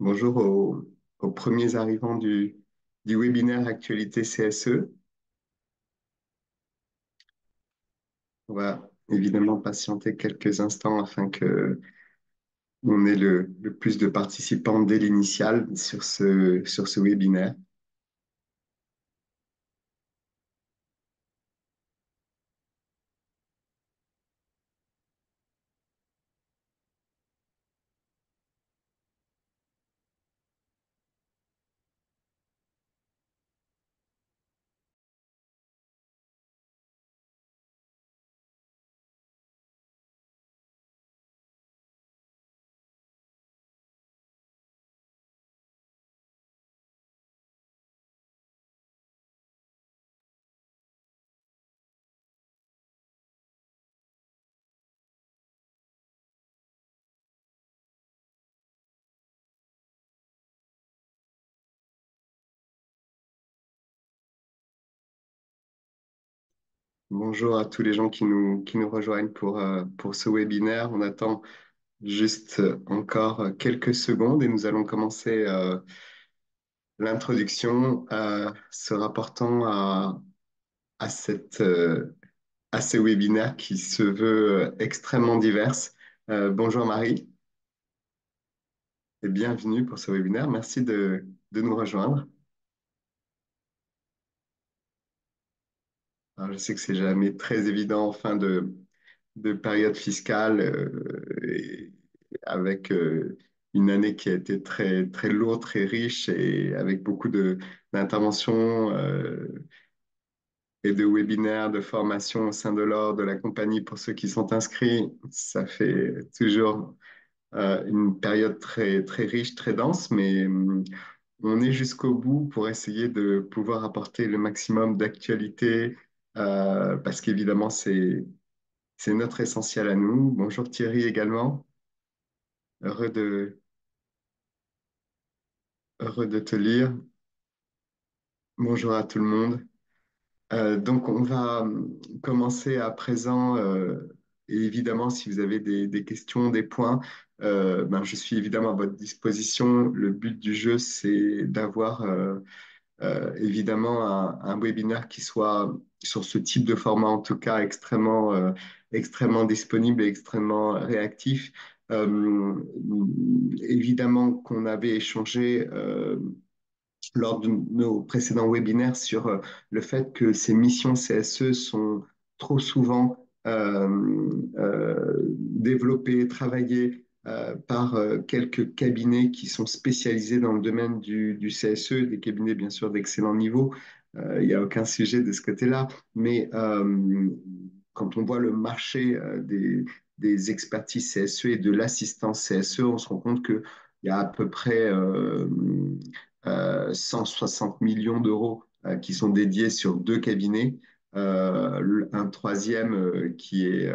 Bonjour aux, premiers arrivants du, du webinaire Actualité CSE. On va évidemment patienter quelques instants afin que on le, le plus de participants dès l'initial sur ce, sur ce webinaire. Bonjour à tous les gens qui nous, qui nous rejoignent pour, euh, pour ce webinaire. On attend juste encore quelques secondes et nous allons commencer euh, l'introduction euh, se rapportant à, à, cette, euh, à ce webinaire qui se veut extrêmement divers. Euh, bonjour Marie et bienvenue pour ce webinaire. Merci de, de nous rejoindre. Alors, je sais que c'est jamais très évident en fin de, de période fiscale euh, avec euh, une année qui a été très, très lourde, très riche et avec beaucoup d'interventions euh, et de webinaires, de formations au sein de l'ordre, de la compagnie pour ceux qui sont inscrits. Ça fait toujours euh, une période très, très riche, très dense, mais hum, on est jusqu'au bout pour essayer de pouvoir apporter le maximum d'actualité euh, parce qu'évidemment, c'est, notre essentiel à nous. Bonjour Thierry également. Heureux de, heureux de te lire. Bonjour à tout le monde. Euh, donc, on va commencer à présent. euh, et évidemment, si vous avez des, questions, des points, ben, je suis évidemment à votre disposition. Le but du jeu, c'est d'avoir évidemment un webinaire qui soit sur ce type de format, en tout cas, extrêmement, euh, extrêmement disponible et extrêmement réactif. Euh, évidemment qu'on avait échangé euh, lors de nos précédents webinaires sur le fait que ces missions CSE sont trop souvent développées, travaillées par quelques cabinets qui sont spécialisés dans le domaine du, du CSE, des cabinets bien sûr d'excellent niveau. Euh, Il n'y a aucun sujet de ce côté-là, mais euh, quand on voit le marché euh, des, expertises CSE et de l'assistance CSE, on se rend compte qu'il y a à peu près euh, euh, 160 millions d'euros qui sont dédiés sur deux cabinets. Un troisième qui est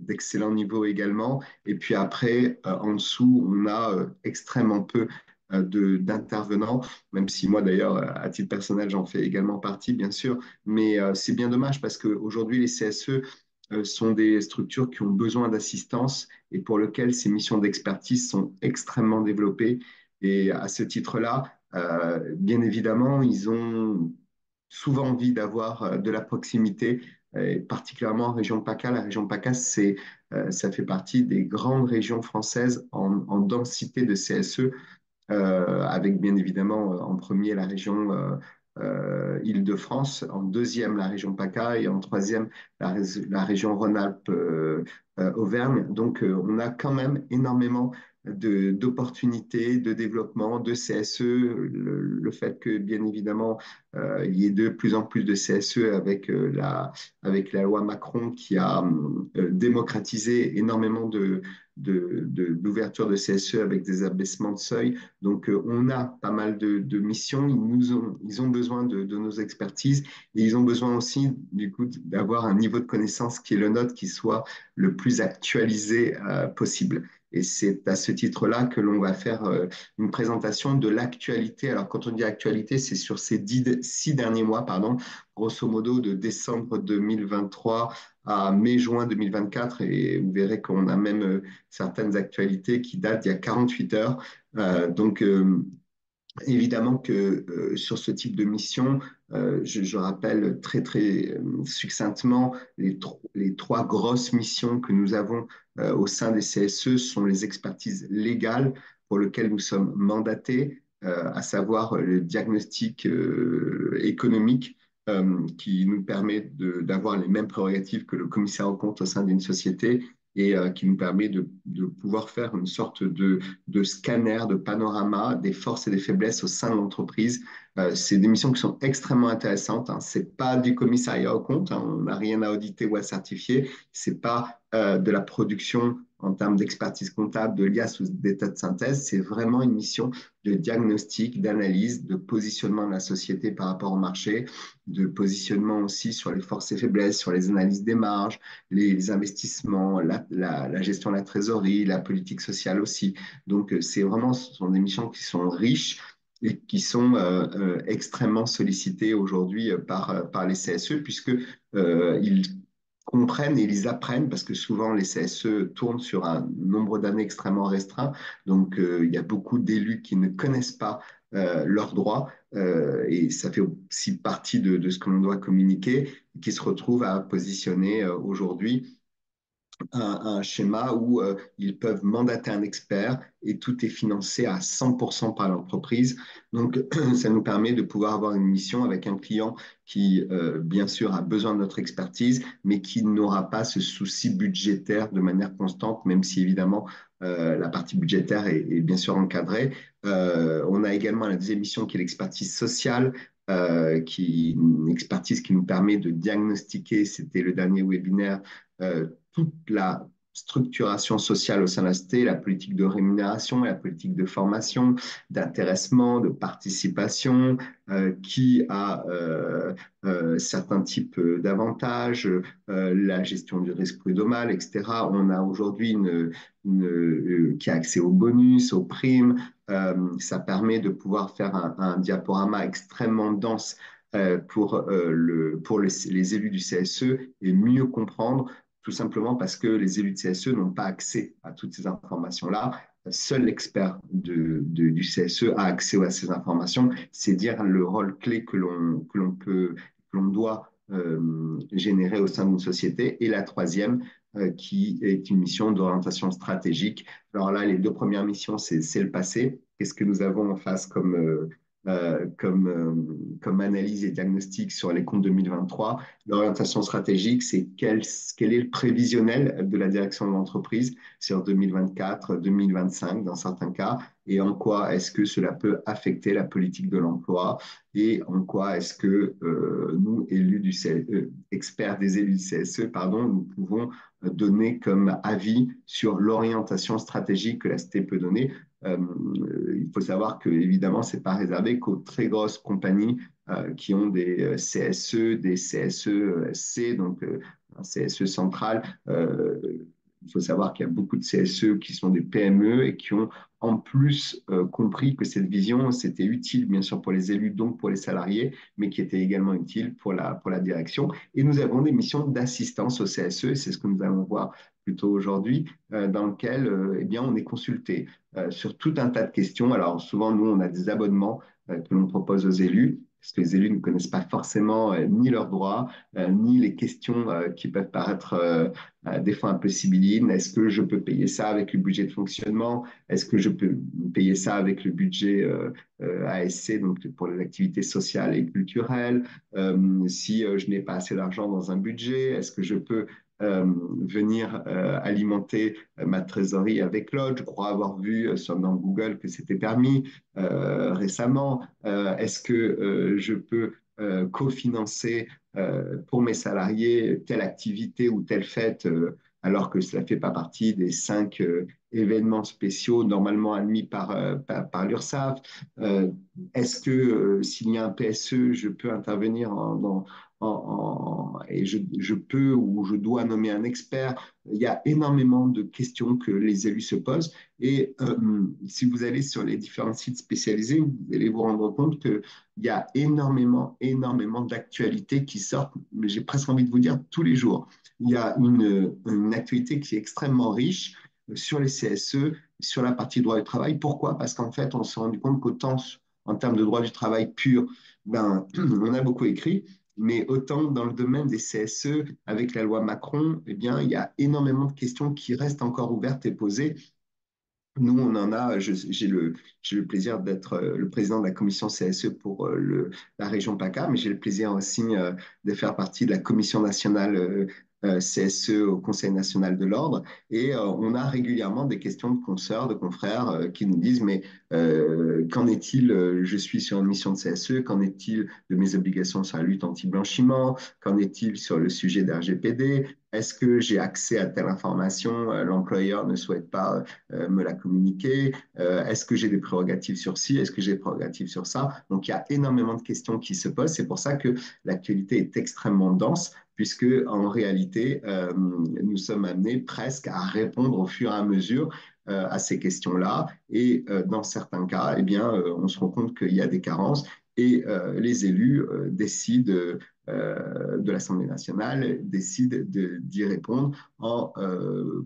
d'excellent niveau également. Et puis après, en dessous, on a extrêmement peu d'intervenants, même si moi d'ailleurs, à titre personnel, j'en fais également partie, bien sûr. Mais euh, c'est bien dommage parce qu'aujourd'hui, les CSE euh, sont des structures qui ont besoin d'assistance et pour lesquelles ces missions d'expertise sont extrêmement développées. Et à ce titre-là, euh, bien évidemment, ils ont souvent envie d'avoir euh, de la proximité, particulièrement en région PACA. La région PACA, c'est, euh, ça fait partie des grandes régions françaises en, en densité de CSE, euh, avec bien évidemment euh, en premier la région euh, euh, Île-de-France, en deuxième la région PACA et en troisième la, région Rhône-Alpes euh, euh, Auvergne. Donc euh, on a quand même énormément d'opportunités, de développement, de CSE, le, fait que bien évidemment euh, il y ait de plus en plus de CSE avec, euh, la, loi Macron qui a euh, démocratisé énormément de, de, de- d'ouverture de CSE avec des abaissements de seuil. Donc, euh, on a pas mal de, de missions. Ils nous ont, ils ont besoin de, de nos expertises et ils ont besoin aussi, du coup, d'avoir un niveau de connaissance qui est le nôtre, qui soit le plus actualisé euh, possible. Et c'est à ce titre-là que l'on va faire euh, une présentation de l'actualité. Alors, quand on dit actualité, c'est sur ces six derniers mois, pardon, grosso modo de décembre 2023 à mai-juin 2024. Et vous verrez qu'on a même euh, certaines actualités qui datent d'il y a 48 heures. Euh, donc, euh, Évidemment que sur ce type de mission, je, rappelle très très succinctement les, trois grosses missions que nous avons au sein des CSE sont les expertises légales pour lesquelles nous sommes mandatés, à savoir le diagnostic économique qui nous permet d'avoir les mêmes prérogatives que le commissaire aux comptes au sein d'une société et euh, qui nous permet de, pouvoir faire une sorte de, scanner, de panorama des forces et des faiblesses au sein de l'entreprise. Euh, c'est des missions qui sont extrêmement intéressantes. Hein. Ce n'est pas du commissariat au compte, hein. on n'a rien à auditer ou à certifier. Ce n'est pas euh, de la production en termes d'expertise comptable, de l'IAS ou d'état de synthèse, c'est vraiment une mission de diagnostic, d'analyse, de positionnement de la société par rapport au marché, de positionnement aussi sur les forces et faiblesses, sur les analyses des marges, les, investissements, la, gestion de la trésorerie, la politique sociale aussi. Donc, euh, c'est vraiment, sont des missions qui sont riches et qui sont euh, euh, extrêmement sollicitées aujourd'hui par, par les CSE, puisque euh, comprennent et ils apprennent parce que souvent les CSE tournent sur un nombre d'années extrêmement restreint. Donc, euh, il y a beaucoup d'élus qui ne connaissent pas euh, leurs droits euh, et ça fait aussi partie de, de ce que l'on doit communiquer qui se retrouvent à positionner aujourd'hui un, schéma où euh, ils peuvent mandater un expert et tout est financé à 100% par l'entreprise. Donc, ça nous permet de pouvoir avoir une mission avec un client qui, euh, bien sûr, a besoin de notre expertise, mais qui n'aura pas ce souci budgétaire de manière constante, même si évidemment euh, la partie budgétaire est, bien sûr encadrée. On a également la deuxième mission qui est l'expertise sociale. Qui, une expertise qui nous permet de diagnostiquer, c'était le dernier webinaire, euh, toute la structuration sociale au sein de la cité, la politique de rémunération, la politique de formation, d'intéressement, de participation, euh, qui a euh, euh, certains types d'avantages, la gestion du risque prud'homal, etc. On a aujourd'hui qui a accès aux bonus, aux primes. ça permet de pouvoir faire un, diaporama extrêmement dense pour, le, pour les, les élus du CSE et mieux comprendre tout simplement parce que les élus de CSE n'ont pas accès à toutes ces informations-là. Seul l'expert de, du CSE a accès à ces informations. C'est dire le rôle clé que l'on peut que l'on doit euh, générer au sein d'une société. Et la troisième, euh, qui est une mission d'orientation stratégique. Alors là, les deux premières missions, c'est le passé. Qu'est-ce que nous avons en face comme euh, comme, euh, comme analyse et diagnostic sur les comptes 2023. L'orientation stratégique, c'est quel, est le prévisionnel de la direction de l'entreprise sur 2024, 2025 dans certains cas, et en quoi est-ce que cela peut affecter la politique de l'emploi et en quoi est-ce que euh, nous, élus du CSE, euh, experts des élus du CSE, pardon, nous pouvons donner comme avis sur l'orientation stratégique que la cité peut donner. Euh, il faut savoir que évidemment, c'est pas réservé qu'aux très grosses compagnies euh, qui ont des euh, CSE, des CSE-SC, donc un CSE central. il faut savoir qu'il y a beaucoup de CSE qui sont des PME et qui ont en plus compris que cette vision, c'était utile bien sûr pour les élus, donc pour les salariés, mais qui était également utile pour la, pour la direction. Et nous avons des missions d'assistance au CSE, c'est ce que nous allons voir plutôt aujourd'hui, euh, dans lequel euh, eh bien, on est consulté euh, sur tout un tas de questions. Alors souvent, nous, on a des abonnements que l'on propose aux élus parce que les élus ne connaissent pas forcément ni leurs droits, ni les questions qui peuvent paraître des fois sibyllines. Est-ce que je peux payer ça avec le budget de fonctionnement? Est-ce que je peux payer ça avec le budget ASC, donc pour les activités sociales et culturelles? Si je n'ai pas assez d'argent dans un budget, est-ce que je peux venir euh, alimenter euh, ma trésorerie avec l'autre. Je crois avoir vu sur, dans Google que c'était permis récemment. Est-ce que je peux cofinancer pour mes salariés telle activité ou telle fête alors que cela ne fait pas partie des cinq événements spéciaux normalement admis par, par, par l'URSSAF? Est-ce que s'il y a un PSE, je peux intervenir en, dans, et je, peux ou je dois nommer un expert. Il y a énormément de questions que les élus se posent. Et euh, si vous allez sur les différents sites spécialisés, vous allez vous rendre compte qu'il y a énormément, énormément d'actualités qui sortent, j'ai presque envie de vous dire tous les jours. Il y a une, une actualité qui est extrêmement riche sur les CSE, sur la partie droit du travail. Pourquoi? Parce qu'en fait, on s'est rendu compte qu'autant en termes de droit du travail pur, ben, on a beaucoup écrit, mais autant dans le domaine des CSE, avec la loi Macron, eh bien, il y a énormément de questions qui restent encore ouvertes et posées. Nous, on en a, j'ai le, le, plaisir d'être euh, le président de la commission CSE pour euh, la région PACA, mais j'ai le plaisir aussi euh, de faire partie de la commission nationale CSE au Conseil national de l'ordre. Et euh, on a régulièrement des questions de consoeurs, de confrères euh, qui nous disent, mais qu'en est-il Je suis sur une mission de CSE, qu'en est-il de mes obligations sur la lutte anti-blanchiment Qu'en est-il sur le sujet d'RGPD est-ce que j'ai accès à telle information L'employeur ne souhaite pas me la communiquer. Est-ce que j'ai des prérogatives sur ci Est-ce que j'ai des prérogatives sur ça Donc, il y a énormément de questions qui se posent. C'est pour ça que l'actualité est extrêmement dense puisque en réalité, euh, nous sommes amenés presque à répondre au fur et à mesure euh, à ces questions-là. Et euh, dans certains cas, eh bien, on se rend compte qu'il y a des carences et les élus décident de l'Assemblée nationale décident d'y répondre en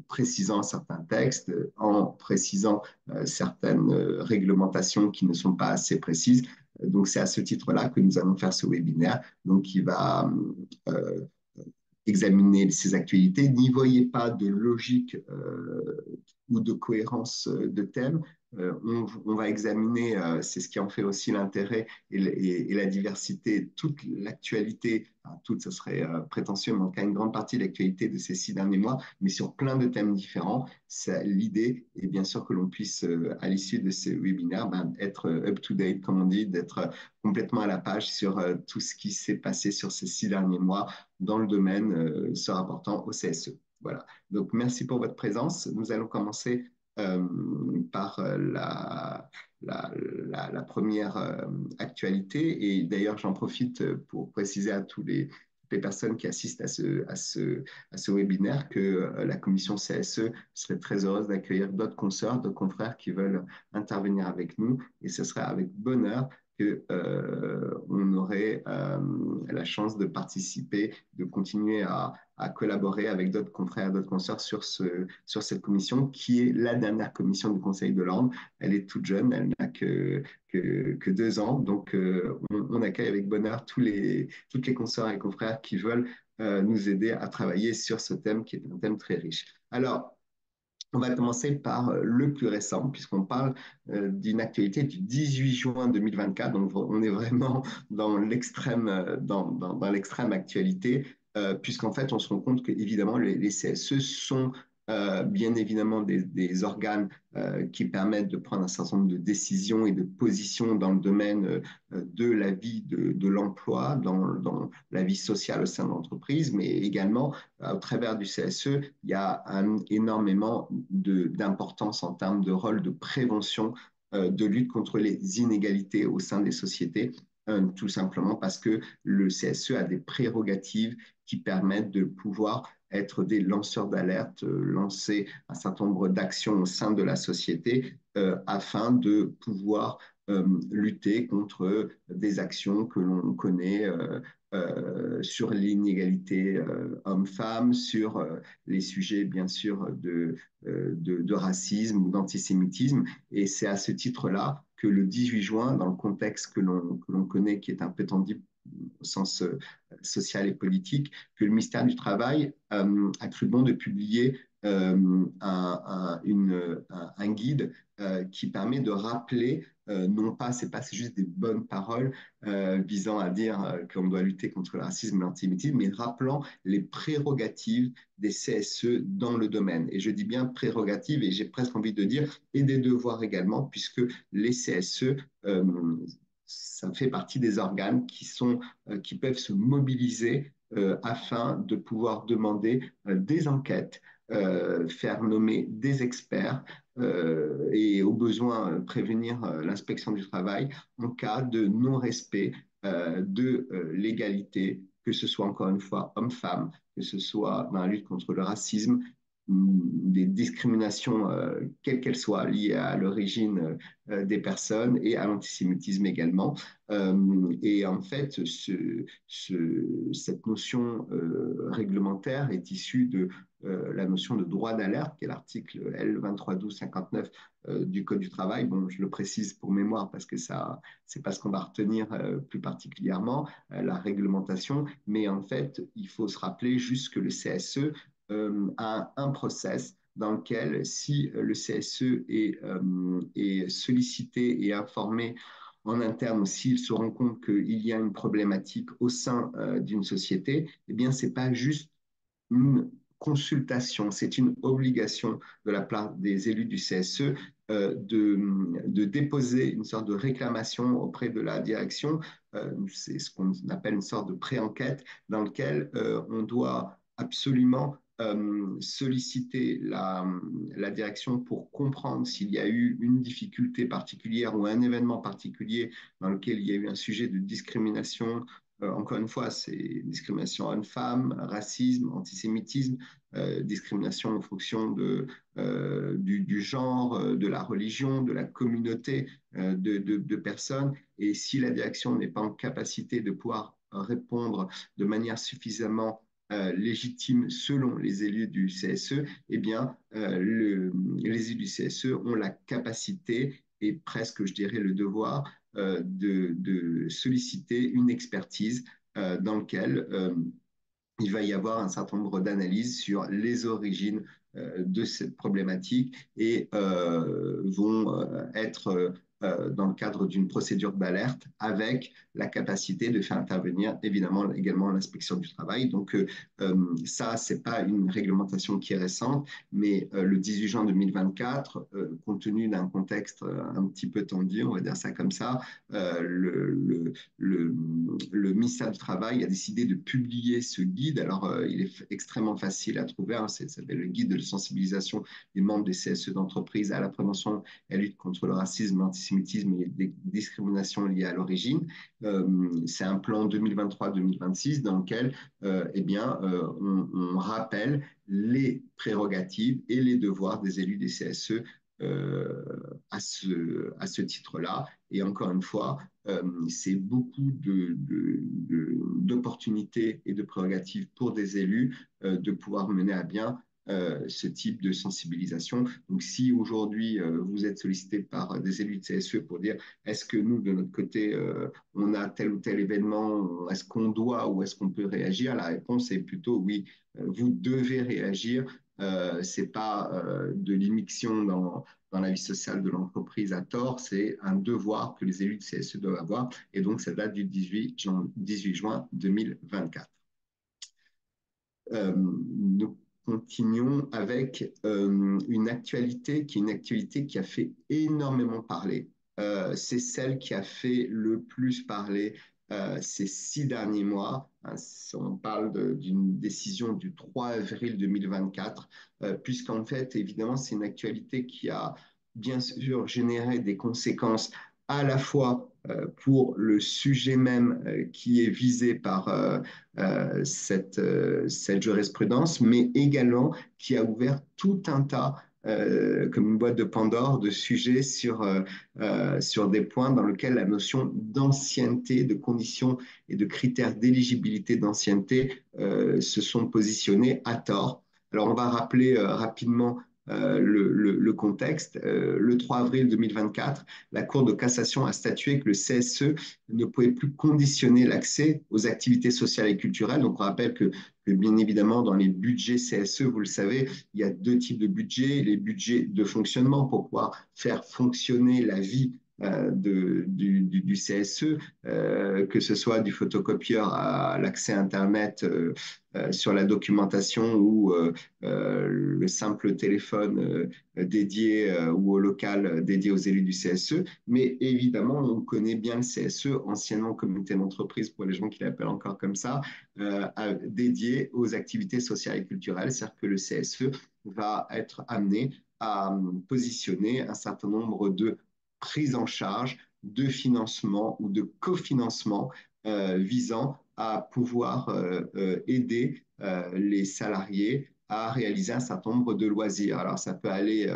précisant certains textes, en précisant certaines réglementations qui ne sont pas assez précises. Donc, c'est à ce titre-là que nous allons faire ce webinaire, donc qui va examiner ces actualités. N'y voyez pas de logique euh, ou de cohérence euh, de thème. Euh, on, va examiner, euh, c'est ce qui en fait aussi l'intérêt et, la diversité, toute l'actualité, enfin, toute, ce serait euh, prétentieux, mais en cas une grande partie de l'actualité de ces six derniers mois, mais sur plein de thèmes différents. L'idée est bien sûr que l'on puisse, à l'issue de ce webinaire, ben, être up-to-date, comme on dit, d'être complètement à la page sur tout ce qui s'est passé sur ces six derniers mois dans le domaine se rapportant au CSE. Voilà. Donc, merci pour votre présence. Nous allons commencer par la, la, première euh, actualité. Et d'ailleurs, j'en profite pour préciser à tous les, personnes qui assistent à ce, à webinaire que euh, la commission CSE serait très heureuse d'accueillir d'autres consoeurs, d'autres confrères qui veulent intervenir avec nous. Et ce serait avec bonheur que euh, on aurait euh, la chance de participer, de continuer à, collaborer avec d'autres confrères, d'autres consoeurs sur, ce, sur cette commission qui est la dernière commission du Conseil de l'Ordre. Elle est toute jeune, elle n'a que, que, deux ans, donc euh, on, accueille avec bonheur tous les, toutes les consoeurs et confrères qui veulent nous aider à travailler sur ce thème qui est un thème très riche. Alors, on va commencer par euh, le plus récent, puisqu'on parle euh, d'une actualité du 18 juin 2024. Donc, on est vraiment dans l'extrême, euh, dans, l'extrême actualité, puisqu'en fait, on se rend compte que, évidemment, les, les CSE sont euh, bien évidemment des, organes euh, qui permettent de prendre un certain nombre de décisions et de positions dans le domaine euh, de la vie de, l'emploi, dans, la vie sociale au sein de l'entreprise, mais également au travers du CSE, il y a énormément d'importance en termes de rôle de prévention, de lutte contre les inégalités au sein des sociétés. tout simplement parce que le CSE a des prérogatives qui permettent de pouvoir être des lanceurs d'alerte, euh, lancer un certain nombre d'actions au sein de la société euh, afin de pouvoir euh, lutter contre des actions que l'on connaît sur l'inégalité euh, homme-femme, sur les sujets bien sûr de, de, de racisme ou d'antisémitisme. Et c'est à ce titre-là que le 18 juin, dans le contexte que l'on connaît, qui est un peu tendu au sens euh, social et politique, que le ministère du Travail euh, a cru bon de publier euh, un, guide qui permet de rappeler, non pas, c'est pas juste des bonnes paroles visant à dire qu'on doit lutter contre le racisme et l'antisémitisme, mais rappelant les prérogatives des CSE dans le domaine. Et je dis bien prérogatives, et j'ai presque envie de dire, et des devoirs également, puisque les CSE ça fait partie des organes qui, sont, euh, qui peuvent se mobiliser euh, afin de pouvoir demander euh, des enquêtes, faire nommer des experts et au besoin prévenir l'inspection du travail en cas de non-respect de l'égalité que ce soit encore une fois homme-femme, que ce soit dans la lutte contre le racisme, des discriminations, euh, quelles qu'elles soient, liées à l'origine euh, des personnes et à l'antisémitisme également. Euh, et en fait, ce, ce, cette notion réglementaire est issue de la notion de droit d'alerte, qui est l'article L231259 euh, du Code du travail. Bon, je le précise pour mémoire parce que ça, c'est pas ce qu'on va retenir plus particulièrement, la réglementation. Mais en fait, il faut se rappeler juste que le CSE à un process dans lequel, si le CSE est, euh, est sollicité et informé en interne, s'il se rend compte qu'il y a une problématique au sein euh, d'une société, eh bien, ce n'est pas juste une consultation, c'est une obligation de la part des élus du CSE euh, de, de, déposer une sorte de réclamation auprès de la direction. Euh, c'est ce qu'on appelle une sorte de pré-enquête dans lequel euh, on doit absolument euh, solliciter la, direction pour comprendre s'il y a eu une difficulté particulière ou un événement particulier dans lequel il y a eu un sujet de discrimination. Euh, encore une fois, c'est discrimination homme-femme, racisme, antisémitisme, euh, discrimination en fonction de, du, genre, de la religion, de la communauté de personnes. Et si la direction n'est pas en capacité de pouvoir répondre de manière suffisamment euh, légitime selon les élus du CSE, eh bien, euh, le, les élus du CSE ont la capacité et presque, je dirais, le devoir euh, de, de, solliciter une expertise dans laquelle il va y avoir un certain nombre d'analyses sur les origines de cette problématique et vont être dans le cadre d'une procédure d'alerte avec la capacité de faire intervenir évidemment également l'inspection du travail. Donc euh, euh, ça, c'est pas une réglementation qui est récente, mais le 18 juin 2024, compte tenu d'un contexte un petit peu tendu, on va dire ça comme ça, le, le, ministère du Travail a décidé de publier ce guide. Alors, il est extrêmement facile à trouver. Hein, c'est le guide de sensibilisation des membres des CSE d'entreprise à la prévention et lutte contre le racisme, l'antisémitisme antisémitisme et des discriminations liées à l'origine. Euh, c'est un plan 2023-2026 dans lequel euh, eh bien, euh, on, rappelle les prérogatives et les devoirs des élus des CSE à ce, à ce titre-là. Et encore une fois, c'est beaucoup d'opportunités et de prérogatives pour des élus de pouvoir mener à bien euh, ce type de sensibilisation. Donc, si aujourd'hui euh, vous êtes sollicité par des élus de CSE pour dire est-ce que nous, de notre côté, euh, on a tel ou tel événement, est-ce qu'on doit ou est-ce qu'on peut réagir? La réponse est plutôt oui, vous devez réagir. c'est pas de l'immixtion dans, dans la vie sociale de l'entreprise à tort, c'est un devoir que les élus de CSE doivent avoir. Et donc, ça date du 18 juin, 18 juin 2024. Euh, nous continuons avec euh, une actualité qui est une actualité qui a fait énormément parler. Euh, c'est celle qui a fait le plus parler euh, ces six derniers mois. Hein, on parle d'une décision du 3 avril 2024, euh, puisqu'en fait, évidemment, c'est une actualité qui a bien sûr généré des conséquences à la fois pour le sujet même euh, qui est visé par euh, cette, jurisprudence, mais également qui a ouvert tout un tas euh, comme une boîte de Pandore de sujets sur, euh, sur des points dans lesquels la notion d'ancienneté, de conditions et de critères d'éligibilité d'ancienneté euh, se sont positionnés à tort. Alors on va rappeler rapidement euh, le, contexte. Euh, le 3 avril 2024, la Cour de cassation a statué que le CSE ne pouvait plus conditionner l'accès aux activités sociales et culturelles. Donc, on rappelle que, bien évidemment, dans les budgets CSE, vous le savez, il y a deux types de budgets. Les budgets de fonctionnement pour pouvoir faire fonctionner la vie euh, du, CSE, que ce soit du photocopieur à l'accès Internet sur la documentation ou euh, le simple téléphone dédié ou au local dédié aux élus du CSE. Mais évidemment, on connaît bien le CSE, anciennement comité d'entreprise pour les gens qui l'appellent encore comme ça, dédié aux activités sociales et culturelles. C'est-à-dire que le CSE va être amené à positionner un certain nombre de prise en charge de financement ou de cofinancement euh, visant à pouvoir aider les salariés à réaliser un certain nombre de loisirs. Alors, ça peut aller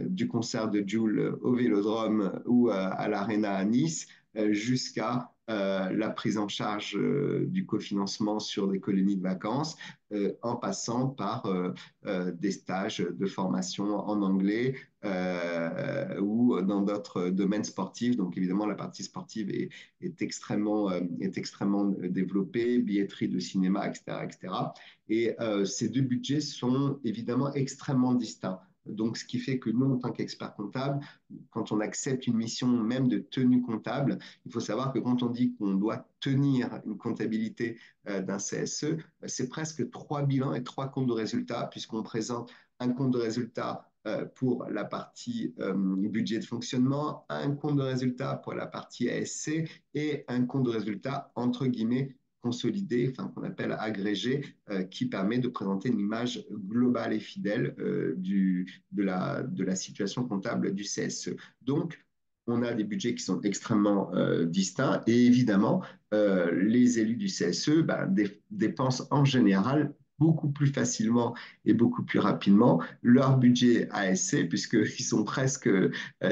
du concert de Jules au Vélodrome ou à l'Arena à Nice jusqu'à euh, la prise en charge euh, du cofinancement sur des colonies de vacances, euh, en passant par des stages de formation en anglais ou dans d'autres domaines sportifs. Donc évidemment, la partie sportive est, est extrêmement, est extrêmement développée, billetterie de cinéma, etc. etc. Et ces deux budgets sont évidemment extrêmement distincts. Donc, ce qui fait que nous, en tant qu'experts comptables, quand on accepte une mission même de tenue comptable, il faut savoir que quand on dit qu'on doit tenir une comptabilité euh, d'un CSE, c'est presque trois bilans et trois comptes de résultats, puisqu'on présente un compte de résultat euh, pour la partie euh, budget de fonctionnement, un compte de résultat pour la partie ASC et un compte de résultat entre guillemets consolidé, enfin qu'on appelle agrégé, euh, qui permet de présenter une image globale et fidèle euh, du, de, la, de la situation comptable du CSE. Donc, on a des budgets qui sont extrêmement euh, distincts et évidemment, les élus du CSE ben, dépensent en général beaucoup plus facilement et beaucoup plus rapidement. Leur budget ASC, puisque sont presque,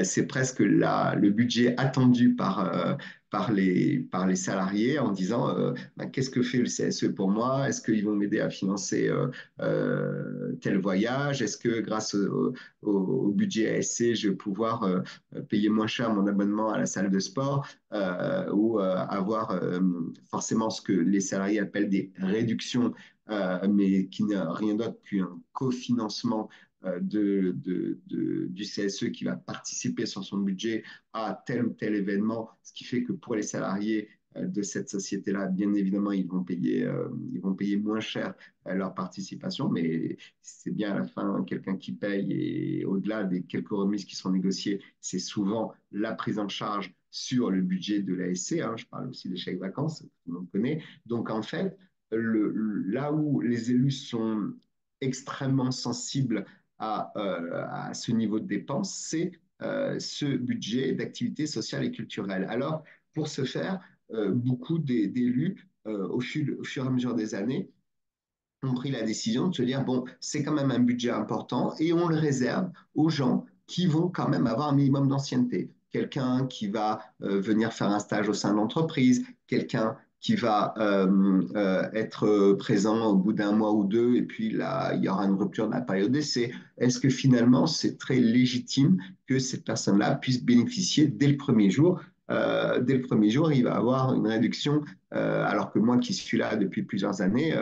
c'est presque la, le budget attendu par, par les, par les salariés en disant euh, bah, qu'est-ce que fait le CSE pour moi? Est-ce qu'ils vont m'aider à financer euh, euh, tel voyage? Est-ce que grâce au, budget ASC, je vais pouvoir payer moins cher mon abonnement à la salle de sport ou avoir forcément ce que les salariés appellent des réductions, mais qui n'est rien d'autre qu'un cofinancement euh, du CSE qui va participer sur son budget à tel ou tel événement, ce qui fait que pour les salariés euh, de cette société-là, bien évidemment, ils vont payer, euh, ils vont payer moins cher leur participation, mais c'est bien à la fin quelqu'un qui paye et au-delà des quelques remises qui sont négociées, c'est souvent la prise en charge sur le budget de l'ASC. Hein, je parle aussi des chèques vacances, tout le monde connaît. Donc en fait, là où les élus sont extrêmement sensibles euh, à, ce niveau de dépenses, c'est euh, ce budget d'activité sociale et culturelle. Alors, pour ce faire, euh, beaucoup d'élus, au fur et à mesure des années, ont pris la décision de se dire, bon, c'est quand même un budget important et on le réserve aux gens qui vont quand même avoir un minimum d'ancienneté. Quelqu'un qui va venir faire un stage au sein de l'entreprise, quelqu'un qui va euh, euh, être présent au bout d'un mois ou deux, et puis là, il y aura une rupture de la période d'essai. Est-ce que finalement, c'est très légitime que cette personne-là puisse bénéficier dès le premier jour euh, dès le premier jour, il va avoir une réduction, alors que moi qui suis là depuis plusieurs années,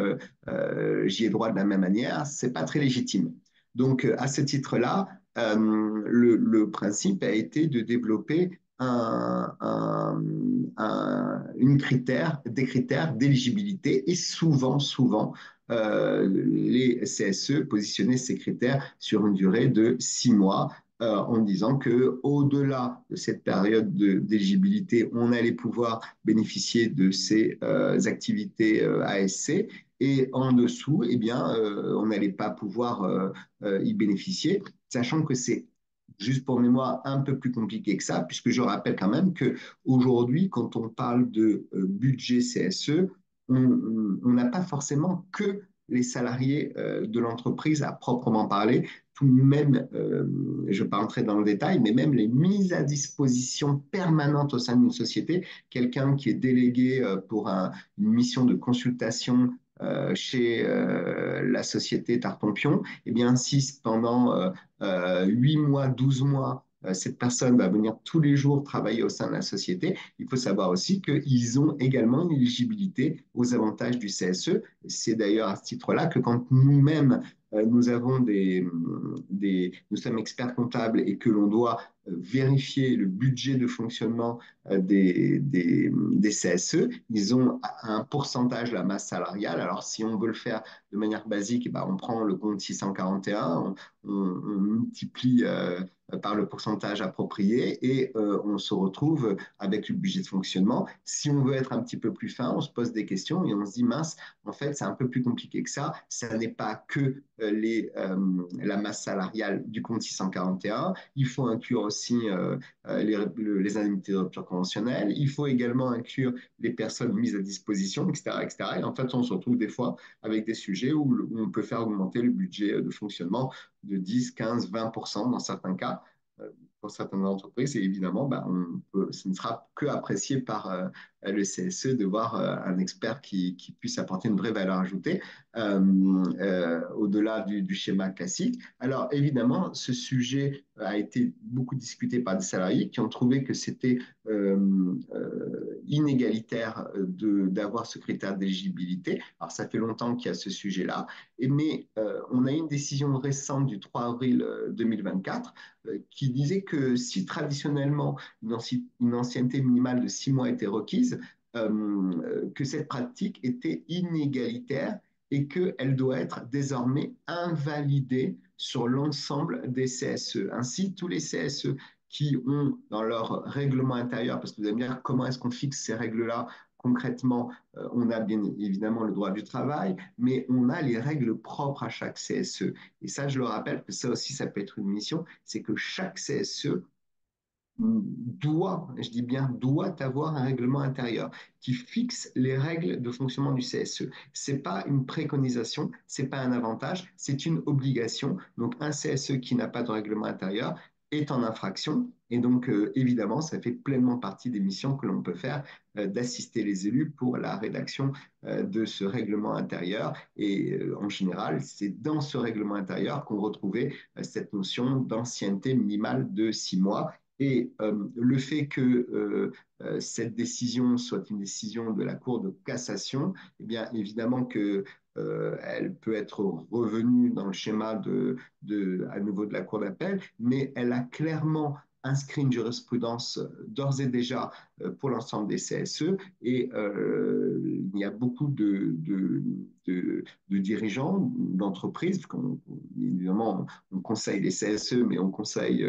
j'y ai droit de la même manière. C'est pas très légitime. Donc, à ce titre-là, le, principe a été de développer un, une critère, des critères d'éligibilité et souvent, souvent, euh, les CSE positionnaient ces critères sur une durée de six mois euh, en disant que au-delà de cette période d'éligibilité, on allait pouvoir bénéficier de ces euh, activités ASC et en dessous, eh bien, on n'allait pas pouvoir y bénéficier, sachant que c'est juste pour mémoire, un peu plus compliqué que ça, puisque je rappelle quand même qu'aujourd'hui, quand on parle de euh, budget CSE, on n'a pas forcément que les salariés euh, de l'entreprise à proprement parler, tout même, euh, je ne vais pas entrer dans le détail, mais même les mises à disposition permanentes au sein d'une société, quelqu'un qui est délégué pour une mission de consultation euh, chez euh, la société Tartampion, eh bien, si pendant euh, 8 mois, 12 mois, cette personne va venir tous les jours travailler au sein de la société, il faut savoir aussi qu'ils ont également une éligibilité aux avantages du CSE. C'est d'ailleurs à ce titre-là que quand nous-mêmes, nous sommes experts comptables et que l'on doit vérifier le budget de fonctionnement euh, des, CSE, ils ont un pourcentage de la masse salariale. Alors, si on veut le faire de manière basique, eh ben, on prend le compte 641, on, multiplie euh, par le pourcentage approprié et euh, on se retrouve avec le budget de fonctionnement. Si on veut être un petit peu plus fin, on se pose des questions et on se dit, mince, en fait, c'est un peu plus compliqué que ça. Ça n'est pas que la masse salariale du compte 641. Il faut inclure aussi aussi euh, euh, les, les, indemnités de rupture conventionnelle. Il faut également inclure les personnes mises à disposition, etc., etc. Et en fait, on se retrouve des fois avec des sujets où, on peut faire augmenter le budget de fonctionnement de 10, 15, 20% dans certains cas pour certaines entreprises. Et évidemment, ben, on ne sera que apprécié par euh, le CSE de voir euh, un expert qui, puisse apporter une vraie valeur ajoutée euh, euh au-delà du, du, schéma classique. Alors évidemment, ce sujet a été beaucoup discuté par des salariés qui ont trouvé que c'était euh, inégalitaire d'avoir ce critère d'éligibilité. Alors ça fait longtemps qu'il y a ce sujet-là, mais on a une décision récente du 3 avril 2024 qui disait que si traditionnellement une ancienneté minimale de six mois était requise, euh, que cette pratique était inégalitaire et qu'elle doit être désormais invalidée sur l'ensemble des CSE. Ainsi, tous les CSE qui ont dans leur règlement intérieur, parce que vous allez me dire comment est-ce qu'on fixe ces règles-là concrètement, euh, on a bien évidemment le droit du travail, mais on a les règles propres à chaque CSE. Et ça, je le rappelle que ça aussi, ça peut être une mission, c'est que chaque CSE doit, je dis bien doit avoir un règlement intérieur qui fixe les règles de fonctionnement du CSE. C'est pas une préconisation, c'est pas un avantage, c'est une obligation. Donc un CSE qui n'a pas de règlement intérieur est en infraction et donc euh, évidemment ça fait pleinement partie des missions que l'on peut faire euh, d'assister les élus pour la rédaction euh, de ce règlement intérieur et en général c'est dans ce règlement intérieur qu'on retrouvait cette notion d'ancienneté minimale de six mois et euh, le fait que euh, euh, cette décision soit une décision de la Cour de cassation, eh bien évidemment que elle peut être revenue dans le schéma de, à nouveau de la Cour d'appel, mais elle a clairement inscrit une jurisprudence d'ores et déjà pour l'ensemble des CSE et il y a beaucoup de, dirigeants d'entreprises, évidemment on conseille les CSE mais on conseille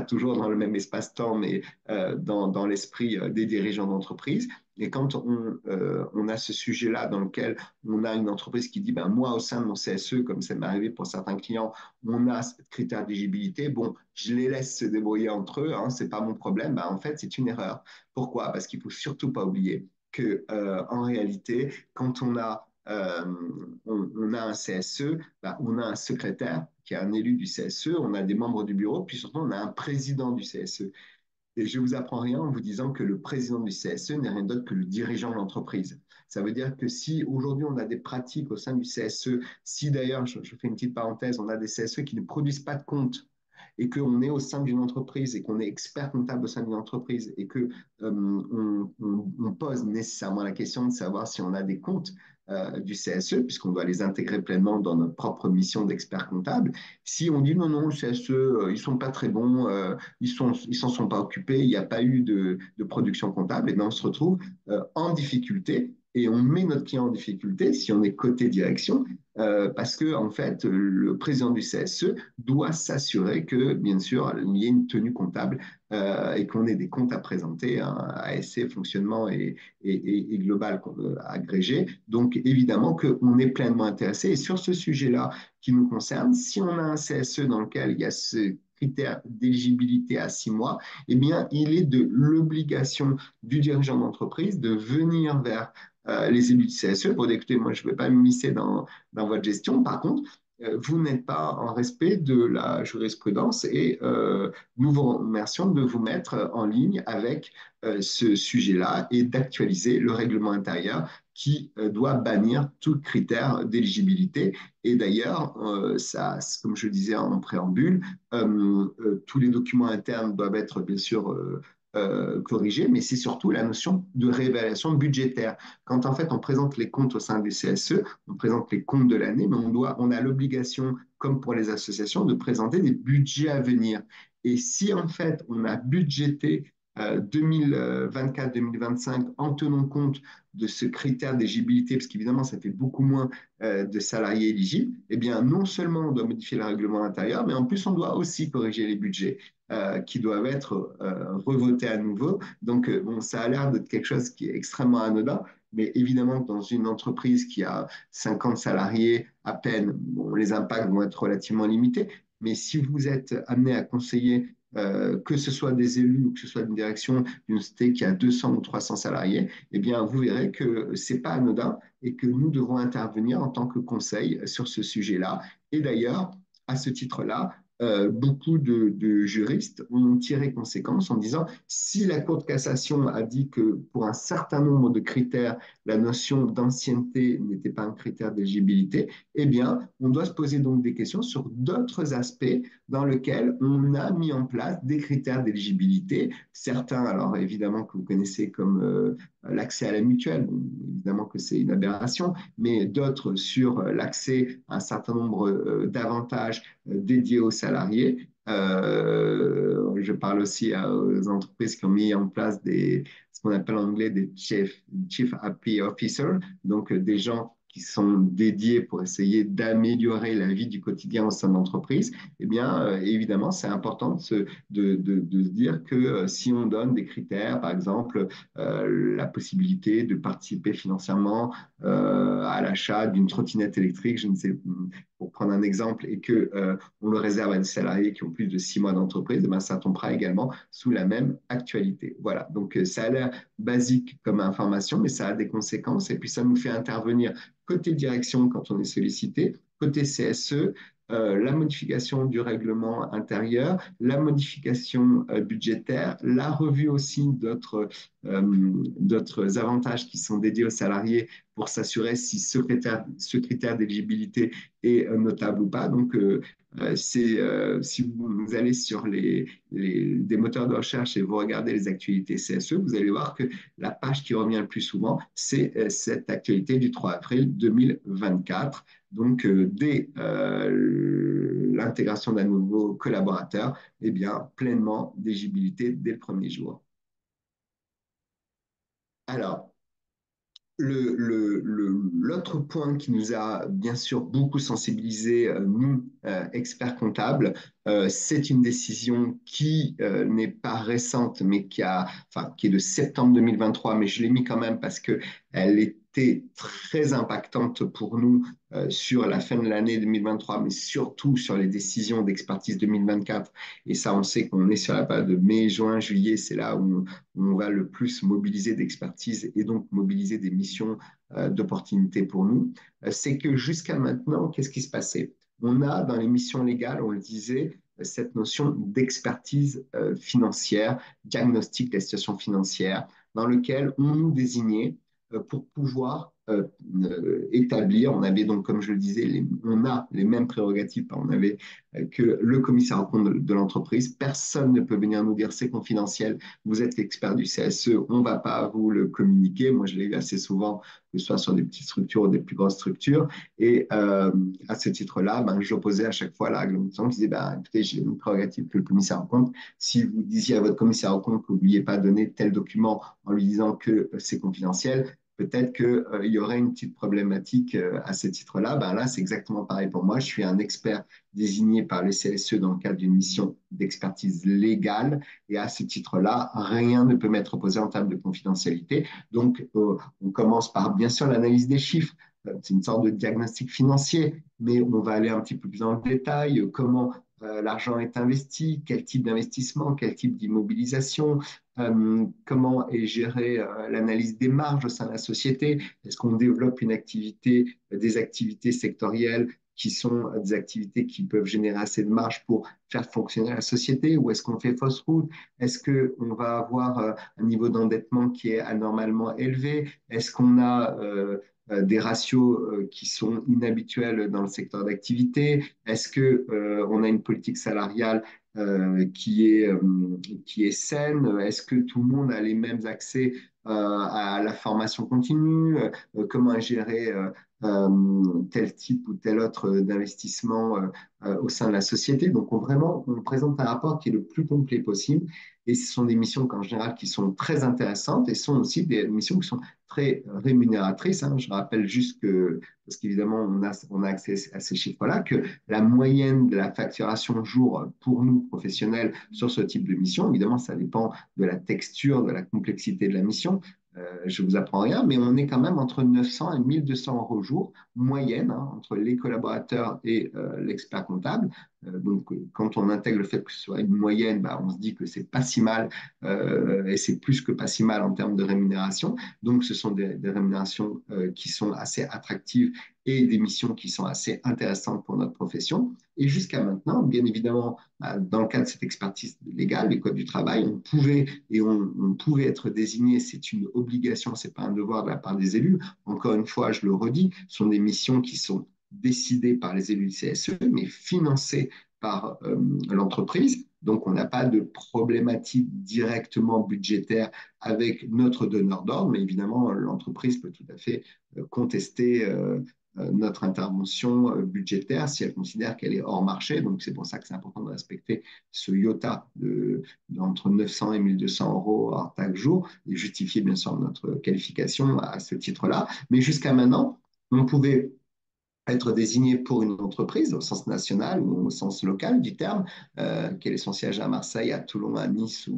toujours dans le même espace-temps, mais euh, dans, l'esprit euh, des dirigeants d'entreprise. Et quand on, euh, on a ce sujet-là dans lequel on a une entreprise qui dit, ben, moi, au sein de mon CSE, comme ça m'est arrivé pour certains clients, on a ce critère d'éligibilité, bon, je les laisse se débrouiller entre eux, hein, c'est pas mon problème. Ben, en fait, c'est une erreur. Pourquoi? Parce qu'il faut surtout pas oublier que euh, en réalité, quand on a euh, on, a un CSE, ben, on a un secrétaire qui est un élu du CSE, on a des membres du bureau, puis surtout on a un président du CSE. Et je ne vous apprends rien en vous disant que le président du CSE n'est rien d'autre que le dirigeant de l'entreprise. Ça veut dire que si aujourd'hui on a des pratiques au sein du CSE, si d'ailleurs, je, je, fais une petite parenthèse, on a des CSE qui ne produisent pas de compte et qu'on est au sein d'une entreprise et qu'on est expert comptable au sein d'une entreprise et que euh, on, pose nécessairement la question de savoir si on a des comptes euh, du CSE, puisqu'on doit les intégrer pleinement dans notre propre mission d'expert comptable. Si on dit non, non, le CSE, euh, ils sont pas très bons, euh, ils sont, ils s'en sont pas occupés, il n'y a pas eu de, de production comptable, et bien on se retrouve en difficulté et on met notre client en difficulté si on est côté direction, euh, parce que en fait, le président du CSE doit s'assurer que, bien sûr, il y ait une tenue comptable euh, et qu'on ait des comptes à présenter, un ASC fonctionnement et, global agrégé. Donc, évidemment qu'on est pleinement intéressé. Et sur ce sujet-là qui nous concerne, si on a un CSE dans lequel il y a ce critère d'éligibilité à six mois, eh bien, il est de l'obligation du dirigeant d'entreprise de venir vers euh, les élus du CSE pour dire, écoutez, moi, je ne vais pas m'immiscer dans, dans votre gestion. Par contre, euh, vous n'êtes pas en respect de la jurisprudence et euh, nous vous remercions de vous mettre en ligne avec ce sujet-là et d'actualiser le règlement intérieur qui doit bannir tout critère d'éligibilité. Et d'ailleurs, comme je le disais en préambule, tous les documents internes doivent être bien sûr euh, mais c'est surtout la notion de réévaluation budgétaire. Quand en fait on présente les comptes au sein du CSE, on présente les comptes de l'année, mais on, doit, on a l'obligation, comme pour les associations, de présenter des budgets à venir. Et si en fait on a budgété 2024-2025 euh, en tenant compte de ce critère d'éligibilité, parce qu'évidemment, ça fait beaucoup moins euh, de salariés éligibles, eh bien, non seulement on doit modifier le règlement intérieur, mais en plus, on doit aussi corriger les budgets euh, qui doivent être revotés à nouveau. Donc, bon, ça a l'air d'être quelque chose qui est extrêmement anodin, mais évidemment, dans une entreprise qui a 50 salariés à peine, les impacts vont être relativement limités. Mais si vous êtes amené à conseiller euh, que ce soit des élus ou que ce soit une direction d'une société qui a 200 ou 300 salariés, eh bien, vous verrez que ce n'est pas anodin et que nous devons intervenir en tant que conseil sur ce sujet-là. Et d'ailleurs, à ce titre-là, euh, beaucoup de, juristes ont tiré conséquence en disant si la Cour de cassation a dit que pour un certain nombre de critères, la notion d'ancienneté n'était pas un critère d'éligibilité, eh bien, on doit se poser donc des questions sur d'autres aspects dans lesquels on a mis en place des critères d'éligibilité. Certains, alors évidemment, que vous connaissez comme euh, l'accès à la mutuelle, évidemment que c'est une aberration, mais d'autres sur l'accès à un certain nombre euh, d'avantages euh, dédiés aux salariés. Euh, je parle aussi aux entreprises qui ont mis en place des, ce qu'on appelle en anglais des chief, chief happy officer, donc des gens qui sont dédiés pour essayer d'améliorer la vie du quotidien au sein de l'entreprise, eh bien, euh, évidemment, c'est important de se, de, de, dire que euh, si on donne des critères, par exemple, euh, la possibilité de participer financièrement à l'achat d'une trottinette électrique, je ne sais, pour prendre un exemple, et que euh, on le réserve à des salariés qui ont plus de six mois d'entreprise, eh bien, ça tombera également sous la même actualité. Voilà. Donc, ça a l'air basique comme information, mais ça a des conséquences, et puis ça nous fait intervenir côté direction quand on est sollicité, côté CSE, euh, la modification du règlement intérieur, la modification euh, budgétaire, la revue aussi d'autres euh, avantages qui sont dédiés aux salariés pour s'assurer si ce critère, d'éligibilité est notable ou pas. Donc, euh, c'est euh, si vous allez sur les, des moteurs de recherche et vous regardez les actualités CSE, vous allez voir que la page qui revient le plus souvent, c'est euh, cette actualité du 3 avril 2024. Donc, euh, dès euh, l'intégration d'un nouveau collaborateur, eh bien, pleinement d'éligibilité dès le premier jour. Alors, l'autre point qui nous a bien sûr beaucoup sensibilisés, euh, nous, euh, experts comptables, euh, c'est une décision qui n'est pas récente, mais qui, a, enfin, qui est de septembre 2023, mais je l'ai mis quand même parce qu'elle très impactante pour nous euh, sur la fin de l'année 2023, mais surtout sur les décisions d'expertise 2024. Et ça, on sait qu'on est sur la période de mai, juin, juillet, c'est là où on, va le plus mobiliser d'expertise et donc mobiliser des missions euh, d'opportunités pour nous. Euh, c'est que jusqu'à maintenant, qu'est-ce qui se passait? On a dans les missions légales, on le disait, cette notion d'expertise euh, financière, diagnostic des situations financières, dans lequel on nous désignait pour pouvoir euh, euh, établir. On avait donc, comme je le disais, on a les mêmes prérogatives. On avait euh, que le commissaire en compte de, de l'entreprise. Personne ne peut venir nous dire c'est confidentiel. Vous êtes l'expert du CSE. On ne va pas vous le communiquer. Moi, je l'ai eu assez souvent, que ce soit sur des petites structures ou des plus grosses structures. Et à ce titre-là, ben, j'opposais à chaque fois la réglementation qui disait ben, écoutez, j'ai une prérogative que le commissaire en compte. Si vous disiez à votre commissaire en compte que vous ne vouliez pas donner tel document en lui disant que c'est confidentiel, peut-être qu'il euh, y aurait une petite problématique euh, à ce titre-là. Ben là, c'est exactement pareil pour moi. Je suis un expert désigné par le CSE dans le cadre d'une mission d'expertise légale. Et à ce titre-là, rien ne peut m'être opposé en termes de confidentialité. Donc, euh, on commence par, bien sûr, l'analyse des chiffres. C'est une sorte de diagnostic financier, mais on va aller un petit peu plus dans le détail. Comment euh, l'argent est investi, quel type d'investissement, quel type d'immobilisation, euh, comment est gérée euh, l'analyse des marges au sein de la société, est-ce qu'on développe une activité, des activités sectorielles qui sont des activités qui peuvent générer assez de marge pour faire fonctionner la société ou est-ce qu'on fait fausse route? Est-ce qu'on va avoir un niveau d'endettement qui est anormalement élevé? Est-ce qu'on a euh, euh, des ratios euh, qui sont inhabituels dans le secteur d'activité? Est-ce que euh, on a une politique salariale qui est qui est saine? Est-ce que tout le monde a les mêmes accès à la formation continue Comment gérer tel type ou tel autre d'investissement au sein de la société. Donc, on, vraiment, on présente un rapport qui est le plus complet possible. Et ce sont des missions en général qui sont très intéressantes et sont aussi des missions qui sont très rémunératrices. Hein. Je rappelle juste que, parce qu'évidemment, on a, on a accès à ces chiffres-là, que la moyenne de la facturation jour pour nous, professionnels, sur ce type de mission, évidemment, ça dépend de la texture, de la complexité de la mission, euh, je vous apprends rien, mais on est quand même entre 900 et 1200 euros jour, moyenne, hein, entre les collaborateurs et euh, l'expert comptable. Euh, donc, quand on intègre le fait que ce soit une moyenne, bah, on se dit que c'est pas si mal euh, et c'est plus que pas si mal en termes de rémunération. Donc, ce sont des, rémunérations euh, qui sont assez attractives et des missions qui sont assez intéressantes pour notre profession. Et jusqu'à maintenant, bien évidemment, bah, dans le cadre de cette expertise légale, les codes du travail, on pouvait et on, on pouvait être désigné. C'est une obligation, c'est pas un devoir de la part des élus. Encore une fois, je le redis, ce sont des missions qui sont décidées par les élus du CSE, mais financées par euh, l'entreprise. Donc, on n'a pas de problématique directement budgétaire avec notre donneur d'ordre, mais évidemment, l'entreprise peut tout à fait euh, contester euh, notre intervention budgétaire si elle considère qu'elle est hors marché. Donc, c'est pour ça que c'est important de respecter ce IOTA de, d'entre 900 et 1200 euros hors taxe jour et justifier bien sûr notre qualification à ce titre-là. Mais jusqu'à maintenant, on pouvait être désigné pour une entreprise au sens national ou au sens local du terme, euh, quel est son siège à Marseille, à Toulon, à Nice euh,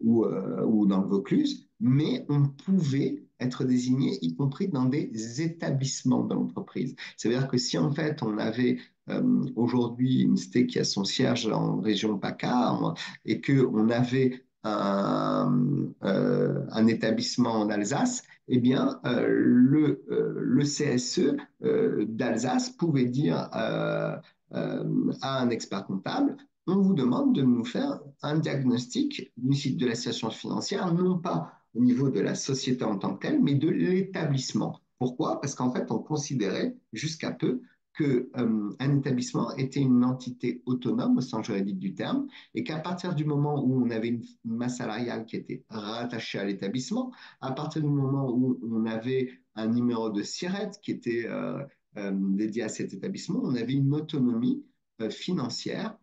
ou dans le Vaucluse, mais on pouvait être désigné y compris dans des établissements de l'entreprise. C'est-à-dire que si en fait on avait euh, aujourd'hui une cité qui a son siège en région PACA et qu'on avait euh, un, établissement en Alsace, eh bien, euh, le, euh, le, CSE euh, d'Alsace pouvait dire euh, à un expert comptable, on vous demande de nous faire un diagnostic de la situation financière, non pas au niveau de la société en tant que telle, mais de l'établissement. Pourquoi? Parce qu'en fait, on considérait jusqu'à peu qu'un euh, établissement était une entité autonome au sens juridique du terme et qu'à partir du moment où on avait une masse salariale qui était rattachée à l'établissement, à partir du moment où on avait un numéro de SIRET qui était euh, euh, dédié à cet établissement, on avait une autonomie euh, financière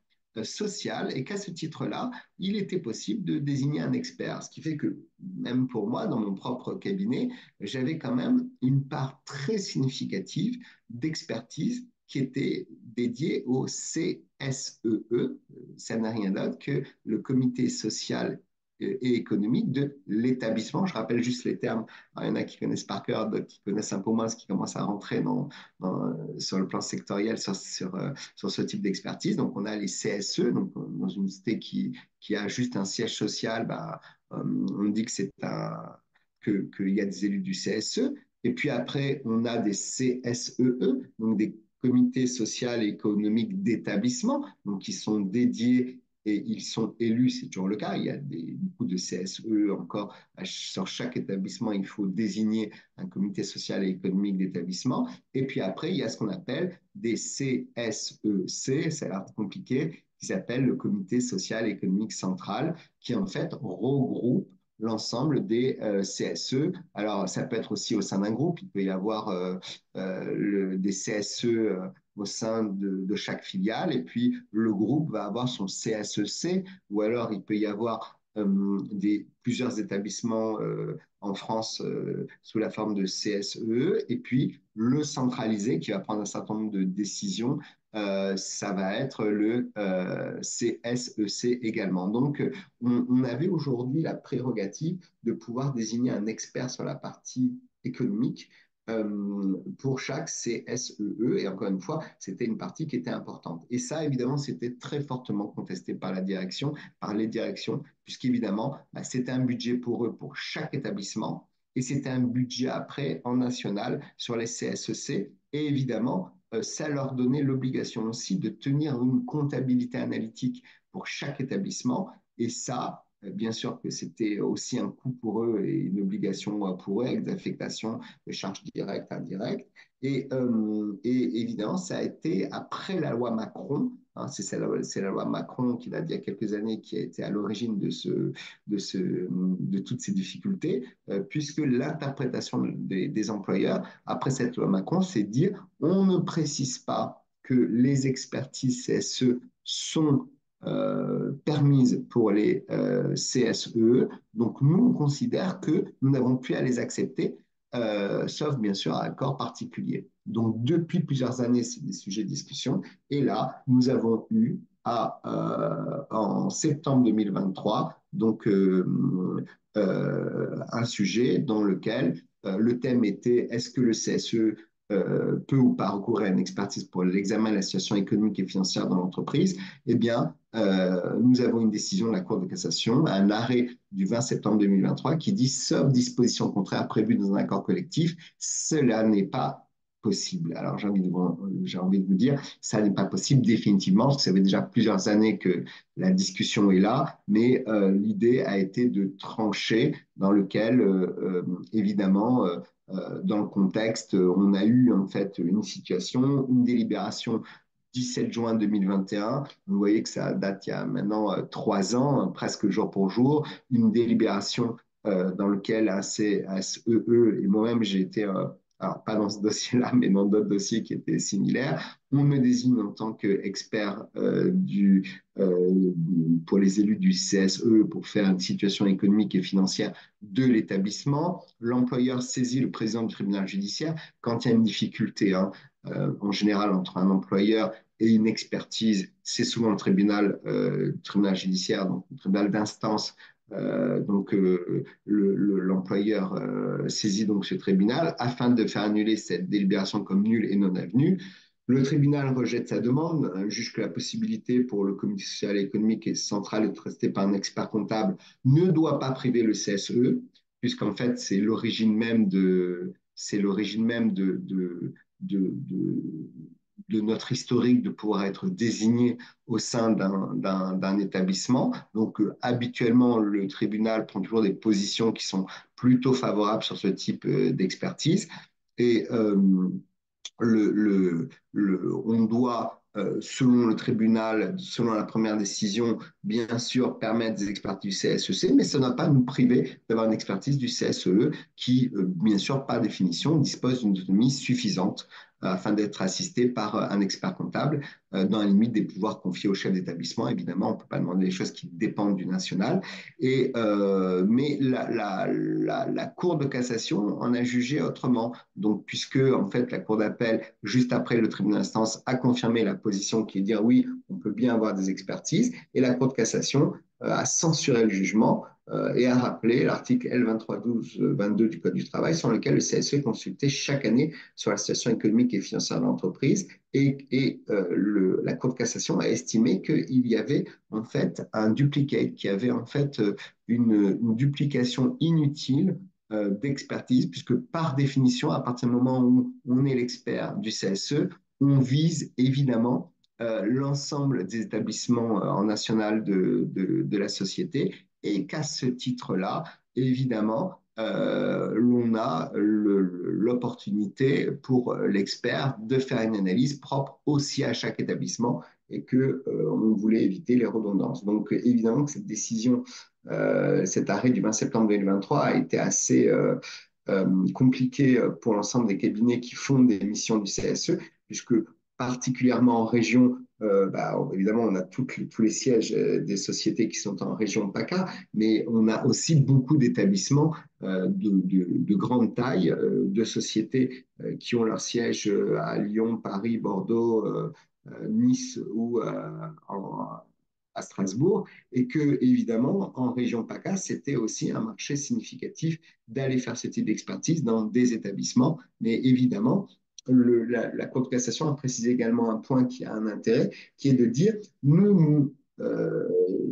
et qu'à ce titre-là, il était possible de désigner un expert. Ce qui fait que même pour moi, dans mon propre cabinet, j'avais quand même une part très significative d'expertise qui était dédiée au CSEE. E. Ça n'a rien d'autre que le comité social et économique de l'établissement. Je rappelle juste les termes. il y en a qui connaissent par cœur, d'autres qui connaissent un peu moins, ce qui commence à rentrer dans, sur le plan sectoriel euh, sur ce type d'expertise. Donc, on a les CSE, donc dans une cité qui, a juste un siège social, bah, euh, on dit que c'est un qu'il y a des élus du CSE. Et puis après, on a des CSEE, e, donc des comités sociaux et économiques d'établissement, donc qui sont dédiés et ils sont élus, c'est toujours le cas. Il y a beaucoup de CSE encore. Sur chaque établissement, il faut désigner un comité social et économique d'établissement. Et puis après, il y a ce qu'on appelle des CSEC, ça a l'air compliqué, qui s'appelle le comité social et économique central, qui en fait regroupe l'ensemble des euh, CSE. Alors, ça peut être aussi au sein d'un groupe, il peut y avoir euh, euh, des CSE au sein de, chaque filiale. Et puis, le groupe va avoir son CSEC, ou alors il peut y avoir euh, des, plusieurs établissements euh, en France euh, sous la forme de CSE, et puis le centralisé qui va prendre un certain nombre de décisions. ça va être le CSEC également. Donc, on, avait aujourd'hui la prérogative de pouvoir désigner un expert sur la partie économique pour chaque CSEE. E. Et encore une fois, c'était une partie qui était importante. Et ça, évidemment, c'était très fortement contesté par la direction, par les directions, puisqu'évidemment, bah, c'était un budget pour eux, pour chaque établissement. Et c'était un budget après en national sur les CSEC. E et évidemment, euh, ça leur donnait l'obligation aussi de tenir une comptabilité analytique pour chaque établissement. Et ça, Bien sûr que c'était aussi un coût pour eux et une obligation pour eux avec des affectations de charges directes, indirectes. Et, euh, et, évidemment, ça a été après la loi Macron, hein, c'est la, la, loi Macron qui date d'il y a quelques années qui a été à l'origine de, ce, de, ce, de toutes ces difficultés, euh, puisque l'interprétation des, des employeurs après cette loi Macron, c'est dire on ne précise pas que les expertises CSE sont euh, permises pour les euh, CSE. Donc, nous, on considère que nous n'avons plus à les accepter, euh, sauf bien sûr à accord particulier. Donc, depuis plusieurs années, c'est des sujets de discussion. Et là, nous avons eu euh, en septembre 2023 donc un sujet dans lequel le thème était est-ce que le CSE euh, peut ou pas recourir à une expertise pour l'examen de la situation économique et financière dans l'entreprise, eh bien, euh, nous avons une décision de la Cour de cassation, un arrêt du 20 septembre 2023 qui dit, sauf disposition contraire prévue dans un accord collectif, cela n'est pas possible. Alors j'ai envie, envie de vous dire, ça n'est pas possible définitivement, parce que ça fait déjà plusieurs années que la discussion est là, mais euh, l'idée a été de trancher dans lequel, euh, euh, évidemment, dans le contexte, on a eu en fait une situation, une délibération 17 juin 2021. Vous voyez que ça date il y a maintenant trois ans, presque jour pour jour, une délibération dans laquelle un CSEE et moi-même j'ai été alors pas dans ce dossier-là, mais dans d'autres dossiers qui étaient similaires, on me désigne en tant qu'expert euh, euh, pour les élus du CSE pour faire une situation économique et financière de l'établissement. L'employeur saisit le président du tribunal judiciaire quand il y a une difficulté. Hein, euh, en général, entre un employeur et une expertise, c'est souvent le tribunal, tribunal judiciaire, donc le tribunal d'instance euh, donc euh, l'employeur le, le, euh, saisit donc ce tribunal afin de faire annuler cette délibération comme nulle et non avenue. Le tribunal rejette sa demande, juge que la possibilité pour le comité social et économique et central d'être resté par un expert comptable ne doit pas priver le CSE, puisqu'en fait c'est l'origine même de c'est l'origine même de, de, de, de de notre historique de pouvoir être désigné au sein d'un établissement. Donc, euh, habituellement, le tribunal prend toujours des positions qui sont plutôt favorables sur ce type euh, d'expertise. Et euh, le, le, le, on doit selon le tribunal, selon la première décision, bien sûr, permettre des expertises du CSEC, mais ça ne doit pas nous priver d'avoir une expertise du CSE qui, euh, bien sûr, par définition, dispose d'une autonomie suffisante afin d'être assisté par euh, un expert comptable euh, dans la limite des pouvoirs confiés au chef d'établissement. Évidemment, on ne peut pas demander des choses qui dépendent du national. Et, euh, mais la, Cour de cassation en a jugé autrement. Donc, puisque en fait la Cour d'appel, juste après le tribunal d'instance, a confirmé la position qui est de dire oui, on peut bien avoir des expertises, et la Cour de cassation euh, a censuré le jugement euh, et a rappelé l'article L2312-22 du Code du travail sur lequel le CSE est consulté chaque année sur la situation économique et financière de l'entreprise. Et, euh, la Cour de cassation a estimé qu'il y avait en fait un duplicate, qu'il y avait en fait une, duplication inutile euh, d'expertise, puisque par définition, à partir du moment où on est l'expert du CSE, on vise évidemment euh, l'ensemble des établissements euh, en national de, de, la société et qu'à ce titre-là, évidemment, euh, l'on a l'opportunité pour l'expert de faire une analyse propre aussi à chaque établissement et que euh, on voulait éviter les redondances. Donc évidemment que cette décision, euh, cet arrêt du 20 septembre 2023 a été assez compliqué pour l'ensemble des cabinets qui font des missions du CSE, puisque particulièrement en région, euh, bah, évidemment, on a tous les sièges euh, des sociétés qui sont en région PACA, mais on a aussi beaucoup d'établissements euh, de, de, de, grande taille, de sociétés qui ont leur siège à Lyon, Paris, Bordeaux, Nice ou à Strasbourg, et que, évidemment, en région PACA, c'était aussi un marché significatif d'aller faire ce type d'expertise dans des établissements, mais évidemment, la, Cour de cassation a précisé également un point qui a un intérêt, qui est de dire nous nous, euh,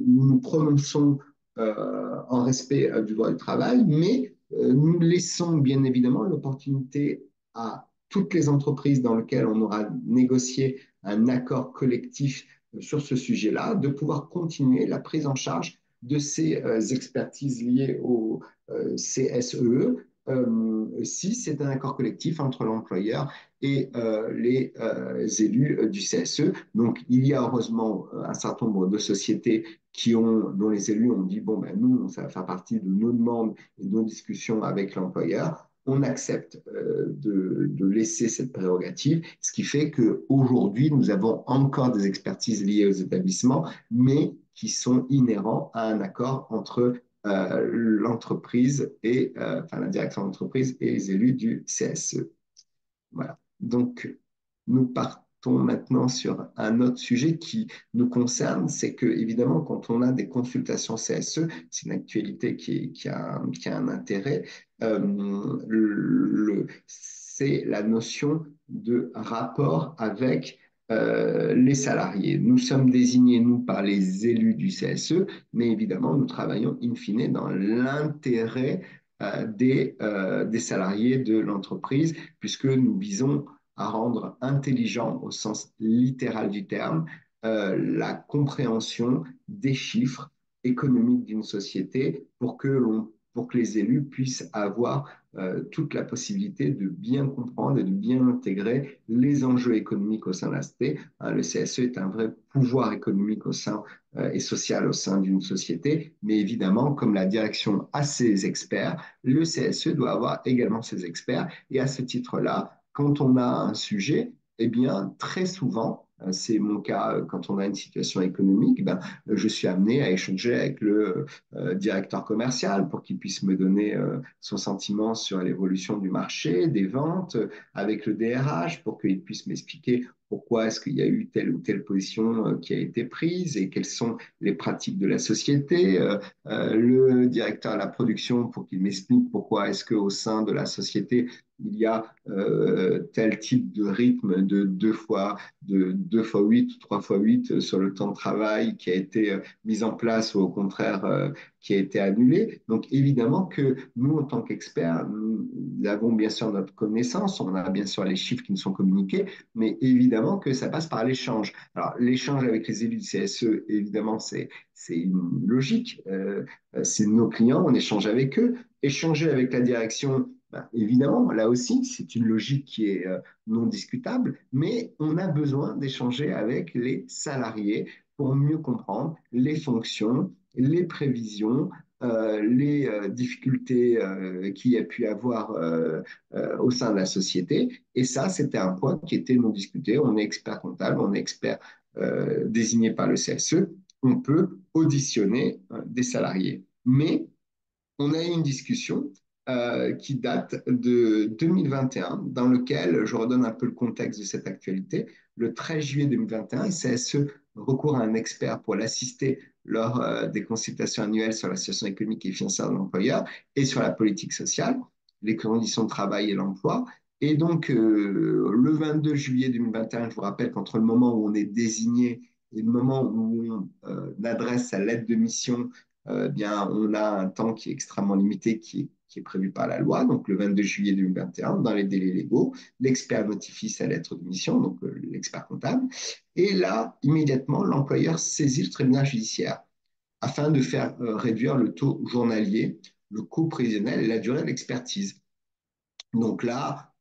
nous, prononçons euh, en respect euh, du droit du travail, mais nous laissons bien évidemment l'opportunité à toutes les entreprises dans lesquelles on aura négocié un accord collectif sur ce sujet-là, de pouvoir continuer la prise en charge de ces expertises liées au CSEE euh, si c'est un accord collectif entre l'employeur et euh, les euh, élus euh, du CSE. Donc, il y a heureusement euh, un certain nombre de sociétés qui ont, dont les élus ont dit, bon, ben, nous, ça va faire partie de nos demandes et de nos discussions avec l'employeur. On accepte euh, de, de, laisser cette prérogative, ce qui fait qu'aujourd'hui, nous avons encore des expertises liées aux établissements, mais qui sont inhérents à un accord entre euh, l'entreprise et euh, enfin la direction d'entreprise et les élus du CSE. Voilà. Donc nous partons maintenant sur un autre sujet qui nous concerne, c'est que évidemment, quand on a des consultations CSE, c'est une actualité qui, qui, a, qui, a, un intérêt, euh, c'est la notion de rapport avec euh, les salariés. Nous sommes désignés, nous, par les élus du CSE, mais évidemment, nous travaillons in fine dans l'intérêt euh, des, euh, des salariés de l'entreprise, puisque nous visons à rendre intelligent, au sens littéral du terme, la compréhension des chiffres économiques d'une société pour que l'on pour que les élus puissent avoir euh, toute la possibilité de bien comprendre et de bien intégrer les enjeux économiques au sein de la. Hein, le CSE est un vrai pouvoir économique au sein euh, et social au sein d'une société, mais évidemment, comme la direction a ses experts, le CSE doit avoir également ses experts. Et à ce titre-là, quand on a un sujet, eh bien, très souvent, euh, c'est mon cas euh, quand on a une situation économique, ben, je suis amené à échanger avec le euh, directeur commercial pour qu'il puisse me donner son sentiment sur l'évolution du marché, des ventes, avec le DRH pour qu'il puisse m'expliquer pourquoi est-ce qu'il y a eu telle ou telle position qui a été prise et quelles sont les pratiques de la société. le directeur de la production pour qu'il m'explique pourquoi est-ce qu'au sein de la société, il y a euh, tel type de rythme de 2 fois, de 2 fois 8 ou 3 fois 8 sur le temps de travail qui a été euh, mis en place ou au contraire euh, qui a été annulé. Donc évidemment que nous, en tant qu'experts, nous avons bien sûr notre connaissance, on a bien sûr les chiffres qui nous sont communiqués, mais évidemment que ça passe par l'échange. Alors l'échange avec les élus du CSE, évidemment, c'est une logique. c'est nos clients, on échange avec eux. Échanger avec la direction, ben, évidemment, là aussi, c'est une logique qui est euh, non discutable, mais on a besoin d'échanger avec les salariés pour mieux comprendre les fonctions, les prévisions, euh, les euh, difficultés qu'il y a pu avoir au sein de la société. Et ça, c'était un point qui était non discuté. On est expert comptable, on est expert désigné par le CSE. On peut auditionner des salariés. Mais on a eu une discussion euh, qui date de 2021, dans lequel je redonne un peu le contexte de cette actualité. Le 13 juillet 2021, le CSE recourt à un expert pour l'assister lors euh, des consultations annuelles sur la situation économique et financière de l'employeur et sur la politique sociale, les conditions de travail et l'emploi. Et donc, euh, le 22 juillet 2021, je vous rappelle qu'entre le moment où on est désigné et le moment où on adresse sa lettre de mission, bien, on a un temps qui est extrêmement limité, qui est qui est prévu par la loi, donc le 22 juillet 2021, dans les délais légaux. L'expert notifie sa lettre de mission, donc euh, l'expert comptable. Et là, immédiatement, l'employeur saisit le tribunal judiciaire afin de faire euh, réduire le taux journalier, le coût prévisionnel et la durée de l'expertise. Donc là,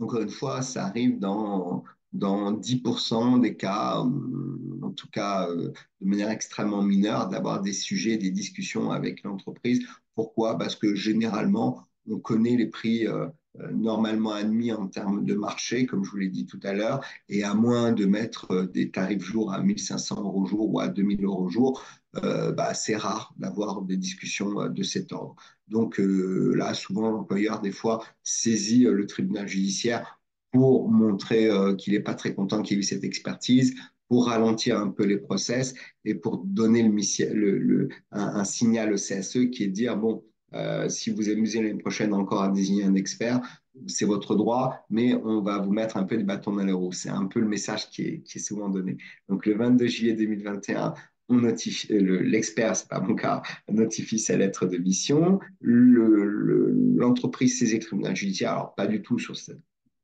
encore une fois, ça arrive dans, dans 10% des cas, en tout cas euh, de manière extrêmement mineure, d'avoir des sujets, des discussions avec l'entreprise pourquoi? Parce que généralement, on connaît les prix euh, euh, normalement admis en termes de marché, comme je vous l'ai dit tout à l'heure, et à moins de mettre euh, des tarifs jour à 1500 euros jour ou à 2000 euros jour, bah, c'est rare d'avoir des discussions de cet ordre. Donc là, souvent, l'employeur, des fois, saisit le tribunal judiciaire pour montrer qu'il n'est pas très content qu'il ait eu cette expertise, pour ralentir un peu les process et pour donner le, le, un, signal au CSE qui est de dire, bon, euh, si vous amusez l'année prochaine encore à désigner un expert, c'est votre droit, mais on va vous mettre un peu de bâton dans les roues. C'est un peu le message qui est, qui est, souvent donné. Donc, le 22 juillet 2021, on notifie, l'expert, c'est pas mon cas, notifie sa lettre de mission. L'entreprise saisit le tribunal judiciaire, alors pas du tout sur cette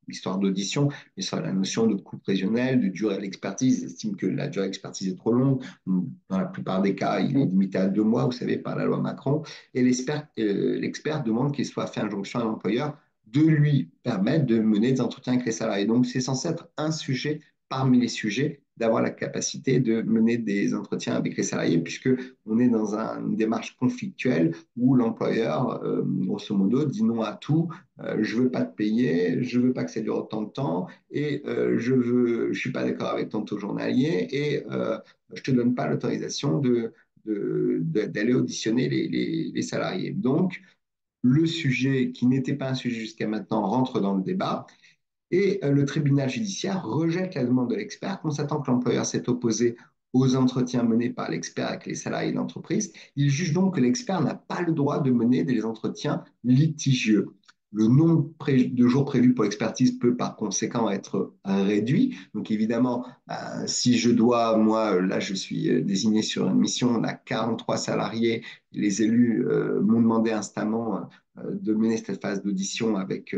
histoire d'audition, mais sur la notion de coût prévisionnel, de durée de l'expertise. Ils estiment que la durée de l'expertise est trop longue. Dans la plupart des cas, il est limité à deux mois, vous savez, par la loi Macron. Et euh, l'expert demande qu'il soit fait injonction à l'employeur de lui permettre de mener des entretiens avec les salariés. Donc, c'est censé être un sujet parmi les sujets d'avoir la capacité de mener des entretiens avec les salariés, puisque on est dans une démarche conflictuelle où l'employeur, euh, grosso modo, dit non à tout. Euh, je veux pas te payer, je veux pas que ça dure autant de temps, et euh, je veux, je suis pas d'accord avec ton taux journalier, et je te donne pas l'autorisation d'aller auditionner les, les, les salariés. Donc, le sujet qui n'était pas un sujet jusqu'à maintenant rentre dans le débat Et le tribunal judiciaire rejette la demande de l'expert, constatant que l'employeur s'est opposé aux entretiens menés par l'expert avec les salariés de l'entreprise. Il juge donc que l'expert n'a pas le droit de mener des entretiens litigieux. Le nombre de jours prévus pour l'expertise peut par conséquent être réduit. Donc évidemment, euh, si je dois, moi, là je suis euh, désigné sur une mission, on a 43 salariés, les élus euh, m'ont demandé instamment de mener cette phase d'audition avec,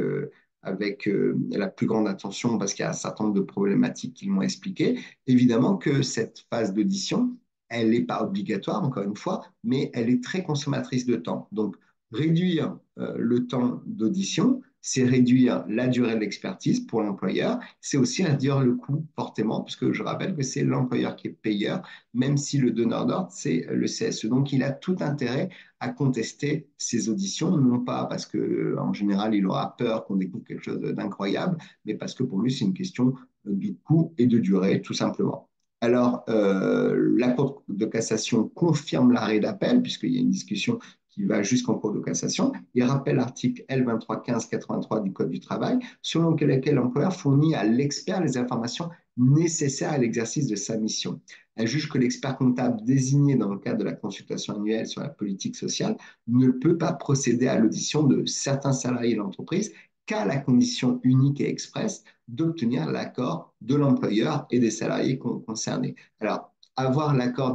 avec la plus grande attention parce qu'il y a un certain nombre de problématiques qu'ils m'ont expliquées. Évidemment que cette phase d'audition, elle n'est pas obligatoire, encore une fois, mais elle est très consommatrice de temps. Donc, réduire euh, le temps d'audition, c'est réduire la durée de l'expertise pour l'employeur, c'est aussi réduire le coût fortement, puisque je rappelle que c'est l'employeur qui est payeur, même si le donneur d'ordre, c'est le CSE. Donc, il a tout intérêt à contester ces auditions, non pas parce que en général, il aura peur qu'on découvre quelque chose d'incroyable, mais parce que pour lui, c'est une question de coût et de durée, tout simplement. Alors, euh, la Cour de cassation confirme l'arrêt d'appel, puisqu'il y a une discussion qui va jusqu'en cours de cassation. Il rappelle l'article L2315-83 du Code du travail, selon lequel l'employeur fournit à l'expert les informations nécessaires à l'exercice de sa mission. Elle juge que l'expert comptable désigné dans le cadre de la consultation annuelle sur la politique sociale ne peut pas procéder à l'audition de certains salariés de l'entreprise qu'à la condition unique et expresse d'obtenir l'accord de l'employeur et des salariés concernés. Avoir l'accord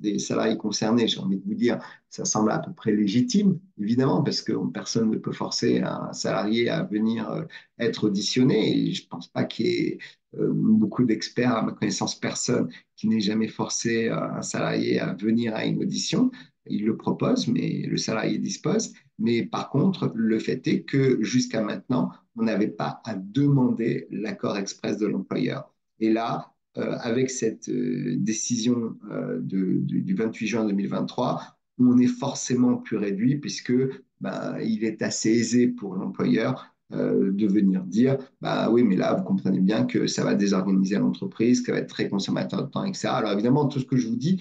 des, salariés concernés, j'ai envie de vous dire, ça semble à peu près légitime, évidemment, parce que personne ne peut forcer un salarié à venir euh, être auditionné. Je ne pense pas qu'il y ait euh, beaucoup d'experts, à ma connaissance, personne qui n'ait jamais forcé euh, un salarié à venir à une audition. Il le propose, mais le salarié dispose. Mais par contre, le fait est que jusqu'à maintenant, on n'avait pas à demander l'accord express de l'employeur. Et là, avec cette euh, décision euh, du 28 juin 2023, on est forcément plus réduit puisque ben, il est assez aisé pour l'employeur de venir dire bah oui mais là vous comprenez bien que ça va désorganiser l'entreprise que ça va être très consommateur de temps etc alors évidemment tout ce que je vous dis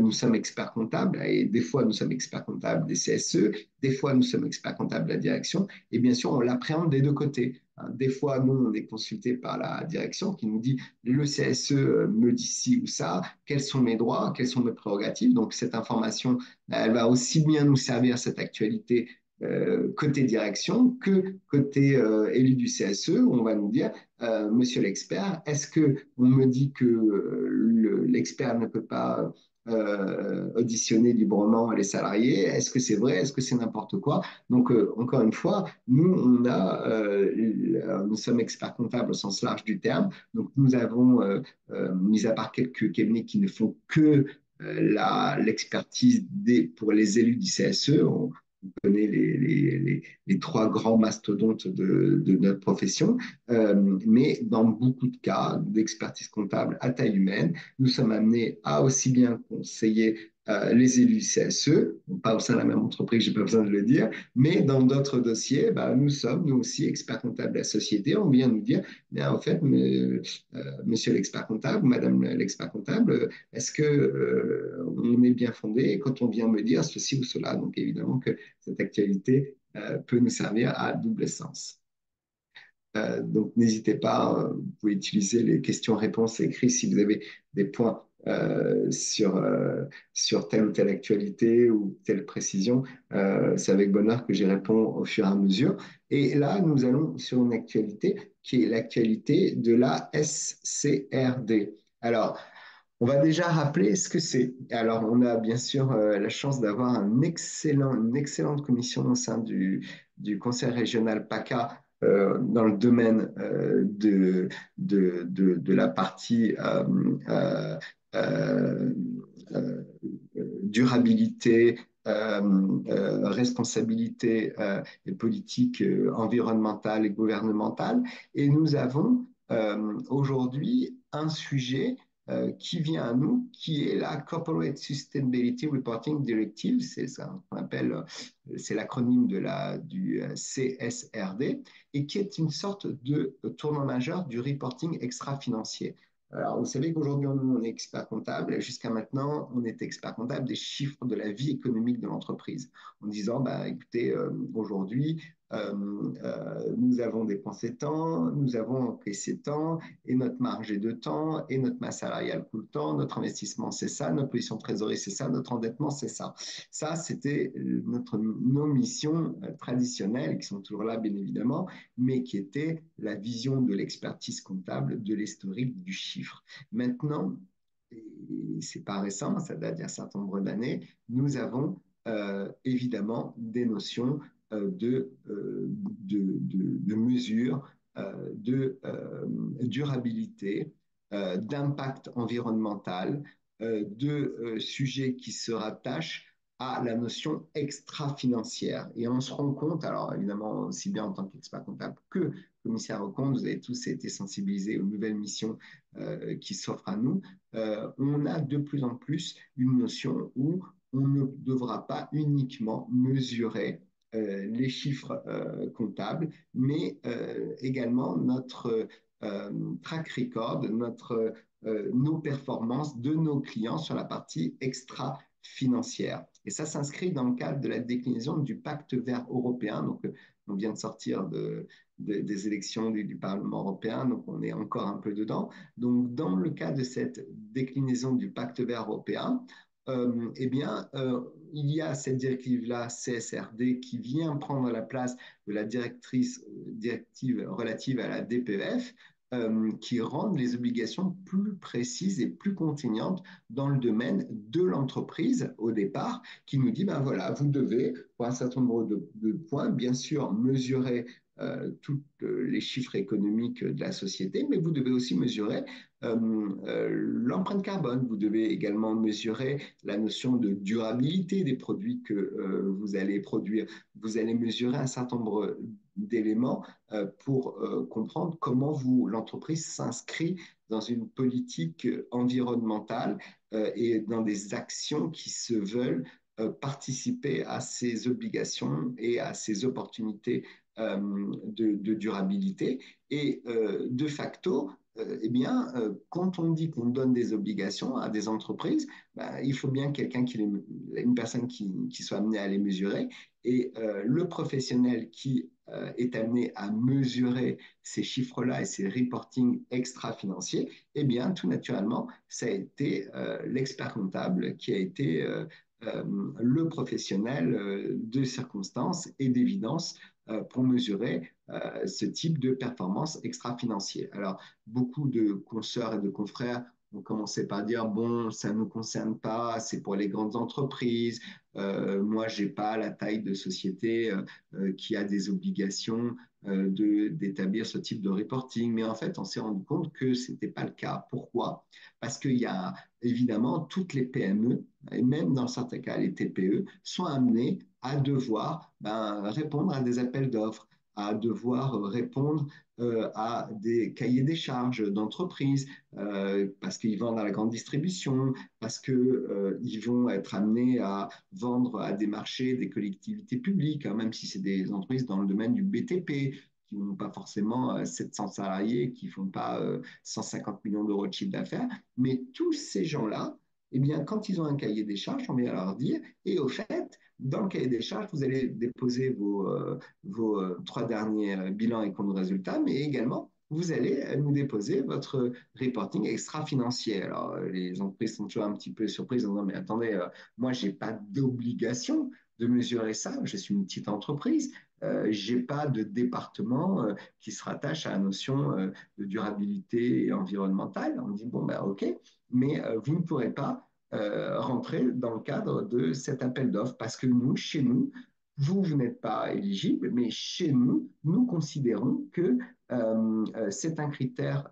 nous sommes experts comptables et des fois nous sommes experts comptables des CSE des fois nous sommes experts comptables de la direction. Et bien sûr on l'appréhende des deux côtés Hein, des fois, nous, on est consulté par la direction qui nous dit le CSE me dit ci ou ça, quels sont mes droits, quelles sont mes prérogatives. Donc, cette information, elle va aussi bien nous servir, cette actualité, euh, côté direction que côté euh, élu du CSE, on va nous dire, euh, monsieur l'expert, est-ce que on me dit que l'expert ne peut pas euh, auditionner librement les salariés. Est-ce que c'est vrai? Est-ce que c'est n'importe quoi? Donc, euh, encore une fois, nous, on a, euh, nous sommes experts comptables au sens large du terme. Donc, nous avons, mis à part quelques cabinets qui ne font que l'expertise pour les élus du CSE, on, connaissez les, les, trois grands mastodontes de, de notre profession, euh, mais dans beaucoup de cas d'expertise comptable à taille humaine, nous sommes amenés à aussi bien conseiller euh, les élus CSE, pas au sein de la même entreprise, je n'ai pas besoin de le dire, mais dans d'autres dossiers, bah, nous sommes, nous aussi, experts comptables de la société. On vient nous dire, mais en fait, euh, monsieur l'expert comptable, madame l'expert comptable, est-ce que euh, on est bien fondé? Quand on vient me dire ceci ou cela Donc, évidemment que cette actualité peut nous servir à double sens. donc, n'hésitez pas, vous pouvez utiliser les questions-réponses écrites si vous avez des points euh, sur, euh, sur telle ou telle actualité ou telle précision. Euh, c'est avec bonheur que j'y réponds au fur et à mesure. Et là, nous allons sur une actualité qui est l'actualité de la SCRD. Alors, on va déjà rappeler ce que c'est. Alors, on a bien sûr la chance d'avoir un excellent, une excellente commission au sein du, du Conseil régional PACA dans le domaine de, de, de, la partie durabilité, responsabilité et politique environnementale et gouvernementale. Et nous avons aujourd'hui un sujet euh, qui vient à nous, qui est la Corporate Sustainability Reporting Directive, c'est qu'on appelle, euh, l'acronyme de la, du euh, CSRD, et qui est une sorte de tournant majeur du reporting extra-financier. Alors, vous savez qu'aujourd'hui, on est expert comptable. Jusqu'à maintenant, on est expert comptable des chiffres de la vie économique de l'entreprise. En disant, bah, écoutez, aujourd'hui, euh, euh, nous avons dépensé tant, nous avons encaissé tant, et notre marge est de temps, et notre masse salariale coûte tant, notre investissement c'est ça, notre position de trésorerie c'est ça, notre endettement c'est ça. Ça, c'était notre, nos missions traditionnelles, qui sont toujours là bien évidemment, mais qui étaient la vision de l'expertise comptable, de l'historique, du chiffre. Maintenant, c'est pas récent, ça date d'il y a un certain nombre d'années, nous avons euh, évidemment des notions euh, de, euh, de, de, de, mesure, de durabilité, d'impact environnemental, de sujets qui se rattachent à la notion extra-financière. Et on se rend compte, alors évidemment, aussi bien en tant qu'expert comptable que commissaire au compte, vous avez tous été sensibilisés aux nouvelles missions euh, qui s'offrent à nous, euh, on a de plus en plus une notion où on ne devra pas uniquement mesurer euh, les chiffres euh, comptables, mais euh, également notre euh, track record, notre, nos performances de nos clients sur la partie extra financière. Et ça s'inscrit dans le cadre de la déclinaison du pacte vert européen. Donc, on vient de sortir de, de, des élections du, Parlement européen, donc on est encore un peu dedans. Donc, dans le cadre de cette déclinaison du pacte vert européen, euh, eh bien, euh, il y a cette directive-là, CSRD, qui vient prendre la place de la directrice, directive relative à la DPF, euh, qui rendent les obligations plus précises et plus contraignantes dans le domaine de l'entreprise au départ, qui nous dit, ben voilà, vous devez, pour un certain nombre de points, bien sûr, mesurer euh, tous les chiffres économiques de la société, mais vous devez aussi mesurer euh, euh, l'empreinte carbone. Vous devez également mesurer la notion de durabilité des produits que euh, vous allez produire. Vous allez mesurer un certain nombre d'éléments euh, pour euh, comprendre comment vous l'entreprise s'inscrit dans une politique environnementale et dans des actions qui se veulent participer à ces obligations et à ces opportunités de, de, durabilité. Et de facto, euh, eh bien, euh, quand on dit qu'on donne des obligations à des entreprises, ben, il faut bien quelqu'un qui les, une personne qui, qui, soit amenée à les mesurer. Et euh, le professionnel qui euh, est amené à mesurer ces chiffres-là et ces reporting extra-financiers, eh bien, tout naturellement, ça a été euh, l'expert comptable qui a été le professionnel de circonstances et d'évidence pour mesurer euh, ce type de performance extra-financière. Alors, beaucoup de consoeurs et de confrères ont commencé par dire bon, ça ne nous concerne pas, c'est pour les grandes entreprises. Euh, moi, j'ai pas la taille de société euh, euh qui a des obligations euh, de d'établir ce type de reporting. Mais en fait, on s'est rendu compte que c'était pas le cas. Pourquoi? Parce qu'il y a évidemment toutes les PME et même dans certains cas les TPE sont amenées à devoir ben, répondre à des appels d'offres à devoir répondre euh, à des cahiers des charges d'entreprise euh, parce qu'ils vendent à la grande distribution, parce qu'ils euh, vont être amenés à vendre à des marchés, des collectivités publiques, hein, même si c'est des entreprises dans le domaine du BTP qui n'ont pas forcément 700 salariés, qui font pas 150 millions d'euros de chiffre d'affaires, mais tous ces gens-là, eh quand ils ont un cahier des charges, on vient leur dire, et au fait, dans le cahier des charges, vous allez déposer vos, euh, euh, trois derniers euh, bilans et comptes de résultats, mais également, vous allez nous déposer votre reporting extra-financier. Alors, les entreprises sont toujours un petit peu surprises en disant, mais attendez, moi, je n'ai pas d'obligation de mesurer ça. Je suis une petite entreprise. Euh, je n'ai pas de département qui se rattache à la notion de durabilité environnementale. On dit, bon, ben, OK, mais vous ne pourrez pas euh, rentrer dans le cadre de cet appel d'offres. Parce que nous, chez nous, vous, vous n'êtes pas éligible, mais chez nous, nous considérons que euh, euh c'est un critère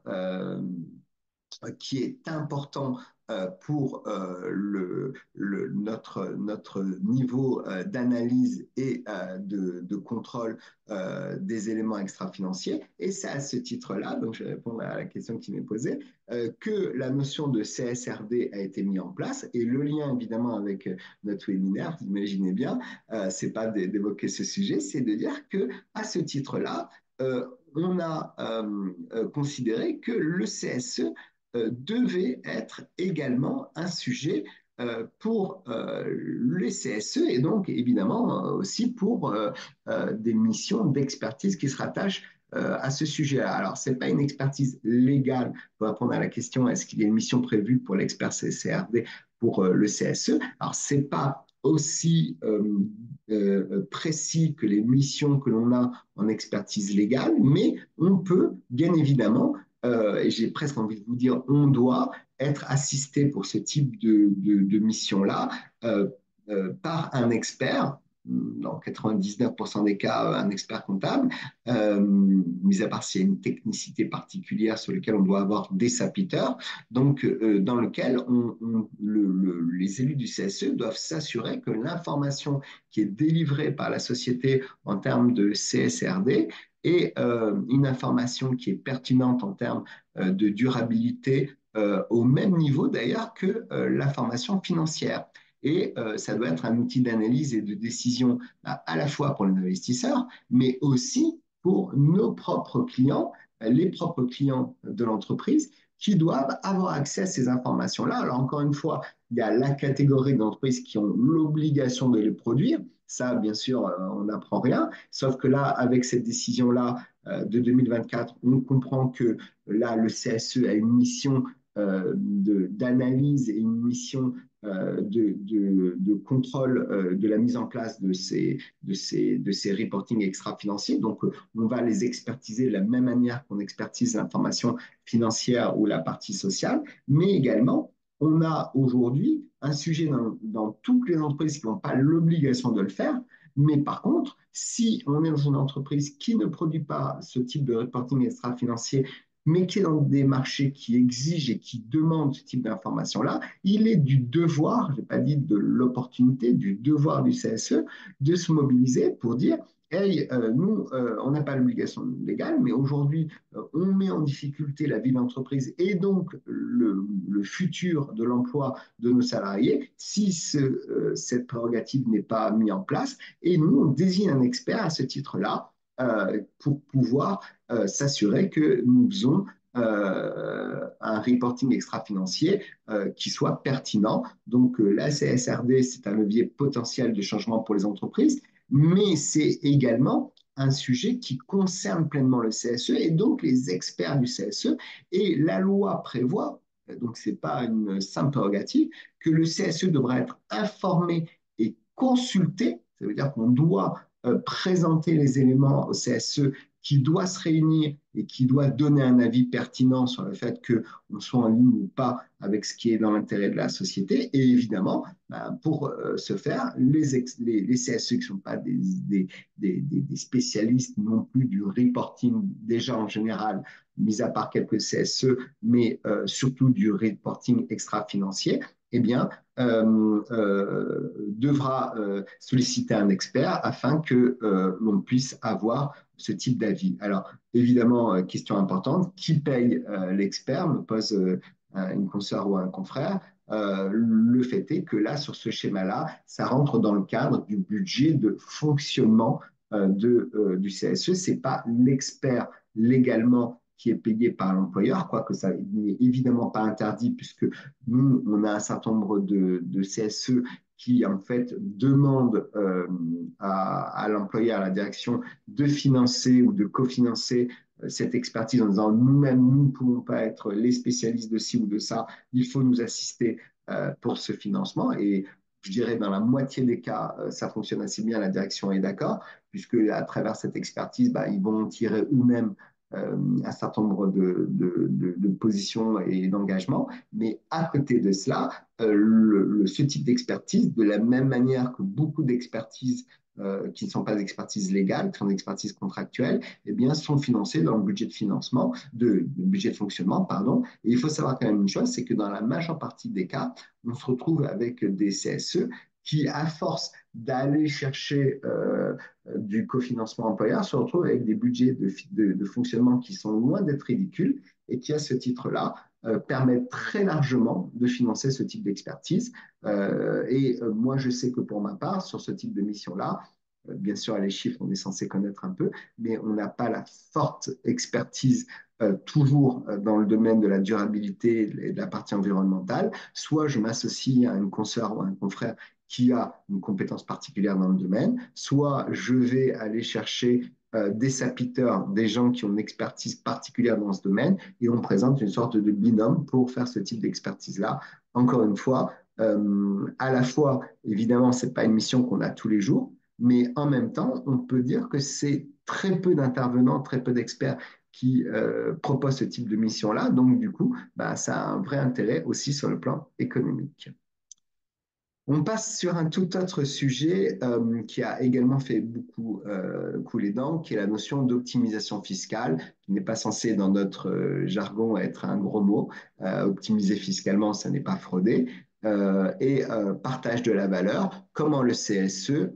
qui est important pour euh, le, le, notre, niveau euh, d'analyse et de, contrôle des éléments extra-financiers. Et c'est à ce titre-là, donc je réponds à la question qui m'est posée, que la notion de CSRD a été mise en place. Et le lien, évidemment, avec notre webinaire, vous imaginez bien, c'est pas d'évoquer ce sujet, c'est de dire que à ce titre-là, on a considéré que le CSE euh, devait être également un sujet euh, pour euh, les CSE et donc évidemment euh, aussi pour des missions d'expertise qui se rattachent à ce sujet-là. Alors, ce n'est pas une expertise légale pour répondre à la question est-ce qu'il y a une mission prévue pour l'expert CCRD pour le CSE Alors, ce n'est pas aussi précis que les missions que l'on a en expertise légale, mais on peut bien évidemment euh, et j'ai presque envie de vous dire, on doit être assisté pour ce type de, mission-là euh, euh, par un expert, dans 99% des cas, un expert comptable, mis à part s'il y a une technicité particulière sur laquelle on doit avoir des sapiteurs, donc dans lequel les élus du CSE doivent s'assurer que l'information qui est délivrée par la société en termes de CSRD euh, une information qui est pertinente en termes euh, de durabilité euh, au même niveau d'ailleurs que l'information financière. Et ça doit être un outil d'analyse et de décision bah, à la fois pour les investisseurs, mais aussi pour nos propres clients, les propres clients de l'entreprise qui doivent avoir accès à ces informations-là. Alors encore une fois, il y a la catégorie d'entreprises qui ont l'obligation de les produire, ça, bien sûr, euh, on n'apprend rien. Sauf que là, avec cette décision-là euh, de 2024, on comprend que là, le CSE a une mission euh, d'analyse et une mission de, de, contrôle de la mise en place de ces, de ces, de ces reporting extra-financiers. Donc, on va les expertiser de la même manière qu'on expertise l'information financière ou la partie sociale, mais également, on a aujourd'hui un sujet dans, dans, toutes les entreprises qui n'ont pas l'obligation de le faire, mais par contre, si on est dans une entreprise qui ne produit pas ce type de reporting extra-financier, mais qui est dans des marchés qui exigent et qui demandent ce type d'information-là, il est du devoir, je n'ai pas dit de l'opportunité, du devoir du CSE de se mobiliser pour dire hey, euh, nous, euh, on n'a pas l'obligation légale, mais aujourd'hui, euh, on met en difficulté la vie d'entreprise et donc le, futur de l'emploi de nos salariés si cette prérogative n'est pas mise en place. Et nous, on désigne un expert à ce titre-là pour pouvoir s'assurer que nous faisons un reporting extra-financier qui soit pertinent. Donc, la CSRD, c'est un levier potentiel de changement pour les entreprises mais c'est également un sujet qui concerne pleinement le CSE et donc les experts du CSE. Et la loi prévoit, donc ce n'est pas une simple prérogative, que le CSE devra être informé et consulté. Ça veut dire qu'on doit euh, présenter les éléments au CSE qui doit se réunir et qui doit donner un avis pertinent sur le fait qu'on soit en ligne ou pas avec ce qui est dans l'intérêt de la société. Et évidemment, ben, pour euh, ce faire, les, CSE qui ne sont pas des, spécialistes non plus du reporting déjà en général, mis à part quelques CSE, mais euh, surtout du reporting extra-financier, eh bien, euh, euh, devra euh, solliciter un expert afin que l'on puisse avoir ce type d'avis. Alors, évidemment, question importante, qui paye l'expert me pose une consoeur ou un confrère. le fait est que là, sur ce schéma-là, ça rentre dans le cadre du budget de fonctionnement du CSE. Ce n'est pas l'expert légalement qui est payé par l'employeur, quoique ça n'est évidemment pas interdit puisque nous, on a un certain nombre de, CSE qui en fait demandent euh, à, l'employeur, à la direction de financer ou de cofinancer euh, cette expertise en disant nous-mêmes, nous ne pouvons pas être les spécialistes de ci ou de ça, il faut nous assister euh, pour ce financement. Et je dirais dans la moitié des cas, ça fonctionne assez bien, la direction est d'accord, puisque à travers cette expertise, bah, ils vont tirer eux-mêmes un certain nombre de, de, positions et d'engagements. Mais à côté de cela, euh, ce type d'expertise, de la même manière que beaucoup d'expertises euh, qui ne sont pas d'expertise légale, qui sont d'expertise contractuelle, eh bien, sont financées dans le budget de financement, de, budget de fonctionnement, pardon. Et il faut savoir quand même une chose, c'est que dans la majeure partie des cas, on se retrouve avec des CSE qui, à force d'aller chercher euh, du cofinancement employeur, se retrouve avec des budgets de, fonctionnement qui sont loin d'être ridicules et qui, à ce titre-là, euh, permettent très largement de financer ce type d'expertise. Euh, et moi, je sais que pour ma part, sur ce type de mission-là, bien sûr, les chiffres, on est censé connaître un peu, mais on n'a pas la forte expertise toujours dans le domaine de la durabilité et de la partie environnementale, soit je m'associe à une consoeur ou à un confrère qui a une compétence particulière dans le domaine, soit je vais aller chercher euh, des sapiteurs, des gens qui ont une expertise particulière dans ce domaine, et on présente une sorte de binôme pour faire ce type d'expertise-là. Encore une fois, euh, à la fois, évidemment, ce n'est pas une mission qu'on a tous les jours, mais en même temps, on peut dire que c'est très peu d'intervenants, très peu d'experts qui euh, proposent ce type de mission-là. Donc, du coup, bah, ça a un vrai intérêt aussi sur le plan économique. On passe sur un tout autre sujet euh, qui a également fait beaucoup euh, couler d'encre, qui est la notion d'optimisation fiscale, qui n'est pas censé dans notre euh, jargon être un gros mot. optimiser fiscalement, ça n'est pas frauder. et partage de la valeur, comment le CSE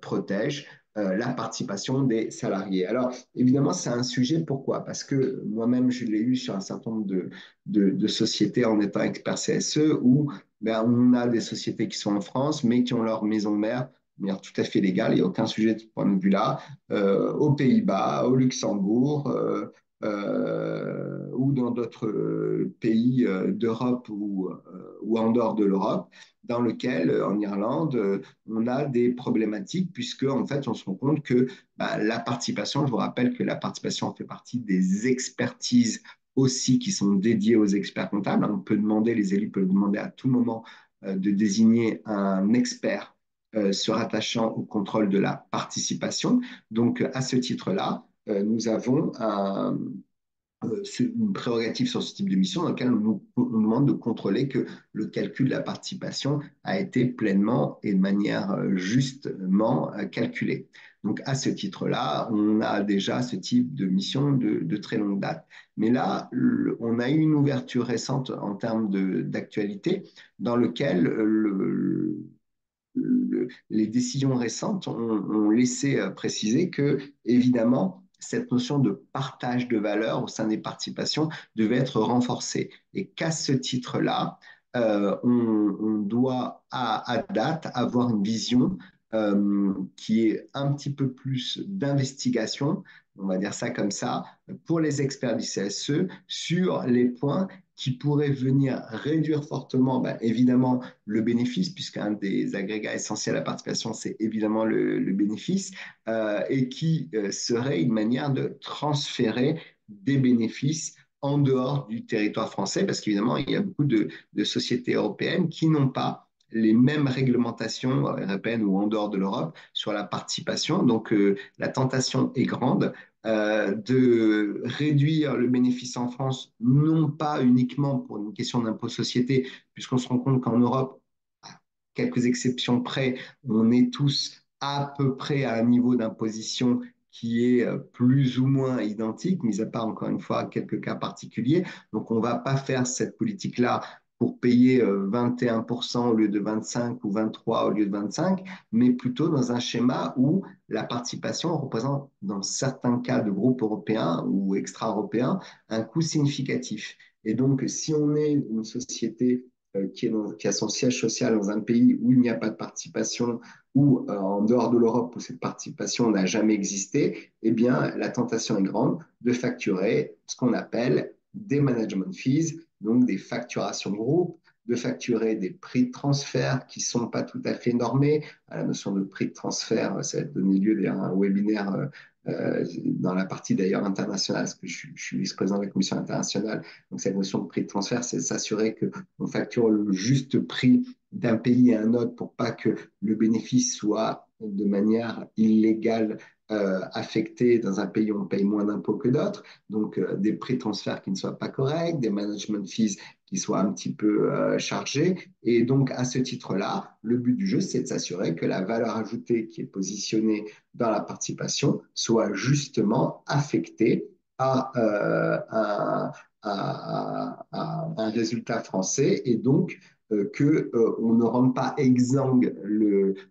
protège la participation des salariés. Alors, évidemment, c'est un sujet, pourquoi? Parce que moi-même, je l'ai eu sur un certain nombre de, sociétés en étant expert CSE où ben, on a des sociétés qui sont en France, mais qui ont leur maison mère de manière tout à fait légale, il n'y a aucun sujet de ce point de vue-là, euh, aux Pays-Bas, au Luxembourg, euh, euh, ou dans d'autres pays d'Europe ou, ou, en dehors de l'Europe, dans lequel, en Irlande, on a des problématiques, puisque en fait, on se rend compte que ben, la participation, je vous rappelle que la participation fait partie des expertises aussi qui sont dédiés aux experts comptables. On peut demander, les élus peuvent demander à tout moment euh, de désigner un expert euh, se rattachant au contrôle de la participation. Donc, à ce titre-là, euh, nous avons euh, une prérogative sur ce type de mission dans laquelle on nous demande de contrôler que le calcul de la participation a été pleinement et de manière euh, justement euh, calculé. Donc à ce titre-là, on a déjà ce type de mission de, très longue date. Mais là, on a eu une ouverture récente en termes d'actualité dans lequel les décisions récentes ont, ont laissé préciser que, évidemment, cette notion de partage de valeur au sein des participations devait être renforcée. Et qu'à ce titre-là, euh, on, doit à, date avoir une vision euh, qui est un petit peu plus d'investigation, on va dire ça comme ça, pour les experts du CSE sur les points qui pourrait venir réduire fortement, ben, évidemment, le bénéfice, puisqu'un des agrégats essentiels à la participation, c'est évidemment le, bénéfice, euh, et qui euh, serait une manière de transférer des bénéfices en dehors du territoire français, parce qu'évidemment, il y a beaucoup de, sociétés européennes qui n'ont pas les mêmes réglementations européennes ou en dehors de l'Europe sur la participation. Donc, euh, la tentation est grande. Euh, de réduire le bénéfice en France, non pas uniquement pour une question d'impôt société, puisqu'on se rend compte qu'en Europe, à quelques exceptions près, on est tous à peu près à un niveau d'imposition qui est euh, plus ou moins identique, mis à part encore une fois quelques cas particuliers. Donc on ne va pas faire cette politique-là pour payer 21% euh, au lieu de 25 ou 23 au lieu de 25, mais plutôt dans un schéma où la participation représente, dans certains cas de groupes européens ou extra-européens, un coût significatif. Et donc, si on est une société euh, qui, a son siège social dans un pays où il n'y a pas de participation, ou euh, en dehors de l'Europe où cette participation n'a jamais existé, eh bien, la tentation est grande de facturer ce qu'on appelle des management fees, donc des facturations groupes, de facturer des prix de transfert qui ne sont pas tout à fait normés. la notion de prix de transfert, ça va donner lieu à un webinaire euh, euh, dans la partie d'ailleurs internationale, parce que je, suis vice-président de la commission internationale. Donc cette notion de prix de transfert, c'est s'assurer qu'on facture le juste prix d'un pays à un autre pour pas que le bénéfice soit de manière illégale euh, affectés dans un pays où on paye moins d'impôts que d'autres, donc euh, des prix de transfert qui ne soient pas corrects, des management fees qui soient un petit peu euh, chargés. Et donc, à ce titre-là, le but du jeu, c'est de s'assurer que la valeur ajoutée qui est positionnée dans la participation soit justement affectée à, à, à un résultat français et donc euh, qu'on euh, ne rende pas exsangue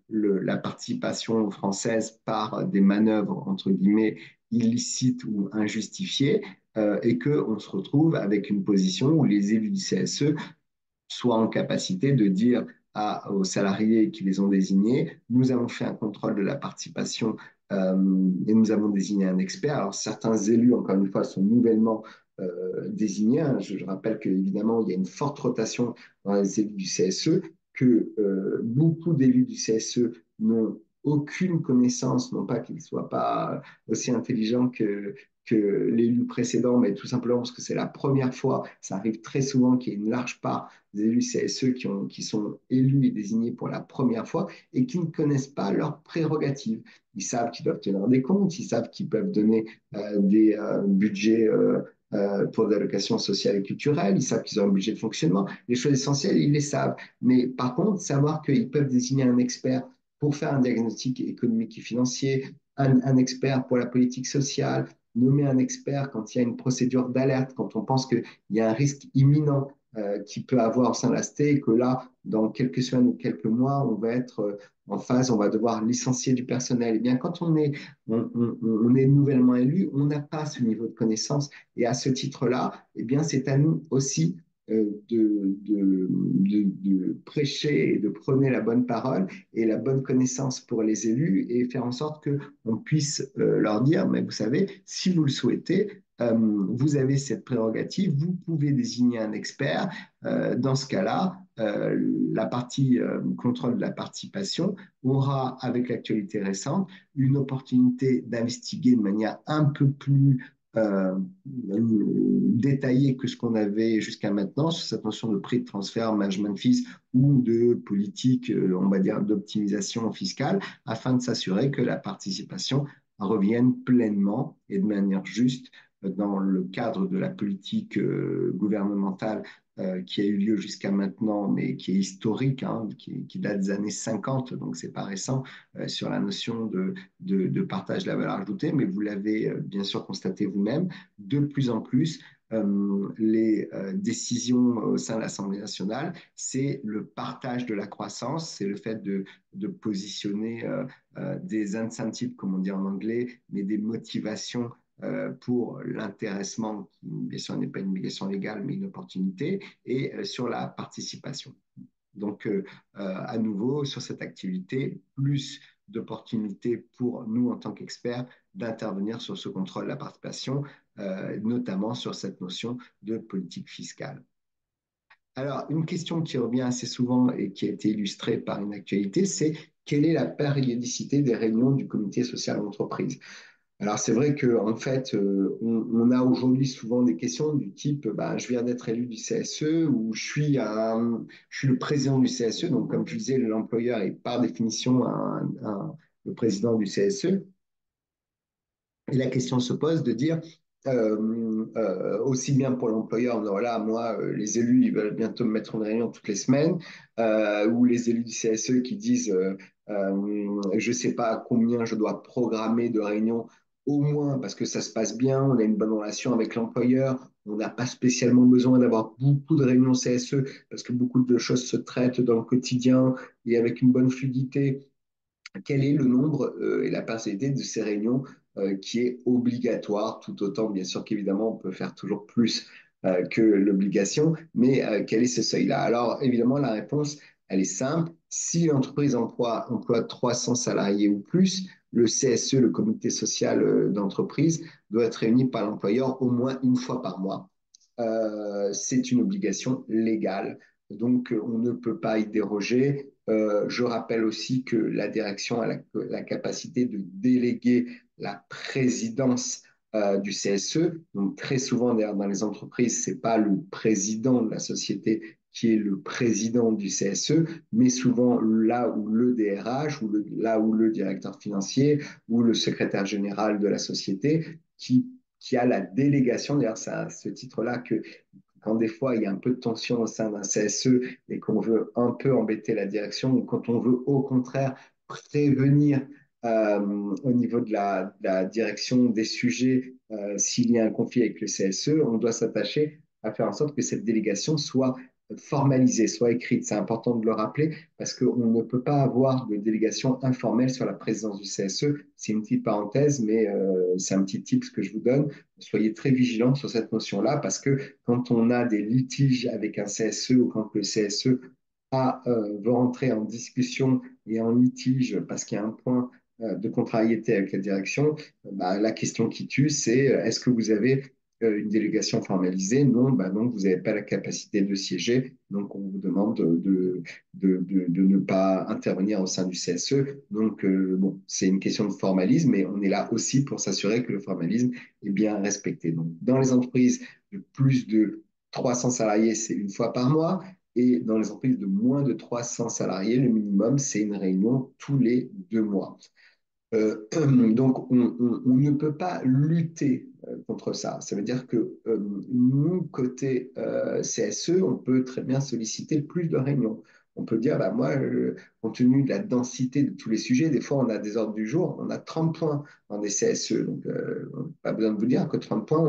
la participation française par des manœuvres, entre guillemets, illicites ou injustifiées, euh, et qu'on se retrouve avec une position où les élus du CSE soient en capacité de dire aux salariés qui les ont désignés, nous avons fait un contrôle de la participation et nous avons désigné un expert. Alors, certains élus, encore une fois, sont nouvellement euh, désignés. Je, je rappelle qu'évidemment, il y a une forte rotation dans les élus du CSE, que euh, beaucoup d'élus du CSE n'ont aucune connaissance, non pas qu'ils ne soient pas aussi intelligents que, que l'élu précédent, mais tout simplement parce que c'est la première fois. Ça arrive très souvent qu'il y ait une large part des élus CSE qui, ont, qui sont élus et désignés pour la première fois et qui ne connaissent pas leurs prérogatives. Ils savent qu'ils doivent tenir des comptes, ils savent qu'ils peuvent donner euh, des budgets euh, pour des allocations sociales et culturelles, ils savent qu'ils ont un budget de fonctionnement. Les choses essentielles, ils les savent. Mais par contre, savoir qu'ils peuvent désigner un expert pour faire un diagnostic économique et financier, un, un expert pour la politique sociale, nommer un expert quand il y a une procédure d'alerte, quand on pense qu'il y a un risque imminent euh, qui peut avoir ST et que là, dans quelques semaines ou quelques mois, on va être euh, en phase, on va devoir licencier du personnel. Eh bien, quand on est, nouvellement élu, on n'a pas ce niveau de connaissance. Et à ce titre-là, eh bien, c'est à nous aussi euh, de, prêcher et de prôner la bonne parole et la bonne connaissance pour les élus et faire en sorte qu'on puisse leur dire, mais vous savez, si vous le souhaitez, vous avez cette prérogative, vous pouvez désigner un expert. Euh, dans ce cas-là, euh, la partie contrôle de la participation aura, avec l'actualité récente, une opportunité d'investiguer de manière un peu plus euh, détaillé que ce qu'on avait jusqu'à maintenant sur cette notion de prix de transfert, management fees ou de politique, euh, on va dire, d'optimisation fiscale, afin de s'assurer que la participation revienne pleinement et de manière juste dans le cadre de la politique euh, gouvernementale euh, qui a eu lieu jusqu'à maintenant, mais qui est historique, hein, qui, date des années 50, donc c'est pas récent, euh, sur la notion de, de, partage de la valeur ajoutée, mais vous l'avez bien sûr constaté vous-même, de plus en plus, les décisions au sein de l'Assemblée nationale, c'est le partage de la croissance, c'est le fait de, de positionner des incentives, comme on dit en anglais, mais des motivations euh, pour l'intéressement, qui bien sûr n'est pas une obligation légale, mais une opportunité, et euh, sur la participation. Donc, euh, à nouveau, sur cette activité, plus d'opportunités pour nous, en tant qu'experts, d'intervenir sur ce contrôle de la participation, notamment sur cette notion de politique fiscale. Alors, une question qui revient assez souvent et qui a été illustrée par une actualité, c'est quelle est la périodicité des réunions du comité social d'entreprise alors c'est vrai qu'en en fait, euh, on, a aujourd'hui souvent des questions du type, bah, je viens d'être élu du CSE ou je suis, je suis le président du CSE. Donc comme je disais, l'employeur est par définition un, le président du CSE. Et la question se pose de dire, euh, euh, aussi bien pour l'employeur, voilà, moi, les élus, ils veulent bientôt me mettre une réunion toutes les semaines, ou les élus du CSE qui disent, je ne sais pas combien je dois programmer de réunions au moins parce que ça se passe bien, on a une bonne relation avec l'employeur, on n'a pas spécialement besoin d'avoir beaucoup de réunions CSE parce que beaucoup de choses se traitent dans le quotidien et avec une bonne fluidité. Quel est le nombre euh, et la personnalité de ces réunions euh, qui est obligatoire, tout autant bien sûr qu'évidemment on peut faire toujours plus euh, que l'obligation, mais quel est ce seuil-là? Alors évidemment la réponse elle est simple. Si l'entreprise emploie 300 salariés ou plus, le CSE, le comité social euh, d'entreprise, doit être réuni par l'employeur au moins une fois par mois. Euh, c'est une obligation légale, donc on ne peut pas y déroger. Euh, je rappelle aussi que la direction a la, capacité de déléguer la présidence euh, du CSE. Donc très souvent, d'ailleurs, dans les entreprises, c'est pas le président de la société qui est le président du CSE, mais souvent là où le DRH, ou là où le directeur financier, ou le secrétaire général de la société, qui, qui a la délégation, d'ailleurs c'est à ce titre-là que quand des fois il y a un peu de tension au sein d'un CSE et qu'on veut un peu embêter la direction, ou quand on veut au contraire prévenir euh, au niveau de la, de la, direction des sujets euh, s'il y a un conflit avec le CSE, on doit s'attacher à faire en sorte que cette délégation soit formalisée, soit écrite. C'est important de le rappeler parce qu'on ne peut pas avoir de délégation informelle sur la présidence du CSE. C'est une petite parenthèse, mais euh, c'est un petit tip que je vous donne. Soyez très vigilants sur cette notion-là parce que quand on a des litiges avec un CSE ou quand le CSE a, euh, veut entrer en discussion et en litige parce qu'il y a un point euh, de contrariété avec la direction, bah, la question qui tue, c'est est-ce que vous avez une délégation formalisée, non, bah non, vous n'avez pas la capacité de siéger, donc on vous demande de, de, de, de ne pas intervenir au sein du CSE. Donc, euh, bon, c'est une question de formalisme, mais on est là aussi pour s'assurer que le formalisme est bien respecté. Donc, dans les entreprises de plus de 300 salariés, c'est une fois par mois. Et dans les entreprises de moins de 300 salariés, le minimum, c'est une réunion tous les deux mois. Euh, donc, on, ne peut pas lutter euh, contre ça. Ça veut dire que euh, nous, côté CSE, on peut très bien solliciter plus de réunions. On peut dire, bah, moi, compte tenu de la densité de tous les sujets, des fois, on a des ordres du jour, on a 30 points dans des CSE. Donc, euh, pas besoin de vous dire que 30 points,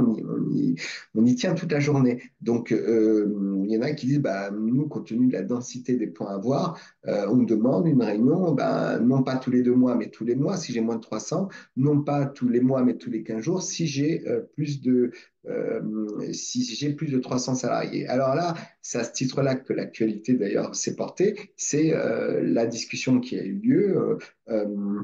on y, tient toute la journée. Donc, euh, il y en a qui disent, bah, nous, compte tenu de la densité des points à voir, euh, on me demande une réunion, bah, non pas tous les deux mois, mais tous les mois, si j'ai moins de 300, non pas tous les mois, mais tous les 15 jours, si j'ai euh, plus de, euh, si j'ai plus de 300 salariés. Alors là, c'est à ce titre-là que l'actualité d'ailleurs s'est portée, c'est euh, la discussion qui a eu lieu euh, euh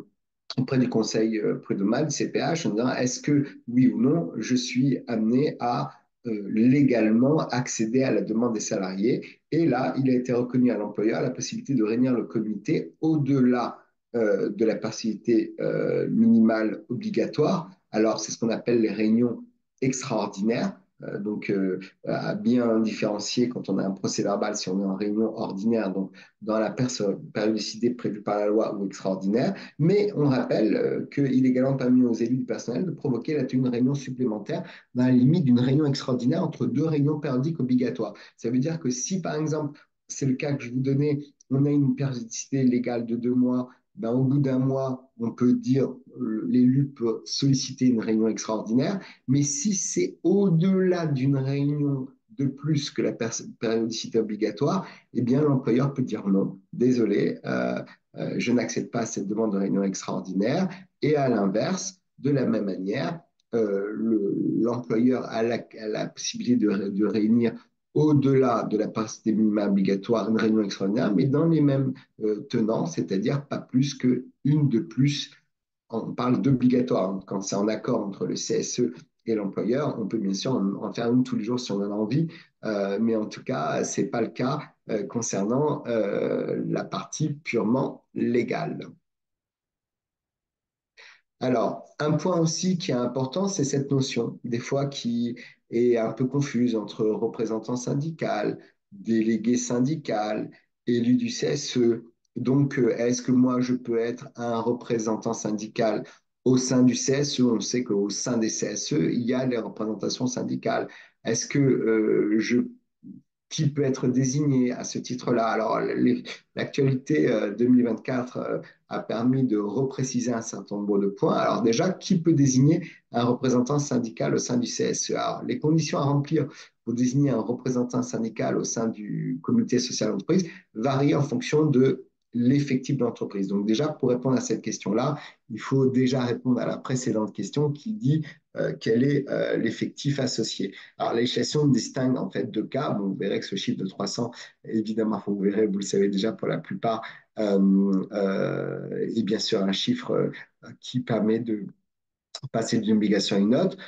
auprès du conseil prud'homal, CPH, en disant est-ce que oui ou non, je suis amené à euh, légalement accéder à la demande des salariés? Et là, il a été reconnu à l'employeur la possibilité de réunir le comité au-delà euh, de la partialité euh, minimale obligatoire. Alors, c'est ce qu'on appelle les réunions extraordinaires. Euh, donc, euh, à bien différencier quand on a un procès verbal, si on est en réunion ordinaire, donc dans la périodicité prévue par la loi ou extraordinaire. Mais on rappelle euh, qu'il est également permis aux élus du personnel de provoquer la tenue d'une réunion supplémentaire dans la limite d'une réunion extraordinaire entre deux réunions périodiques obligatoires. Ça veut dire que si, par exemple, c'est le cas que je vous donnais, on a une périodicité légale de deux mois ben, au bout d'un mois, on peut dire euh, l'élu peut solliciter une réunion extraordinaire, mais si c'est au-delà d'une réunion de plus que la périodicité obligatoire, eh bien l'employeur peut dire non, désolé, euh, euh, je n'accepte pas cette demande de réunion extraordinaire. Et à l'inverse, de la même manière, l'employeur a, la, possibilité de réunir au-delà de la partie minimale obligatoire, une réunion extraordinaire, mais dans les mêmes euh, tenants, c'est-à-dire pas plus qu'une de plus. On parle d'obligatoire. Quand c'est en accord entre le CSE et l'employeur, on peut bien sûr en, faire une tous les jours si on en a envie, euh, mais en tout cas, ce n'est pas le cas euh, concernant la partie purement légale. Alors, un point aussi qui est important, c'est cette notion, des fois qui est un peu confuse entre représentant syndical, délégué syndical, élu du CSE. Donc, euh, est-ce que moi, je peux être un représentant syndical au sein du CSE? On sait qu'au sein des CSE, il y a les représentations syndicales. Est-ce que euh, je qui peut être désigné à ce titre-là. Alors, l'actualité 2024 euh, a permis de repréciser un certain nombre de points. Alors déjà, qui peut désigner un représentant syndical au sein du CSE Alors, les conditions à remplir pour désigner un représentant syndical au sein du comité social d'entreprise varient en fonction de l'effectif d'entreprise. Donc déjà, pour répondre à cette question-là, il faut déjà répondre à la précédente question qui dit euh, quel est euh, l'effectif associé. Alors, la législation distingue en fait deux cas. Bon, vous verrez que ce chiffre de 300, évidemment, vous verrez, vous le savez déjà pour la plupart, euh, euh est bien sûr un chiffre euh, qui permet de passer d'une obligation à une autre.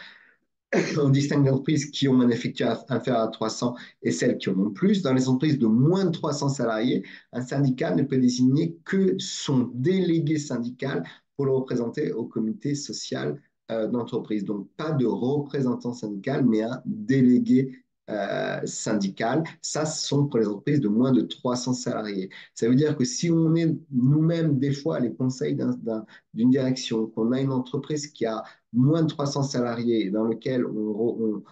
On distingue les entreprises qui ont un effectif inférieur à 300 et celles qui en ont plus. Dans les entreprises de moins de 300 salariés, un syndicat ne peut désigner que son délégué syndical pour le représenter au comité social euh, d'entreprise. Donc, pas de représentant syndical, mais un délégué euh, syndical. Ça, ce sont pour les entreprises de moins de 300 salariés. Ça veut dire que si on est nous-mêmes, des fois, les conseils d'une un, direction, qu'on a une entreprise qui a moins de 300 salariés, dans lequel on,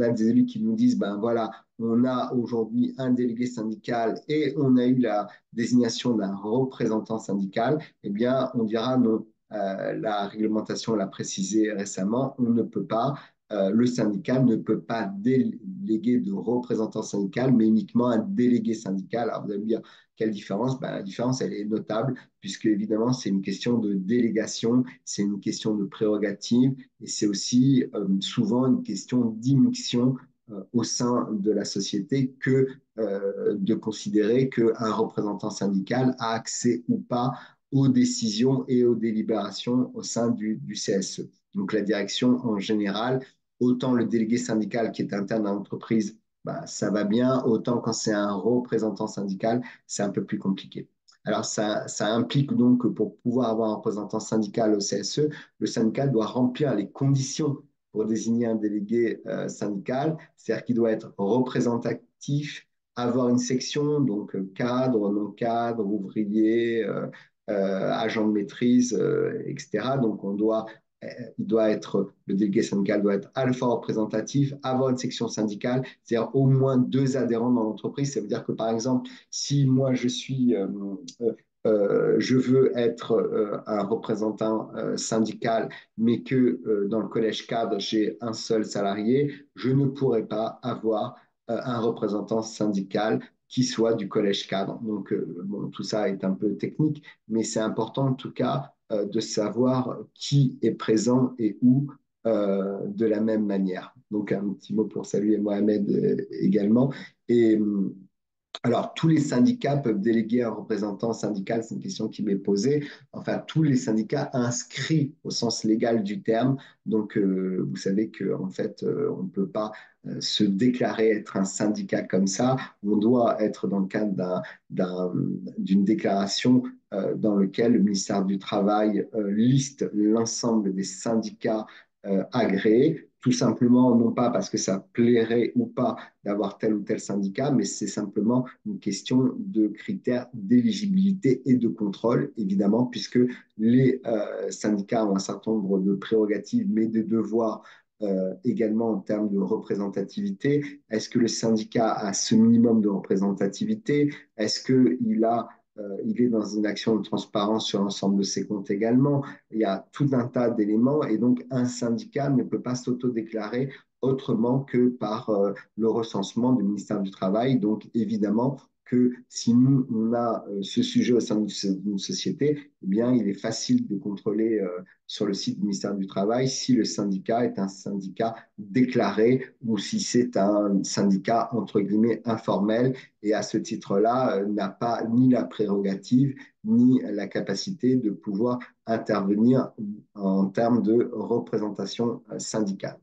a des élus qui nous disent, ben voilà, on a aujourd'hui un délégué syndical et on a eu la désignation d'un représentant syndical, eh bien, on dira non euh, la réglementation l'a précisé récemment, on ne peut pas, euh, le syndicat ne peut pas déléguer de représentant syndical, mais uniquement un délégué syndical. Alors vous allez me dire, quelle différence? Ben, La différence, elle est notable, puisque évidemment, c'est une question de délégation, c'est une question de prérogative, et c'est aussi euh, souvent une question d'immixtion euh, au sein de la société que de considérer qu'un représentant syndical a accès ou pas aux décisions et aux délibérations au sein du CSE. Donc la direction en général, autant le délégué syndical qui est interne à l'entreprise, bah, ça va bien, autant quand c'est un représentant syndical, c'est un peu plus compliqué. Alors, ça, implique donc que pour pouvoir avoir un représentant syndical au CSE, le syndicat doit remplir les conditions pour désigner un délégué euh, syndical, c'est-à-dire qu'il doit être représentatif, avoir une section, donc cadre, non-cadre, ouvrier, euh, euh, agent de maîtrise, euh, etc. Donc, on doit euh, il doit être, le délégué syndical doit être fois représentatif, avoir une section syndicale, c'est-à-dire au moins deux adhérents dans l'entreprise. Ça veut dire que, par exemple, si moi je suis, euh, euh, je veux être euh, un représentant euh, syndical, mais que dans le collège cadre, j'ai un seul salarié, je ne pourrais pas avoir un représentant syndical qui soit du collège cadre. Donc, tout ça est un peu technique, mais c'est important en tout cas euh, de savoir qui est présent et où euh, de la même manière. Donc un petit mot pour saluer Mohamed euh, également. Et alors, tous les syndicats peuvent déléguer un représentant syndical, c'est une question qui m'est posée. Enfin, tous les syndicats inscrits au sens légal du terme. Donc, euh, vous savez qu'en en fait, euh, on ne peut pas euh, se déclarer être un syndicat comme ça. On doit être dans le cadre d'une déclaration dans laquelle le ministère du Travail liste l'ensemble des syndicats agréés tout simplement, non pas parce que ça plairait ou pas d'avoir tel ou tel syndicat, mais c'est simplement une question de critères d'éligibilité et de contrôle, évidemment, puisque les euh, syndicats ont un certain nombre de prérogatives, mais des devoirs euh, également en termes de représentativité. Est-ce que le syndicat a ce minimum de représentativité? Est-ce qu'il a euh, il est dans une action de transparence sur l'ensemble de ses comptes également? Il y a tout un tas d'éléments et donc un syndicat ne peut pas s'autodéclarer autrement que par euh, le recensement du ministère du Travail. Donc évidemment, que si nous, on a euh, ce sujet au sein d'une société, eh bien, il est facile de contrôler euh, sur le site du ministère du Travail si le syndicat est un syndicat déclaré ou si c'est un syndicat, entre guillemets, informel et à ce titre-là, euh, n'a pas ni la prérogative ni la capacité de pouvoir intervenir en termes de représentation syndicale.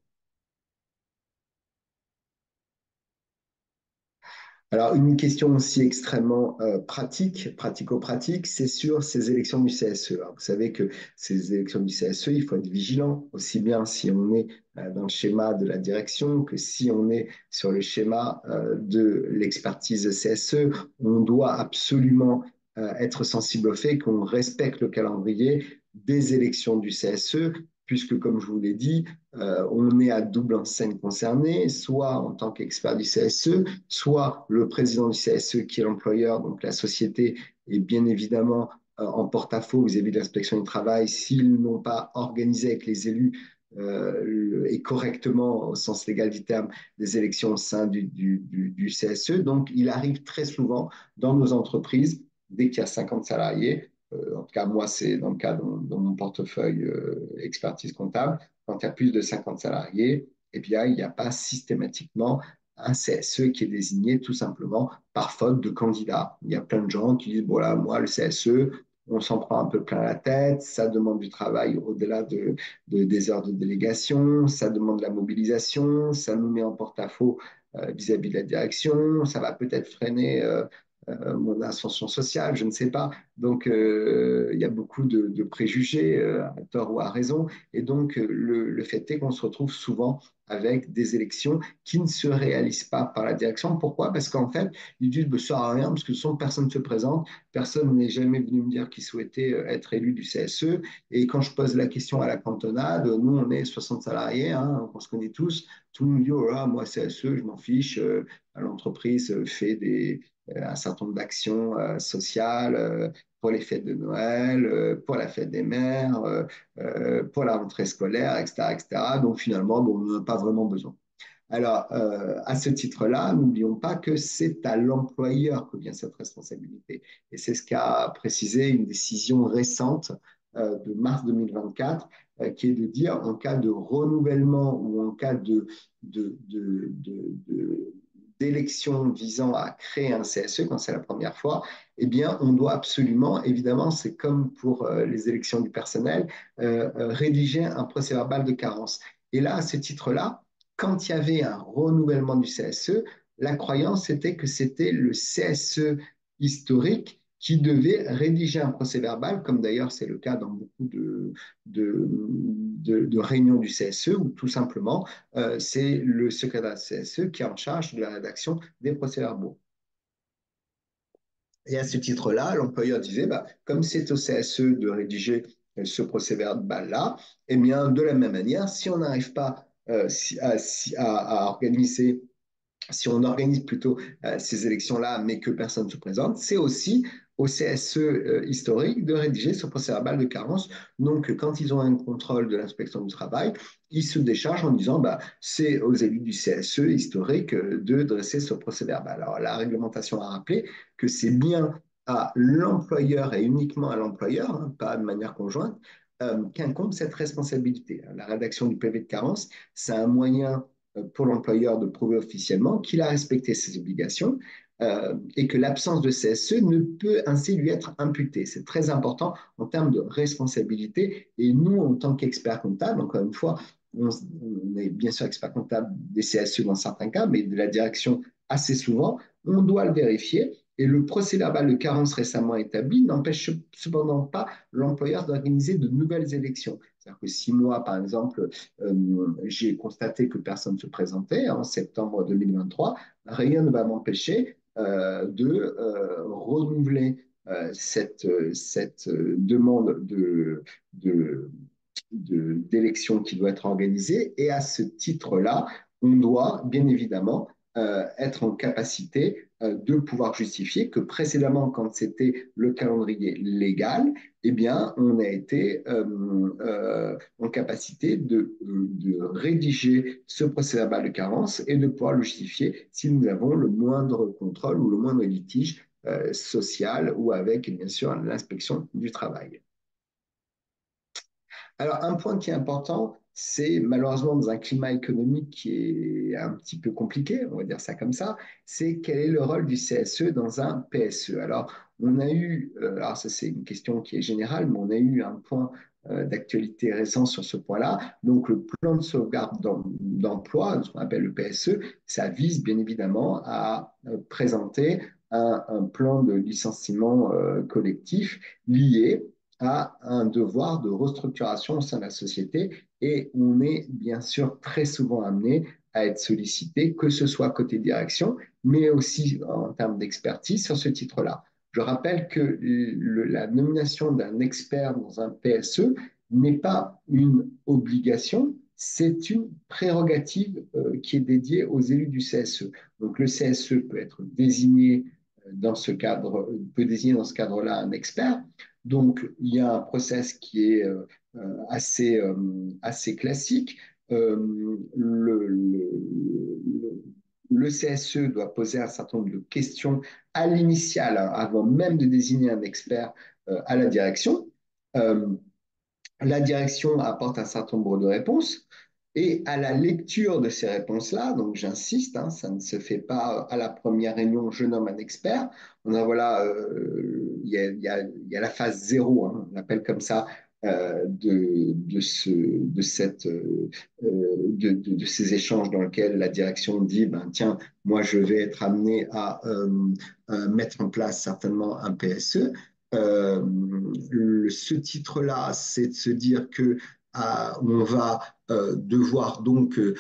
Alors, une question aussi extrêmement euh, pratique, pratico-pratique, c'est sur ces élections du CSE. Alors, vous savez que ces élections du CSE, il faut être vigilant, aussi bien si on est euh, dans le schéma de la direction que si on est sur le schéma euh, de l'expertise CSE. On doit absolument être sensible au fait qu'on respecte le calendrier des élections du CSE puisque, comme je vous l'ai dit, euh, on est à double enseigne concernée, soit en tant qu'expert du CSE, soit le président du CSE qui est l'employeur, donc la société est bien évidemment euh, en porte-à-faux vis-à-vis de l'inspection du travail s'ils n'ont pas organisé avec les élus euh, et correctement, au sens légal du terme, des élections au sein du, CSE. Donc, il arrive très souvent dans nos entreprises, dès qu'il y a 50 salariés, en tout cas, moi, c'est dans le cas de, mon portefeuille euh, expertise comptable, quand il y a plus de 50 salariés, eh bien, il n'y a pas systématiquement un CSE qui est désigné tout simplement par faute de candidat. Il y a plein de gens qui disent, voilà, moi, le CSE, on s'en prend un peu plein la tête, ça demande du travail au-delà de, de, des heures de délégation, ça demande de la mobilisation, ça nous met en porte-à-faux euh, vis-à-vis de la direction, ça va peut-être freiner euh, euh, mon ascension sociale, je ne sais pas. Donc, euh, il y a beaucoup de, préjugés, euh, à tort ou à raison. Et donc, le fait est qu'on se retrouve souvent avec des élections qui ne se réalisent pas par la direction. Pourquoi? Parce qu'en fait, ils disent bah, ça sert à rien, parce que son personne ne se présente, personne n'est jamais venu me dire qu'il souhaitait être élu du CSE. Et quand je pose la question à la cantonade, nous, on est 60 salariés, hein, on se connaît tous, tout le monde dit, oh là, moi, CSE, je m'en fiche, l'entreprise fait euh, un certain nombre d'actions euh, sociales euh, pour les fêtes de Noël, pour la fête des mères, pour la rentrée scolaire, etc. etc. Donc finalement, on n'en a pas vraiment besoin. Alors, euh, à ce titre-là, n'oublions pas que c'est à l'employeur que vient cette responsabilité. Et c'est ce qu'a précisé une décision récente euh, de mars 2024, euh, qui est de dire en cas de renouvellement ou en cas de d'élection visant à créer un CSE quand c'est la première fois, eh bien, on doit absolument, évidemment, c'est comme pour euh, les élections du personnel, euh, euh, rédiger un procès verbal de carence. Et là, à ce titre-là, quand il y avait un renouvellement du CSE, la croyance était que c'était le CSE historique qui devait rédiger un procès verbal, comme d'ailleurs c'est le cas dans beaucoup de, réunions du CSE, où tout simplement euh, c'est le secrétaire CSE qui est en charge de la rédaction des procès verbaux. Et à ce titre-là, l'employeur disait, bah, comme c'est au CSE de rédiger ce procès verbal-là, eh de la même manière, si on n'arrive pas euh, à, organiser si on organise plutôt euh, ces élections-là, mais que personne ne se présente, c'est aussi au CSE euh, historique de rédiger ce procès verbal de carence. Donc, quand ils ont un contrôle de l'inspection du travail, ils se déchargent en disant bah, c'est aux élus du CSE historique de dresser ce procès verbal. Alors, la réglementation a rappelé que c'est bien à l'employeur et uniquement à l'employeur, hein, pas de manière conjointe, euh, qu'incombe cette responsabilité. La rédaction du PV de carence, c'est un moyen euh, pour l'employeur de prouver officiellement qu'il a respecté ses obligations euh, et que l'absence de CSE ne peut ainsi lui être imputée. C'est très important en termes de responsabilité. Et nous, en tant qu'experts comptables, encore une fois, on, est bien sûr expert comptable des CSE dans certains cas, mais de la direction assez souvent, on doit le vérifier. Et le procès verbal de carence récemment établi n'empêche cependant pas l'employeur d'organiser de nouvelles élections. C'est-à-dire que si moi, par exemple, euh, j'ai constaté que personne ne se présentait en septembre 2023, rien ne va m'empêcher de euh, renouveler euh, cette, demande de, de, d'élection qui doit être organisée. Et à ce titre-là, on doit bien évidemment être en capacité euh, de pouvoir justifier que précédemment, quand c'était le calendrier légal, eh bien, on a été euh, euh, en capacité de, rédiger ce procès verbal de carence et de pouvoir le justifier si nous avons le moindre contrôle ou le moindre litige social ou avec, bien sûr, l'inspection du travail. Alors, un point qui est important, c'est malheureusement dans un climat économique qui est un petit peu compliqué, on va dire ça comme ça, c'est quel est le rôle du CSE dans un PSE. Alors, on a eu, euh, alors ça c'est une question qui est générale, mais on a eu un point euh, d'actualité récent sur ce point-là. Donc, le plan de sauvegarde d'emploi, ce qu'on appelle le PSE, ça vise bien évidemment à euh, présenter un, un, plan de licenciement collectif lié à un devoir de restructuration au sein de la société et on est bien sûr très souvent amené à être sollicité, que ce soit côté direction, mais aussi en termes d'expertise sur ce titre-là. Je rappelle que la nomination d'un expert dans un PSE n'est pas une obligation, c'est une prérogative euh, qui est dédiée aux élus du CSE. Donc le CSE peut être désigné dans ce cadre, peut désigner dans ce cadre-là un expert. Donc, il y a un process qui est euh, assez, euh, assez classique. Euh, le, CSE doit poser un certain nombre de questions à l'initial, hein, avant même de désigner un expert à la direction. la direction apporte un certain nombre de réponses. Et à la lecture de ces réponses-là, donc j'insiste, hein, ça ne se fait pas à la première réunion, je nomme un expert. On a voilà, il y, a, la phase zéro, hein, on l'appelle comme ça, euh, de, de, ce, de, cette, euh, de, de, ces échanges dans lesquels la direction dit ben, tiens, moi je vais être amené à euh, mettre en place certainement un PSE. Ce titre-là, c'est de se dire que on va euh, devoir donc euh,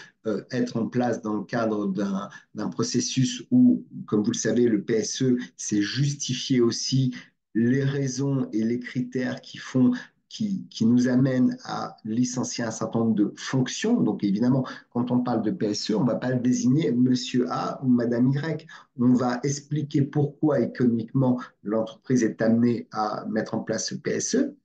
être en place dans le cadre d'un processus où, comme vous le savez, le PSE, c'est justifier aussi les raisons et les critères qui font qui, qui, nous amènent à licencier un certain nombre de fonctions. Donc évidemment, quand on parle de PSE, on ne va pas désigner Monsieur A ou Madame Y. On va expliquer pourquoi économiquement l'entreprise est amenée à mettre en place ce PSE.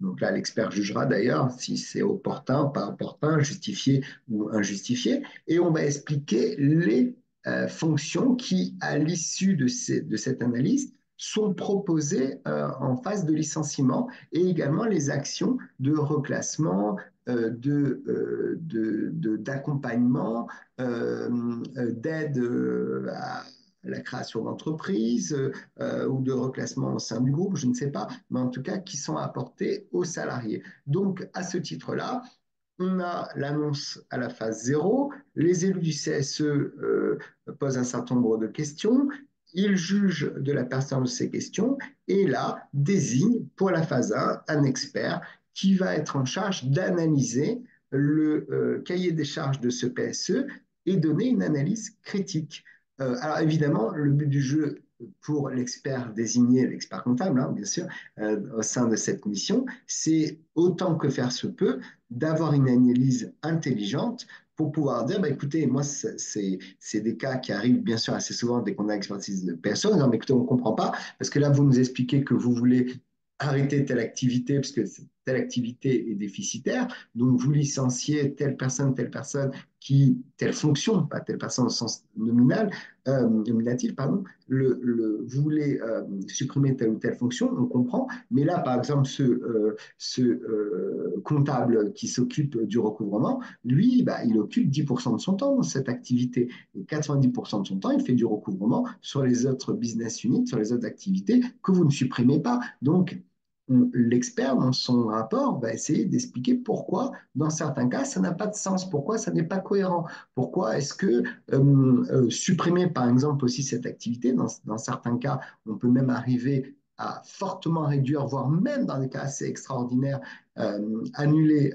Donc là, l'expert jugera d'ailleurs si c'est opportun, pas opportun, justifié ou injustifié. Et on va expliquer les euh, fonctions qui, à l'issue de, cette analyse, sont proposées euh, en phase de licenciement et également les actions de reclassement, euh, de, d'accompagnement, d'aide à la création d'entreprises euh, ou de reclassement au sein du groupe, je ne sais pas, mais en tout cas qui sont apportés aux salariés. Donc, à ce titre-là, on a l'annonce à la phase zéro, les élus du CSE euh, posent un certain nombre de questions, ils jugent de la pertinence de ces questions et là désignent pour la phase 1 un expert qui va être en charge d'analyser le euh, cahier des charges de ce PSE et donner une analyse critique. Euh, alors évidemment, le but du jeu pour l'expert désigné, l'expert comptable, hein, bien sûr, euh, au sein de cette mission, c'est autant que faire se peut d'avoir une analyse intelligente pour pouvoir dire, bah, écoutez, moi, c'est des cas qui arrivent bien sûr assez souvent dès qu'on a expertise de personne. Non, mais écoutez, on ne comprend pas, parce que là, vous nous expliquez que vous voulez arrêter telle activité parce que telle activité est déficitaire, donc vous licenciez telle personne, telle personne qui, telle fonction, pas telle personne au sens nominal, euh, nominatif, pardon, vous voulez euh, supprimer telle ou telle fonction, on comprend, mais là, par exemple, ce, ce euh, comptable qui s'occupe du recouvrement, lui, bah, il occupe 10% de son temps dans cette activité, et 90% de son temps, il fait du recouvrement sur les autres business units, sur les autres activités que vous ne supprimez pas. Donc, l'expert, dans son rapport, va essayer d'expliquer pourquoi, dans certains cas, ça n'a pas de sens, pourquoi ça n'est pas cohérent, pourquoi est-ce que euh, euh, supprimer, par exemple, aussi cette activité, dans, certains cas, on peut même arriver à fortement réduire, voire même dans des cas assez extraordinaires, euh, annuler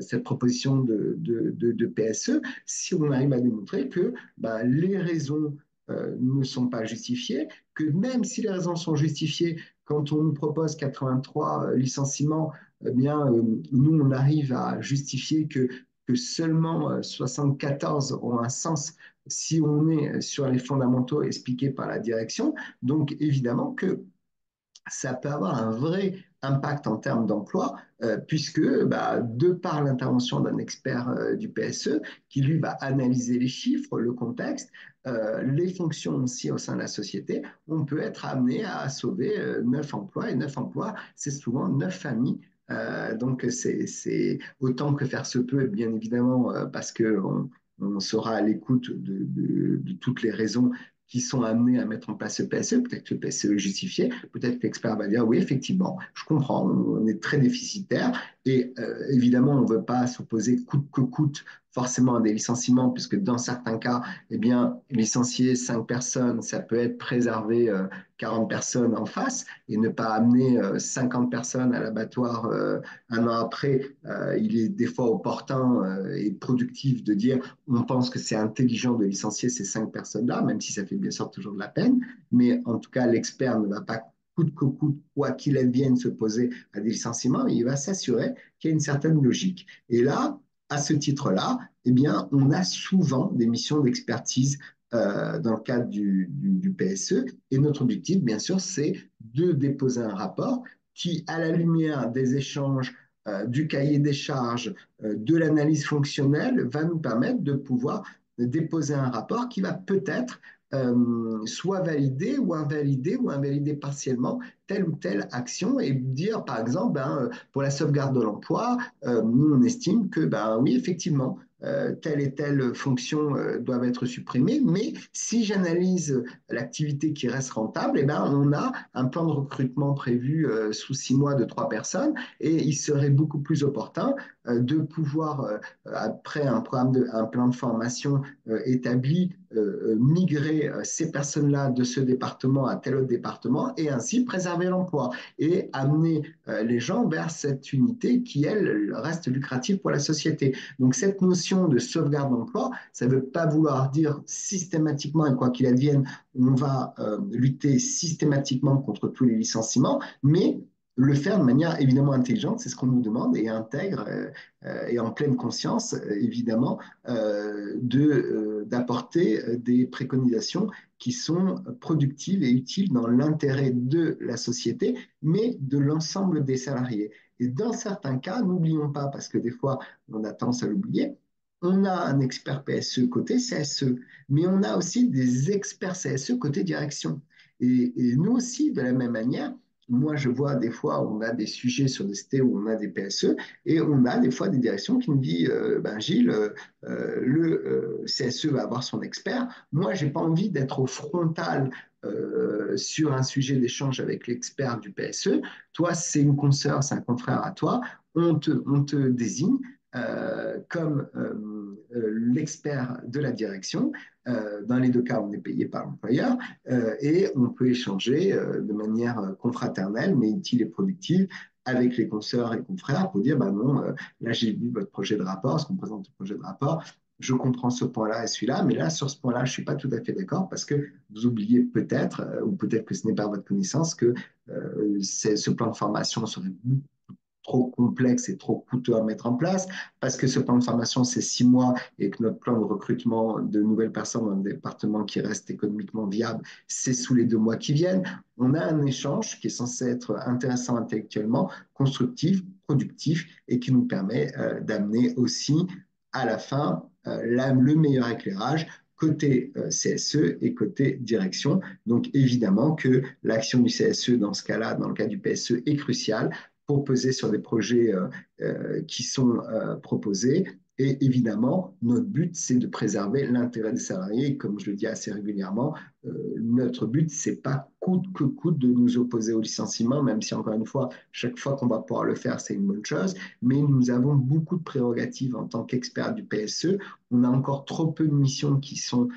cette proposition de, PSE, si on arrive à démontrer que ben, les raisons ne sont pas justifiées, que même si les raisons sont justifiées, quand on nous propose 83 licenciements, eh bien, euh, nous, on arrive à justifier que, que seulement 74 euh, ont un sens si on est sur les fondamentaux expliqués par la direction. Donc, évidemment que ça peut avoir un vrai impact en termes d'emploi, euh, puisque bah, de par l'intervention d'un expert euh, du PSE, qui lui va analyser les chiffres, le contexte, euh, les fonctions aussi au sein de la société, on peut être amené à sauver neuf emplois, et neuf emplois, c'est souvent neuf familles. donc c'est autant que faire se peut, bien évidemment, parce qu'on on sera à l'écoute de, toutes les raisons qui sont amenés à mettre en place ce PSE. Peut-être que le PSE est justifié, peut-être que l'expert va dire oui, effectivement, je comprends, on est très déficitaire et euh, évidemment, on ne veut pas s'opposer coûte que coûte forcément des licenciements, puisque dans certains cas, eh bien, licencier 5 personnes, ça peut être préserver euh, 40 personnes en face et ne pas amener euh, 50 personnes à l'abattoir euh, un an après. Euh, il est des fois opportun euh, et productif de dire on pense que c'est intelligent de licencier ces 5 personnes-là, même si ça fait bien sûr toujours de la peine, mais en tout cas, l'expert ne va pas coûte que coûte, quoi qu'il advienne, se poser à des licenciements, il va s'assurer qu'il y a une certaine logique. Et là, à ce titre-là, eh on a souvent des missions d'expertise euh, dans le cadre du, PSE. Et notre objectif, bien sûr, c'est de déposer un rapport qui, à la lumière des échanges, euh, du cahier des charges, euh, de l'analyse fonctionnelle, va nous permettre de pouvoir déposer un rapport qui va peut-être euh, soit valider ou invalider ou invalider partiellement telle ou telle action et dire par exemple ben, pour la sauvegarde de l'emploi, euh, nous on estime que ben oui effectivement euh, telle et telle fonction euh, doivent être supprimées, mais si j'analyse l'activité qui reste rentable, eh ben, on a un plan de recrutement prévu euh, sous six mois de trois personnes et il serait beaucoup plus opportun euh, de pouvoir, euh, après un, programme de, un plan de formation établi, migrer ces personnes-là de ce département à tel autre département et ainsi préserver l'emploi et amener les gens vers cette unité qui, elle, reste lucrative pour la société. Donc cette notion de sauvegarde d'emploi, ça ne veut pas vouloir dire systématiquement, et quoi qu'il advienne, on va euh, lutter systématiquement contre tous les licenciements, mais le faire de manière évidemment intelligente, c'est ce qu'on nous demande, et intègre euh, et en pleine conscience, évidemment, euh, de, d'apporter des préconisations qui sont productives et utiles dans l'intérêt de la société, mais de l'ensemble des salariés. Et dans certains cas, n'oublions pas, parce que des fois, on a tendance à l'oublier, on a un expert PSE côté CSE, mais on a aussi des experts CSE côté direction. Et nous aussi, de la même manière, moi, je vois des fois, on a des sujets sur des CT où on a des PSE et on a des fois des directions qui me disent, euh, ben Gilles, euh, euh, le CSE va avoir son expert. Moi, j'ai pas envie d'être au frontal sur un sujet d'échange avec l'expert du PSE. Toi, c'est une consoeur, c'est un confrère à toi. On te désigne euh, comme euh, euh, l'expert de la direction. Dans les deux cas, on est payé par l'employeur et on peut échanger de manière confraternelle, mais utile et productive avec les consoeurs et confrères pour dire, bah non, là j'ai vu votre projet de rapport, ce qu'on présente le projet de rapport, je comprends ce point-là et celui-là, mais là, sur ce point-là, je ne suis pas tout à fait d'accord parce que vous oubliez peut-être, ou peut-être que ce n'est pas votre connaissance, que ce plan de formation serait trop complexe et trop coûteux à mettre en place, parce que ce plan de formation, c'est six mois et que notre plan de recrutement de nouvelles personnes dans le département qui reste économiquement viable, c'est sous les deux mois qui viennent. On a un échange qui est censé être intéressant intellectuellement, constructif, productif et qui nous permet euh, d'amener aussi à la fin euh, le meilleur éclairage côté euh, CSE et côté direction. Donc évidemment que l'action du CSE dans ce cas-là, dans le cas du PSE, est cruciale pour peser sur des projets euh, euh, qui sont euh, proposés. Et évidemment, notre but, c'est de préserver l'intérêt des salariés. Comme je le dis assez régulièrement, notre but, c'est pas coûte que coûte de nous opposer au licenciement, même si encore une fois, chaque fois qu'on va pouvoir le faire, c'est une bonne chose. Mais nous avons beaucoup de prérogatives en tant qu'experts du PSE. On a encore trop peu de missions qui sont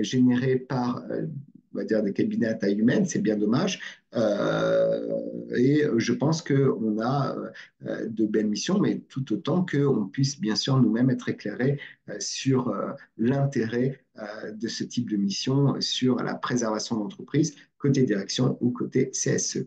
générées par euh, on va dire des cabinets à taille humaine, c'est bien dommage. Euh, et je pense qu'on a euh, de belles missions, mais tout autant qu'on puisse bien sûr nous-mêmes être éclairés euh, sur l'intérêt de ce type de mission, sur la préservation d'entreprise, côté direction ou côté CSE.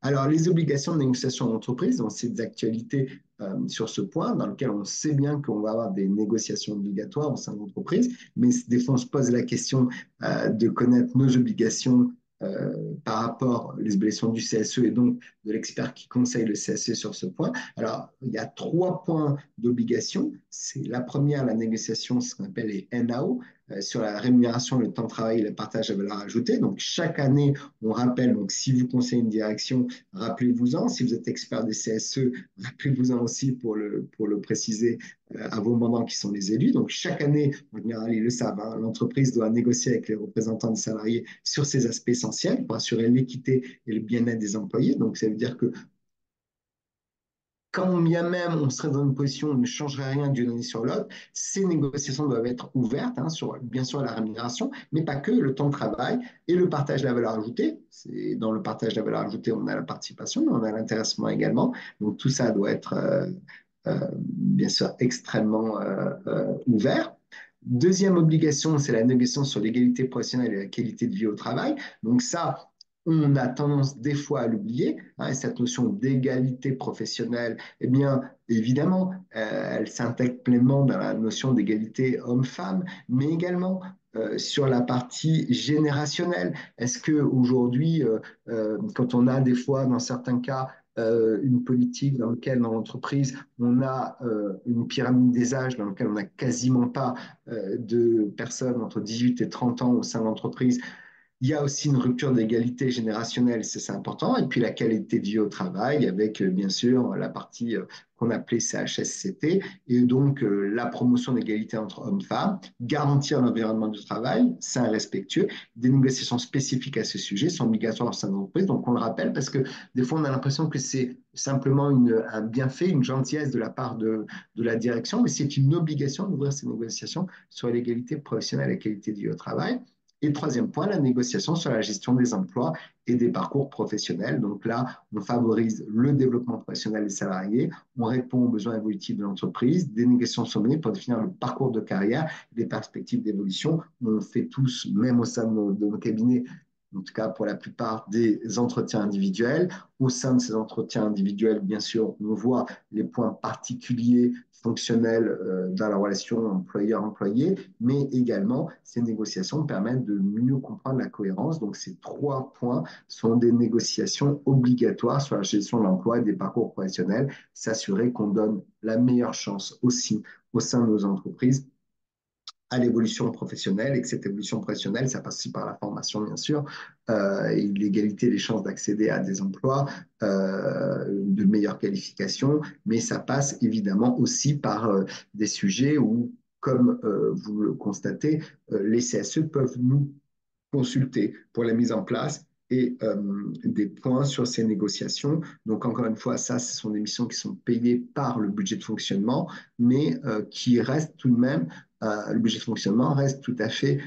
Alors, les obligations de négociation d'entreprise, donc c'est d'actualité euh, sur ce point, dans lequel on sait bien qu'on va avoir des négociations obligatoires au sein de l'entreprise, mais des fois on se pose la question euh, de connaître nos obligations euh, par rapport aux obligations du CSE et donc de l'expert qui conseille le CSE sur ce point. Alors, il y a trois points d'obligation. C'est la première, la négociation, ce qu'on appelle les NAO, sur la rémunération, le temps de travail et le partage de valeur ajoutée. Donc, chaque année, on rappelle, donc si vous conseillez une direction, rappelez-vous-en. Si vous êtes expert des CSE, rappelez-vous-en aussi pour le, pour le préciser euh, à vos mandants qui sont les élus. Donc, chaque année, en général, ils le savent, hein, l'entreprise doit négocier avec les représentants des salariés sur ces aspects essentiels pour assurer l'équité et le bien-être des employés. Donc, ça veut dire que quand bien même on serait dans une position où on ne changerait rien d'une année sur l'autre, ces négociations doivent être ouvertes, hein, sur, bien sûr la rémunération, mais pas que, le temps de travail et le partage de la valeur ajoutée. Dans le partage de la valeur ajoutée, on a la participation, mais on a l'intéressement également. Donc tout ça doit être euh, euh, bien sûr extrêmement euh, ouvert. Deuxième obligation, c'est la négociation sur l'égalité professionnelle et la qualité de vie au travail. Donc ça, on a tendance des fois à l'oublier. Hein, cette notion d'égalité professionnelle, eh bien, évidemment, euh, elle s'intègre pleinement dans la notion d'égalité homme-femme, mais également euh, sur la partie générationnelle. Est-ce que aujourd'hui, euh, quand on a des fois, dans certains cas, une politique dans laquelle, dans l'entreprise, on a une pyramide des âges dans laquelle on n'a quasiment pas de personnes entre 18 et 30 ans au sein de l'entreprise, il y a aussi une rupture d'égalité générationnelle, c'est important, et puis la qualité de vie au travail avec euh, bien sûr la partie euh, qu'on appelait CHSCT, et donc euh, la promotion d'égalité entre hommes et femmes, garantir l'environnement du travail, sain et respectueux, des négociations spécifiques à ce sujet sont obligatoires au sein de donc on le rappelle parce que des fois on a l'impression que c'est simplement un bienfait, une gentillesse de la part de, de la direction, mais c'est une obligation d'ouvrir ces négociations sur l'égalité professionnelle et la qualité de vie au travail. Et troisième point, la négociation sur la gestion des emplois et des parcours professionnels. Donc là, on favorise le développement professionnel des salariés, on répond aux besoins évolutifs de l'entreprise, des négociations sont menées pour définir le parcours de carrière, les perspectives d'évolution. On fait tous, même au sein de nos, de nos cabinets, en tout cas pour la plupart des entretiens individuels. Au sein de ces entretiens individuels, bien sûr, on voit les points particuliers fonctionnels euh, dans la relation employeur-employé, mais également ces négociations permettent de mieux comprendre la cohérence. Donc ces trois points sont des négociations obligatoires sur la gestion de l'emploi et des parcours professionnels, s'assurer qu'on donne la meilleure chance aussi au sein de nos entreprises à l'évolution professionnelle et que cette évolution professionnelle, ça passe aussi par la formation, bien sûr, euh, et l'égalité des chances d'accéder à des emplois euh, de meilleure qualification, mais ça passe évidemment aussi par euh, des sujets où, comme euh, vous le constatez, euh, les CSE peuvent nous consulter pour la mise en place et euh, des points sur ces négociations. Donc, encore une fois, ça, ce sont des missions qui sont payées par le budget de fonctionnement, mais euh, qui restent tout de même, euh, le budget de fonctionnement reste tout à fait,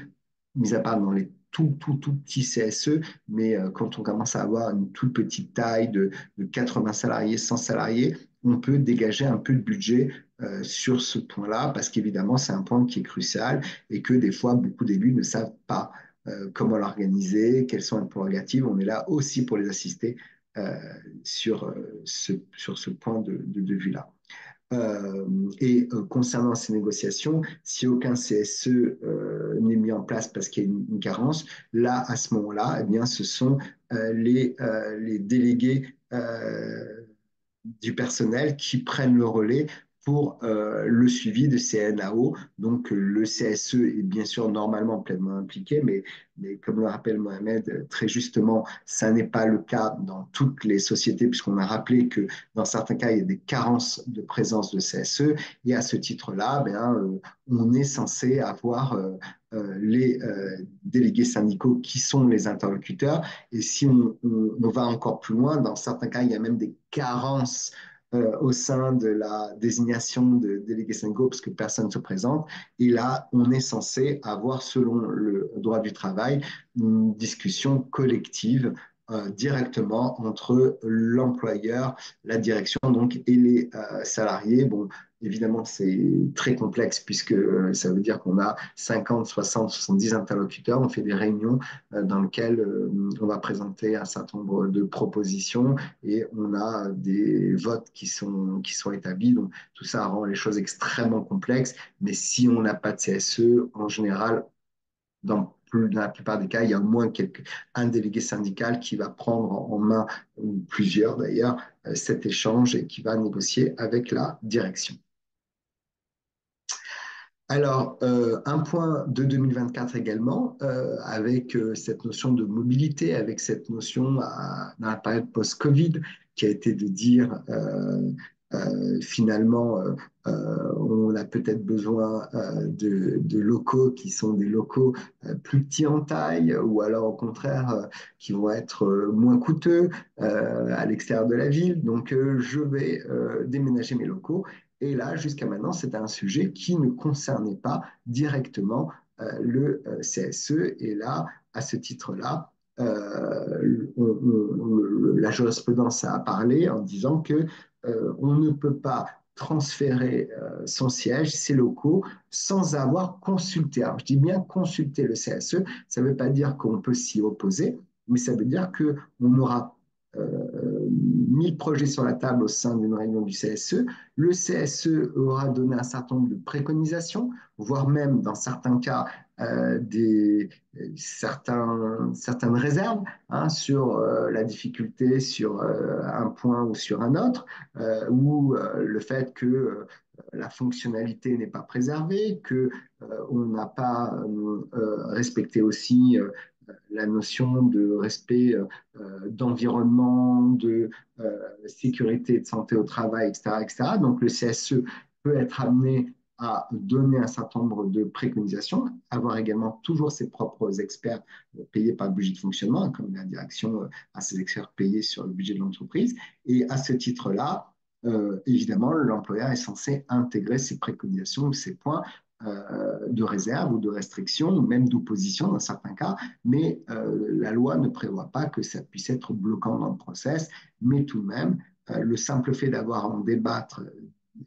mis à part dans les tout, tout, tout petits CSE, mais euh, quand on commence à avoir une toute petite taille de, de 80 salariés, 100 salariés, on peut dégager un peu de budget euh, sur ce point-là, parce qu'évidemment, c'est un point qui est crucial et que des fois, beaucoup d'élus ne savent pas euh, comment l'organiser, quelles sont les prérogatives. On est là aussi pour les assister euh, sur, euh, ce, sur ce point de vue-là. Euh, et euh, concernant ces négociations, si aucun CSE euh, n'est mis en place parce qu'il y a une, une, carence, là, à ce moment-là, eh bien, ce sont les, les, délégués du personnel qui prennent le relais pour euh, le suivi de ces NAO. Donc, le CSE est bien sûr normalement pleinement impliqué, mais, comme le rappelle Mohamed très justement, ça n'est pas le cas dans toutes les sociétés, puisqu'on a rappelé que dans certains cas, il y a des carences de présence de CSE. Et à ce titre-là, ben, euh, on est censé avoir euh, euh, les euh, délégués syndicaux qui sont les interlocuteurs. Et si on, va encore plus loin, dans certains cas, il y a même des carences euh, au sein de la désignation de délégués syndicaux parce que personne ne se présente. Et là, on est censé avoir, selon le droit du travail, une discussion collective euh, directement entre l'employeur, la direction donc, et les euh, salariés. Bon, évidemment, c'est très complexe puisque euh, ça veut dire qu'on a 50, 60, 70 interlocuteurs. On fait des réunions euh, dans lesquelles euh, on va présenter un certain nombre de propositions et on a des votes qui sont, qui sont établis. Donc, tout ça rend les choses extrêmement complexes. Mais si on n'a pas de CSE, en général, dans la plupart des cas, il y a au moins un délégué syndical qui va prendre en main, ou plusieurs d'ailleurs, cet échange et qui va négocier avec la direction. Alors, euh, un point de 2024 également, euh, avec euh, cette notion de mobilité, avec cette notion dans la période post-Covid, qui a été de dire finalement, on a peut-être besoin de, locaux qui sont des locaux plus petits en taille, ou alors au contraire, qui vont être moins coûteux à l'extérieur de la ville. Donc, je vais déménager mes locaux et là, jusqu'à maintenant, c'était un sujet qui ne concernait pas directement euh, le euh, CSE. Et là, à ce titre-là, euh, la jurisprudence a parlé en disant que on ne peut pas transférer son siège, ses locaux, sans avoir consulté. Alors, je dis bien consulter le CSE, ça ne veut pas dire qu'on peut s'y opposer, mais ça veut dire qu'on aura mis le projet sur la table au sein d'une réunion du CSE. Le CSE aura donné un certain nombre de préconisations, voire même dans certains cas euh, des, certaines réserves hein, sur euh, la difficulté sur euh, un point ou sur un autre, ou le fait que la fonctionnalité n'est pas préservée, que on n'a pas respecté aussi la notion de respect euh, d'environnement, de euh, sécurité, de santé au travail, etc., etc. Donc le CSE peut être amené à donner un certain nombre de préconisations, avoir également toujours ses propres experts payés par le budget de fonctionnement, comme la direction a ses experts payés sur le budget de l'entreprise. Et à ce titre-là, euh, évidemment, l'employeur est censé intégrer ces préconisations ou ces points euh, de réserve ou de restriction, ou même d'opposition dans certains cas, mais euh, la loi ne prévoit pas que ça puisse être bloquant dans le process, mais tout de même, euh, le simple fait d'avoir à en débattre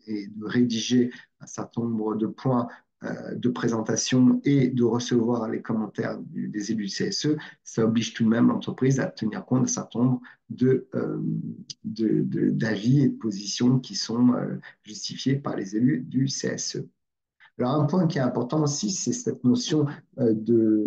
et de rédiger un certain nombre de points euh, de présentation et de recevoir les commentaires des élus du CSE, ça oblige tout de même l'entreprise à tenir compte d'un certain nombre euh, d'avis et de positions qui sont euh, justifiés par les élus du CSE. Alors, un point qui est important aussi, c'est cette notion euh, de,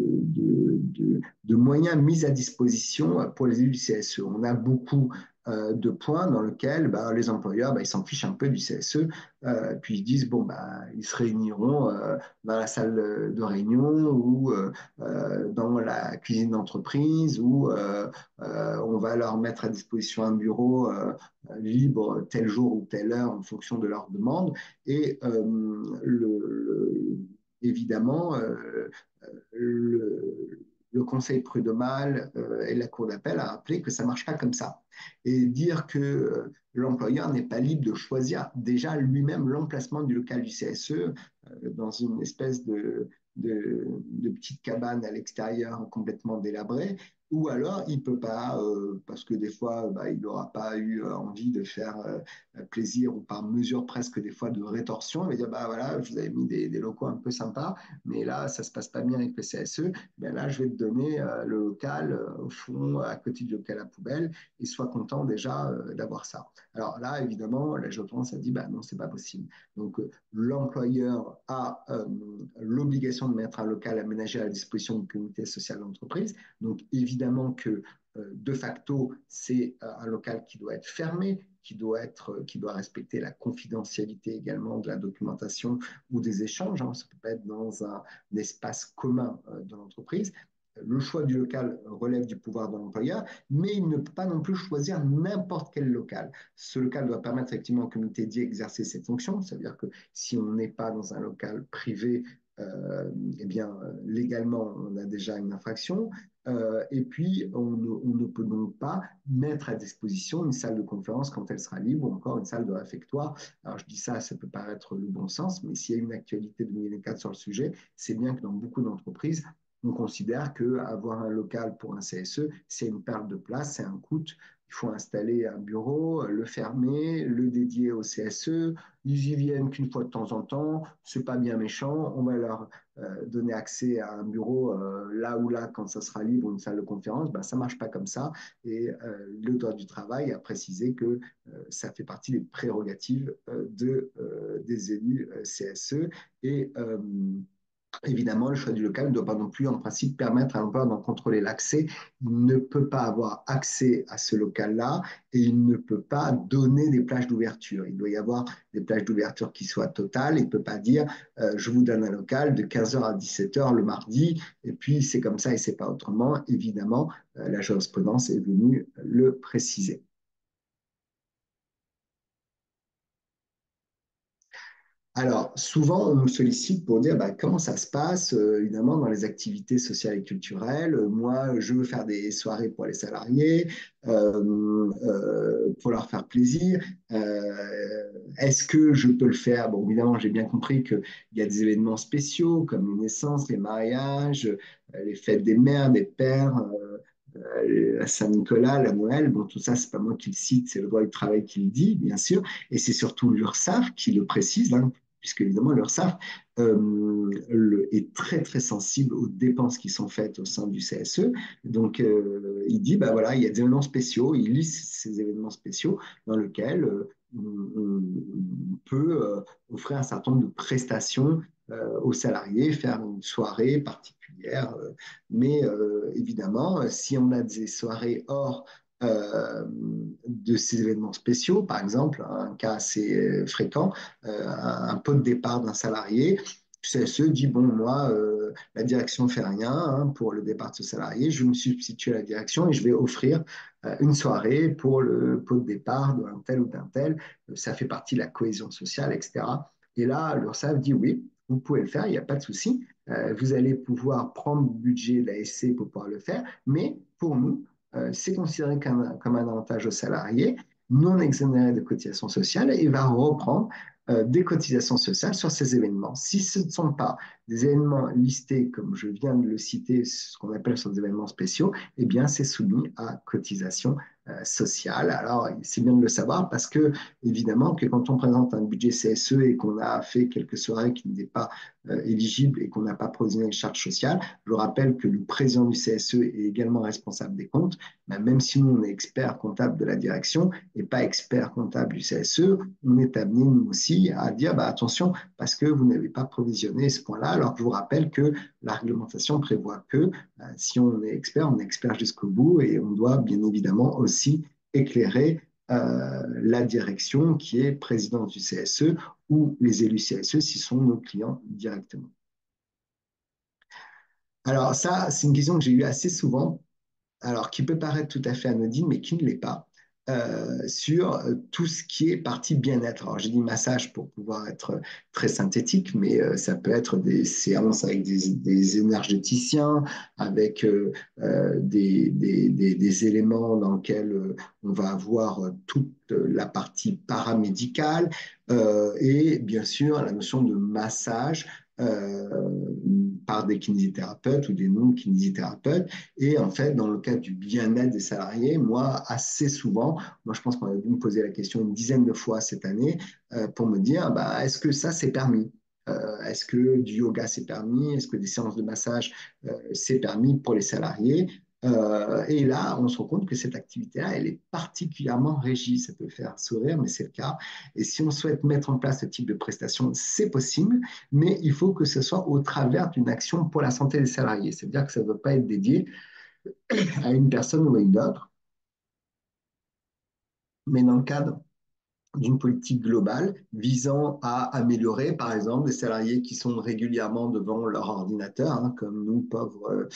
moyens mis à disposition pour les élus du CSE. On a beaucoup euh, de points dans lequel bah, les employeurs, bah, ils s'en fichent un peu du CSE, euh, puis ils disent, bon, bah, ils se réuniront euh, dans la salle de réunion ou dans la cuisine d'entreprise ou on va leur mettre à disposition un bureau libre tel jour ou telle heure en fonction de leur demande. Et évidemment, le, le Conseil prud'homal euh, et la Cour d'appel a rappelé que ça ne marche pas comme ça. Et dire que euh, l'employeur n'est pas libre de choisir déjà lui-même l'emplacement du local du CSE euh, dans une espèce de, de, de petite cabane à l'extérieur complètement délabrée, ou alors il ne peut pas, euh, parce que des fois, bah, il n'aura pas eu euh, envie de faire euh, plaisir ou par mesure presque des fois de rétorsion. Il va dire, bah voilà, je vous avais mis des, locaux un peu sympas, mais là, ça ne se passe pas bien avec le CSE. Ben là, je vais te donner le local au fond, à côté du local à poubelle, et sois content déjà d'avoir ça. Alors là, évidemment, la géotence a dit, bah non, c'est pas possible. Donc, l'employeur a l'obligation de mettre un local aménagé à la disposition du comité social d'entreprise. Donc, évidemment, évidemment que euh, de facto, c'est euh, un local qui doit être fermé, qui doit, être, euh, qui doit respecter la confidentialité également de la documentation ou des échanges. Hein. Ça peut être dans un, espace commun de l'entreprise. Le choix du local relève du pouvoir de l'employeur, mais il ne peut pas non plus choisir n'importe quel local. Ce local doit permettre effectivement au comité d'exercer ses fonctions, c'est-à-dire que si on n'est pas dans un local privé eh bien, légalement, on a déjà une infraction. Euh, et puis, on ne, on ne, peut donc pas mettre à disposition une salle de conférence quand elle sera libre ou encore une salle de réfectoire. Alors, je dis ça, ça peut paraître le bon sens, mais s'il y a une actualité de 2004 sur le sujet, c'est bien que dans beaucoup d'entreprises, on considère qu'avoir un local pour un CSE, c'est une perte de place, c'est un coût. Il faut installer un bureau, le fermer, le dédier au CSE. Ils y viennent qu'une fois de temps en temps. C'est pas bien méchant. On va leur euh, donner accès à un bureau euh, là ou là quand ça sera libre, une salle de conférence. Ben, ça marche pas comme ça. Et euh, le droit du travail a précisé que ça fait partie des prérogatives de, des élus CSE. Évidemment, le choix du local ne doit pas non plus, en principe, permettre à l'employeur d'en contrôler l'accès. Il ne peut pas avoir accès à ce local-là et il ne peut pas donner des plages d'ouverture. Il doit y avoir des plages d'ouverture qui soient totales. Il ne peut pas dire euh, je vous donne un local de 15h à 17h le mardi et puis c'est comme ça et c'est pas autrement. Évidemment, euh, la jurisprudence est venue le préciser. Alors, souvent, on nous sollicite pour dire bah, comment ça se passe, euh, évidemment, dans les activités sociales et culturelles? Moi, je veux faire des soirées pour les salariés, euh, euh, pour leur faire plaisir. Euh, est-ce que je peux le faire? Bon, évidemment, j'ai bien compris qu'il y a des événements spéciaux comme les naissances, les mariages, euh, les fêtes des mères, des pères. la Saint-Nicolas, la Noël, bon, tout ça, c'est pas moi qui le cite, c'est le droit du travail qui le dit, bien sûr, et c'est surtout l'URSSAF qui le précise, hein, puisque évidemment l'URSSAF euh, est très très sensible aux dépenses qui sont faites au sein du CSE. Donc euh, il dit, bah voilà, il y a des événements spéciaux, il liste ces événements spéciaux dans lesquels euh, on, peut euh, offrir un certain nombre de prestations aux salariés, faire une soirée particulière. mais évidemment, si on a des soirées hors euh, de ces événements spéciaux, par exemple, un cas assez fréquent, euh, un pot de départ d'un salarié, se dit, bon, moi, euh, la direction ne fait rien hein, pour le départ de ce salarié, je me substitue à la direction et je vais offrir euh, une soirée pour le pot de départ d'un tel ou d'un tel, ça fait partie de la cohésion sociale, etc. Et là, l'URSSAF dit, oui, vous pouvez le faire, il n'y a pas de souci, euh, vous allez pouvoir prendre le budget de la SC pour pouvoir le faire, mais pour nous, euh, c'est considéré comme, un avantage aux salariés, non exonéré de cotisations sociales, et va reprendre euh, des cotisations sociales sur ces événements. Si ce ne sont pas des événements listés, comme je viens de le citer, ce qu'on appelle sur des événements spéciaux, eh bien, c'est soumis à cotisation euh, sociale. Alors, c'est bien de le savoir parce que, évidemment, que quand on présente un budget CSE et qu'on a fait quelques soirées qui n'étaient pas euh, éligibles et qu'on n'a pas provisionné les charges sociales, je rappelle que le président du CSE est également responsable des comptes. Mais même si nous, on est expert comptable de la direction et pas expert comptable du CSE, on est amené, nous aussi, à dire, bah, attention, parce que vous n'avez pas provisionné ce point-là. Alors, je vous rappelle que la réglementation prévoit que euh, si on est expert, on est expert jusqu'au bout et on doit bien évidemment aussi éclairer euh, la direction qui est présidence du CSE ou les élus CSE si sont nos clients directement. Alors ça, c'est une question que j'ai eue assez souvent, alors qui peut paraître tout à fait anodine, mais qui ne l'est pas. Euh, sur euh, tout ce qui est partie bien-être. Alors, j'ai dit massage pour pouvoir être très synthétique, mais euh, ça peut être des séances avec des, énergéticiens, avec des, éléments dans lesquels on va avoir toute la partie paramédicale et bien sûr la notion de massage par des kinésithérapeutes ou des non-kinésithérapeutes. Et en fait, dans le cas du bien-être des salariés, moi, assez souvent, moi, je pense qu'on a dû me poser la question une dizaine de fois cette année euh, pour me dire, bah, est-ce que ça, c'est permis? Euh, Est-ce que du yoga, c'est permis? Est-ce que des séances de massage, euh, c'est permis pour les salariés? Euh, et là, on se rend compte que cette activité-là, elle est particulièrement régie. Ça peut faire sourire, mais c'est le cas. Et si on souhaite mettre en place ce type de prestation, c'est possible, mais il faut que ce soit au travers d'une action pour la santé des salariés. C'est-à-dire que ça ne doit pas être dédié à une personne ou à une autre, mais dans le cadre d'une politique globale visant à améliorer, par exemple, des salariés qui sont régulièrement devant leur ordinateur, hein, comme nous, pauvres euh,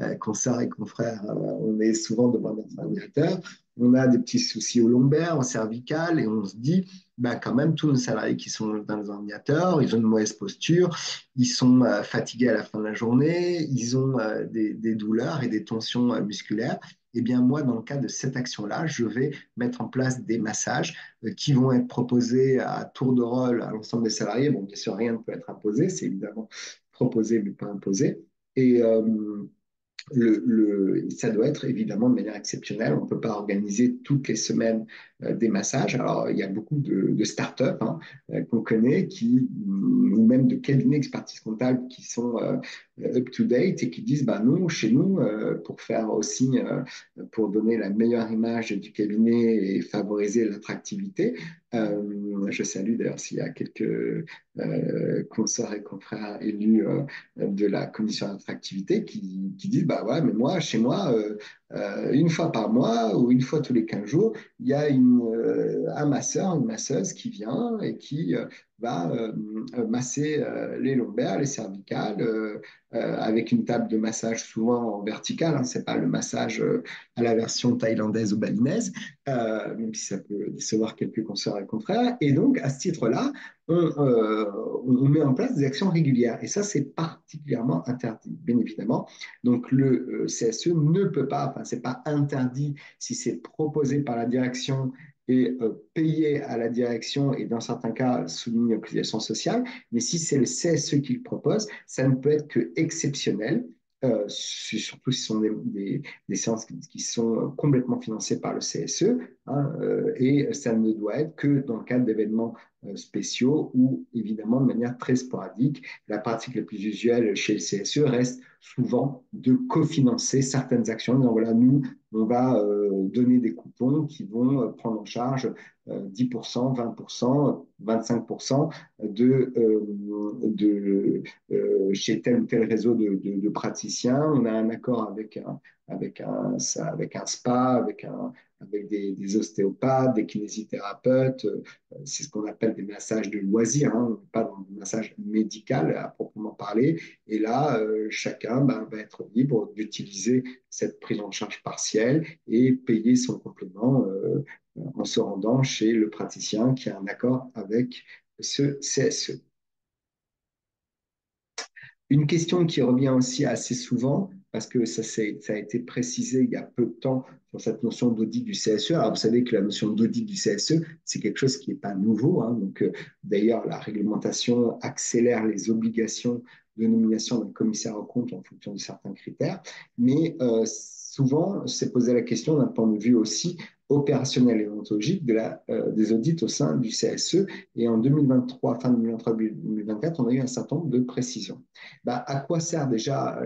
euh, consoeurs et confrères, euh, on est souvent devant notre ordinateur, on a des petits soucis au lombaire, au cervical, et on se dit, bah, quand même, tous nos salariés qui sont dans les ordinateurs, ils ont une mauvaise posture, ils sont euh, fatigués à la fin de la journée, ils ont des, douleurs et des tensions musculaires. Eh bien, moi, dans le cas de cette action-là, je vais mettre en place des massages qui vont être proposés à tour de rôle à l'ensemble des salariés. Bon, bien sûr, rien ne peut être imposé, c'est évidemment proposé, mais pas imposé. Et, euh, ça doit être évidemment de manière exceptionnelle. On ne peut pas organiser toutes les semaines euh, des massages. Alors, il y a beaucoup de, de start-up hein, euh, qu'on connaît, qui, ou même de cabinets d'expertise comptable qui sont euh, up-to-date et qui disent, bah, nous, chez nous, euh, pour faire aussi, euh, pour donner la meilleure image du cabinet et favoriser l'attractivité, je salue d'ailleurs s'il y a quelques consorts et confrères élus de la commission d'attractivité qui, qui disent, bah ouais, mais moi, chez moi, euh, une fois par mois ou une fois tous les 15 jours, il y a une, euh, un masseur, une masseuse qui vient et qui euh, va masser les lombaires, les cervicales, avec une table de massage souvent en verticale. Hein, Ce n'est pas le massage à la version thaïlandaise ou balinaise, même si ça peut décevoir quelques consoeurs et confrères. Et donc, à ce titre-là, on, on, met en place des actions régulières. Et ça, c'est particulièrement interdit, bien évidemment. Donc, le CSE ne peut pas, enfin, ce n'est pas interdit si c'est proposé par la direction et euh, payé à la direction et dans certains cas soumis cotisation sociale. Mais si c'est le CSE qui le propose, ça ne peut être que exceptionnel. Euh, surtout si ce sont des, des, séances qui, sont complètement financées par le CSE, hein, euh, et ça ne doit être que dans le cadre d'événements euh, spéciaux ou évidemment de manière très sporadique. La pratique la plus usuelle chez le CSE reste souvent de cofinancer certaines actions. Donc voilà, nous, on va euh, donner des coupons qui vont prendre en charge euh, 10%, 20%, 25% de, de chez tel ou tel réseau de, de, de, praticiens. On a un accord avec un, avec un, avec un spa, avec un, avec des, ostéopathes, des kinésithérapeutes. C'est ce qu'on appelle des massages de loisirs, hein, pas dans le massage à proprement parler. Et là, euh, chacun ben, va être libre d'utiliser cette prise en charge partielle et payer son complément euh, en se rendant chez le praticien qui a un accord avec ce CSE. Une question qui revient aussi assez souvent, parce que ça, a été précisé il y a peu de temps sur cette notion d'audit du CSE. Alors, vous savez que la notion d'audit du CSE, c'est quelque chose qui n'est pas nouveau. Hein. Donc, euh, d'ailleurs, la réglementation accélère les obligations de nomination d'un commissaire au compte en fonction de certains critères. Mais euh, souvent, c'est posé la question d'un point de vue aussi opérationnel et ontologique de la, euh, des audits au sein du CSE. Et en 2023, fin 2023-2024, on a eu un certain nombre de précisions. Bah, à quoi sert déjà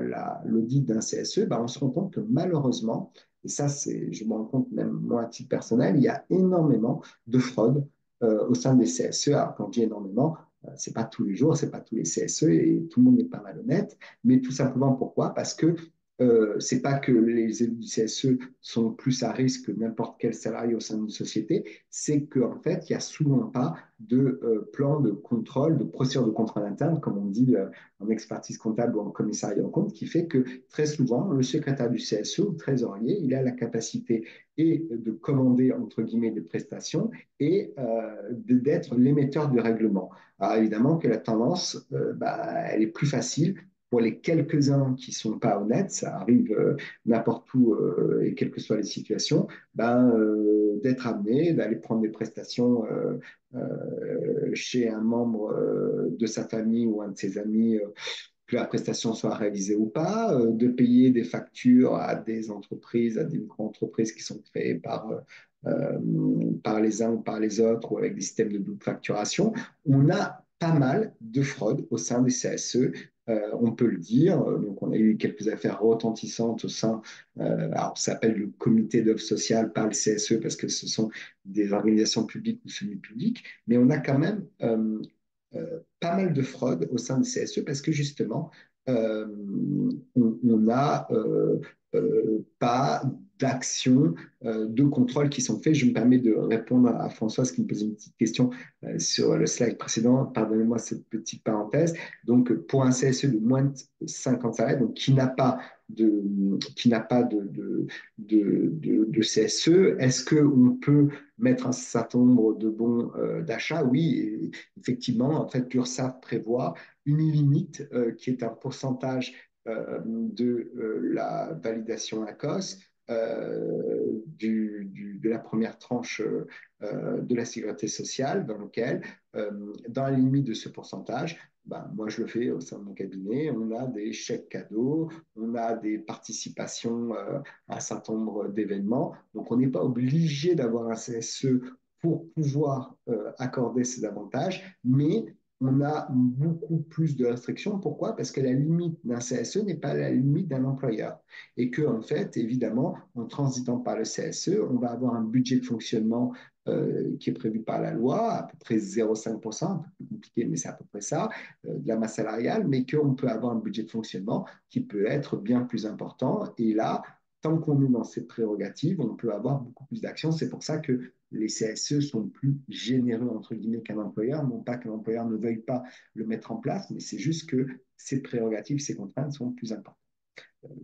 l'audit d'un CSE bah, On se rend compte que malheureusement, et ça, je me rends compte même moi à titre personnel, il y a énormément de fraude euh, au sein des CSE. Alors, quand je dis énormément, euh, c'est pas tous les jours, c'est pas tous les CSE et tout le monde n'est pas malhonnête, mais tout simplement pourquoi? Parce que euh, c'est pas que les élus du CSE sont plus à risque que n'importe quel salarié au sein d'une société, c'est qu'en fait, il n'y a souvent pas de euh, plan de contrôle, de procédure de contrôle interne, comme on dit euh, en expertise comptable ou en commissariat en compte, qui fait que très souvent, le secrétaire du CSE ou le trésorier, il a la capacité et de commander, entre guillemets, des prestations et euh, d'être l'émetteur du règlement. Alors évidemment que la tendance, euh, bah, elle est plus facile pour les quelques-uns qui ne sont pas honnêtes, ça arrive euh, n'importe où euh, et quelles que soient les situations, ben, euh, d'être amené, d'aller prendre des prestations chez un membre de sa famille ou un de ses amis, que la prestation soit réalisée ou pas, de payer des factures à des entreprises, à des micro-entreprises qui sont créées par, par les uns ou par les autres ou avec des systèmes de double facturation. On a pas mal de fraude au sein des CSE euh, on peut le dire. Donc, on a eu quelques affaires retentissantes au sein, euh, alors ça s'appelle le comité d'œuvre sociale, pas le CSE, parce que ce sont des organisations publiques ou semi-publiques, mais on a quand même euh, euh, pas mal de fraude au sein du CSE parce que justement, euh, on n'a euh, pas d'actions de contrôle qui sont faites. Je me permets de répondre à Françoise qui me posait une petite question sur le slide précédent. Pardonnez-moi cette petite parenthèse. Donc, pour un CSE de moins de 50 salariés, donc qui n'a pas de, qui n'a pas de, de, de, CSE, est-ce qu'on peut mettre un certain nombre de bons euh, d'achat Oui, effectivement, en fait, l'URSSAF prévoit une limite euh, qui est un pourcentage euh, de euh, la validation ACOS euh, du, de la première tranche de la sécurité sociale dans lequel, dans la limite de ce pourcentage, ben, moi je le fais au sein de mon cabinet, on a des chèques cadeaux, on a des participations à un certain nombre d'événements. Donc on n'est pas obligé d'avoir un CSE pour pouvoir accorder ces avantages, mais on a beaucoup plus de restrictions. Pourquoi? Parce que la limite d'un CSE n'est pas la limite d'un employeur. Et que, en fait, évidemment, en transitant par le CSE, on va avoir un budget de fonctionnement euh, qui est prévu par la loi, à peu près 0,5%, un peu compliqué, mais c'est à peu près ça, euh, de la masse salariale, mais qu'on peut avoir un budget de fonctionnement qui peut être bien plus important. Et là, tant qu'on est dans cette prérogative, on peut avoir beaucoup plus d'actions. C'est pour ça que les CSE sont plus généreux, entre guillemets, qu'un employeur. Non pas que l'employeur ne veuille pas le mettre en place, mais c'est juste que ces prérogatives, ces contraintes sont plus importantes.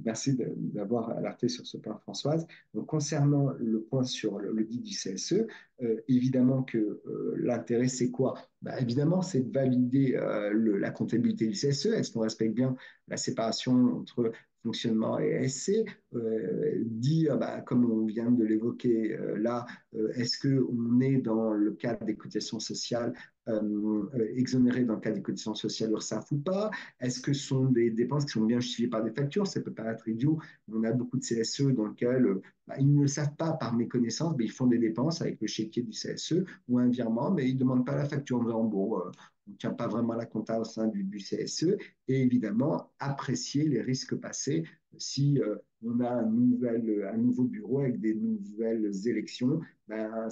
Merci d'avoir alerté sur ce point, Françoise. Concernant le point sur le, le dit du CSE, euh, évidemment que euh, l'intérêt, c'est quoi? Bah, Évidemment, c'est de valider euh, la comptabilité du CSE. Est-ce qu'on respecte bien la séparation entre fonctionnement et SC, euh, dire, bah, comme on vient de l'évoquer euh, là, euh, est-ce qu'on est dans le cadre des cotisations sociales euh, exonéré dans le cadre des cotisations sociales URSAF ou pas? Est-ce que ce sont des dépenses qui sont bien justifiées par des factures? Ça peut paraître idiot, on a beaucoup de CSE dans lesquels bah, ils ne le savent pas par méconnaissance, mais ils font des dépenses avec le chéquier du CSE ou un virement, mais ils ne demandent pas la facture. En disant, on ne tient pas vraiment la compta au sein du, du, CSE, et évidemment apprécier les risques passés si euh, on a un, nouvel, un, nouveau bureau avec des nouvelles élections. Ben,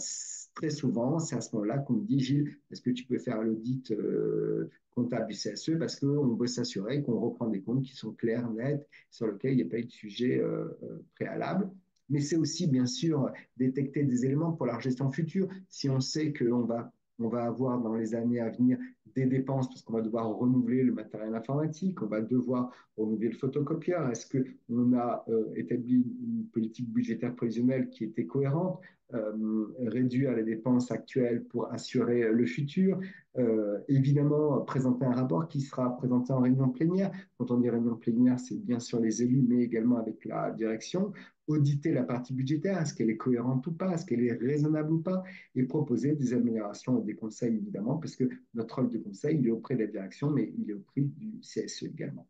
très souvent, c'est à ce moment-là qu'on me dit, Gilles, est-ce que tu peux faire l'audit euh, comptable du CSE parce qu'on veut s'assurer qu'on reprend des comptes qui sont clairs, nets, sur lesquels il n'y a pas eu de sujet euh, préalable mais c'est aussi bien sûr détecter des éléments pour la gestion future. Si on sait qu'on va on va avoir dans les années à venir des dépenses parce qu'on va devoir renouveler le matériel informatique, on va devoir renouveler le photocopieur. Est-ce qu'on a euh, établi une politique budgétaire prévisionnelle qui était cohérente? Réduire les dépenses actuelles pour assurer le futur, euh, évidemment présenter un rapport qui sera présenté en réunion plénière. Quand on dit réunion plénière, c'est bien sûr les élus, mais également avec la direction. Auditer la partie budgétaire, est-ce qu'elle est cohérente ou pas, est-ce qu'elle est raisonnable ou pas, et proposer des améliorations et des conseils évidemment, parce que notre rôle de conseil, il est auprès de la direction, mais il est auprès du CSE également.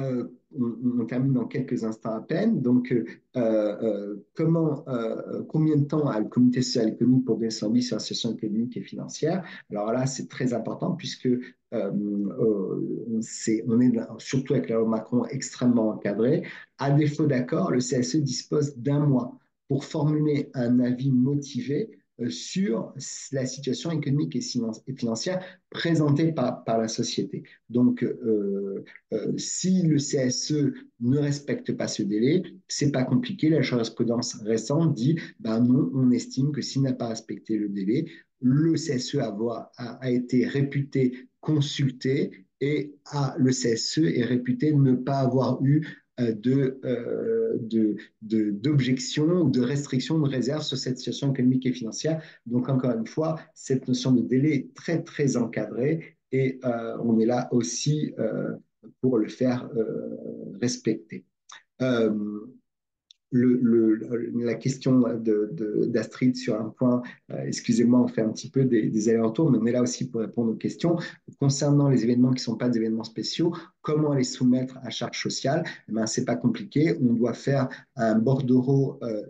Euh, on, termine dans quelques instants à peine. Donc, euh, euh, combien de temps a le comité social économique pour donner son avis sur économique et financière? Alors là, c'est très important puisque on, est surtout avec la loi Macron extrêmement encadré. À défaut d'accord, le CSE dispose d'un mois pour formuler un avis motivé sur la situation économique et financière présentée par, la société. Donc, euh, euh, si le CSE ne respecte pas ce délai, c'est pas compliqué. La jurisprudence récente dit, ben non, on estime que s'il n'a pas respecté le délai, le CSE a, été réputé consulté et le CSE est réputé ne pas avoir eu euh, de, d'objections, de, de restrictions, de réserves sur cette situation économique et financière. Donc, encore une fois, cette notion de délai est très, très encadrée et euh, on est là aussi euh, pour le faire respecter. La question d'Astrid de, sur un point, euh, excusez-moi, on fait un petit peu des, des allers-retours, mais on est là aussi pour répondre aux questions. Concernant les événements qui ne sont pas des événements spéciaux, comment les soumettre à charge sociale eh ben, Ce n'est pas compliqué. On doit faire un bordereau euh,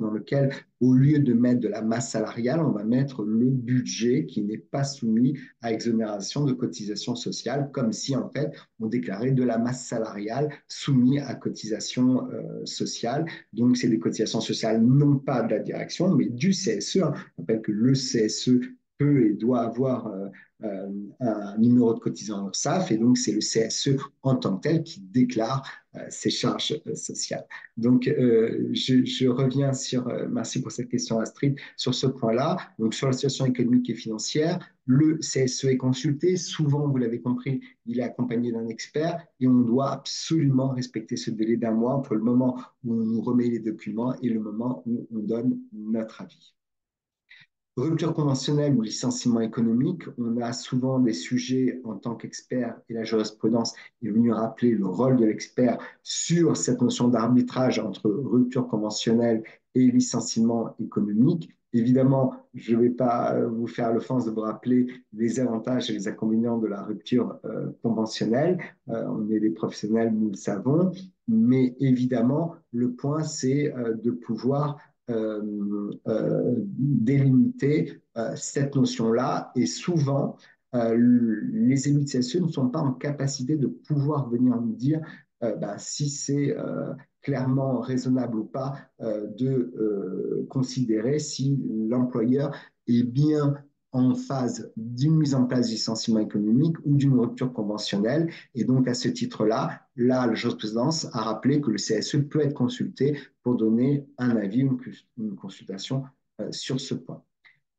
dans lequel, au lieu de mettre de la masse salariale, on va mettre le budget qui n'est pas soumis à exonération de cotisation sociale, comme si en fait on déclarait de la masse salariale soumise à cotisation euh, sociale. Donc, c'est des cotisations sociales non pas de la direction, mais du CSE. Hein. Rappelle que le CSE et doit avoir euh, euh, un numéro de cotisant URSAF et donc c'est le CSE en tant que tel qui déclare euh, ses charges sociales. Donc je, je, reviens sur, merci pour cette question Astrid, sur ce point-là. Donc sur la situation économique et financière, le CSE est consulté. Souvent, vous l'avez compris, il est accompagné d'un expert et on doit absolument respecter ce délai d'un mois entre le moment où on nous remet les documents et le moment où on donne notre avis. Rupture conventionnelle ou licenciement économique, on a souvent des sujets en tant qu'expert et la jurisprudence est venue rappeler le rôle de l'expert sur cette notion d'arbitrage entre rupture conventionnelle et licenciement économique. Évidemment, je ne vais pas vous faire l'offense de vous rappeler les avantages et les inconvénients de la rupture euh, conventionnelle. Euh, on est des professionnels, nous le savons, mais évidemment, le point, c'est euh, de pouvoir euh, euh, délimiter euh, cette notion-là. Et souvent les élus de CSE ne sont pas en capacité de pouvoir venir nous dire ben, si c'est clairement raisonnable ou pas de considérer si l'employeur est bien en phase d'une mise en place du licenciement économique ou d'une rupture conventionnelle. Et donc, à ce titre-là, là, la jurisprudence a rappelé que le CSE peut être consulté pour donner un avis, une, une consultation euh, sur ce point.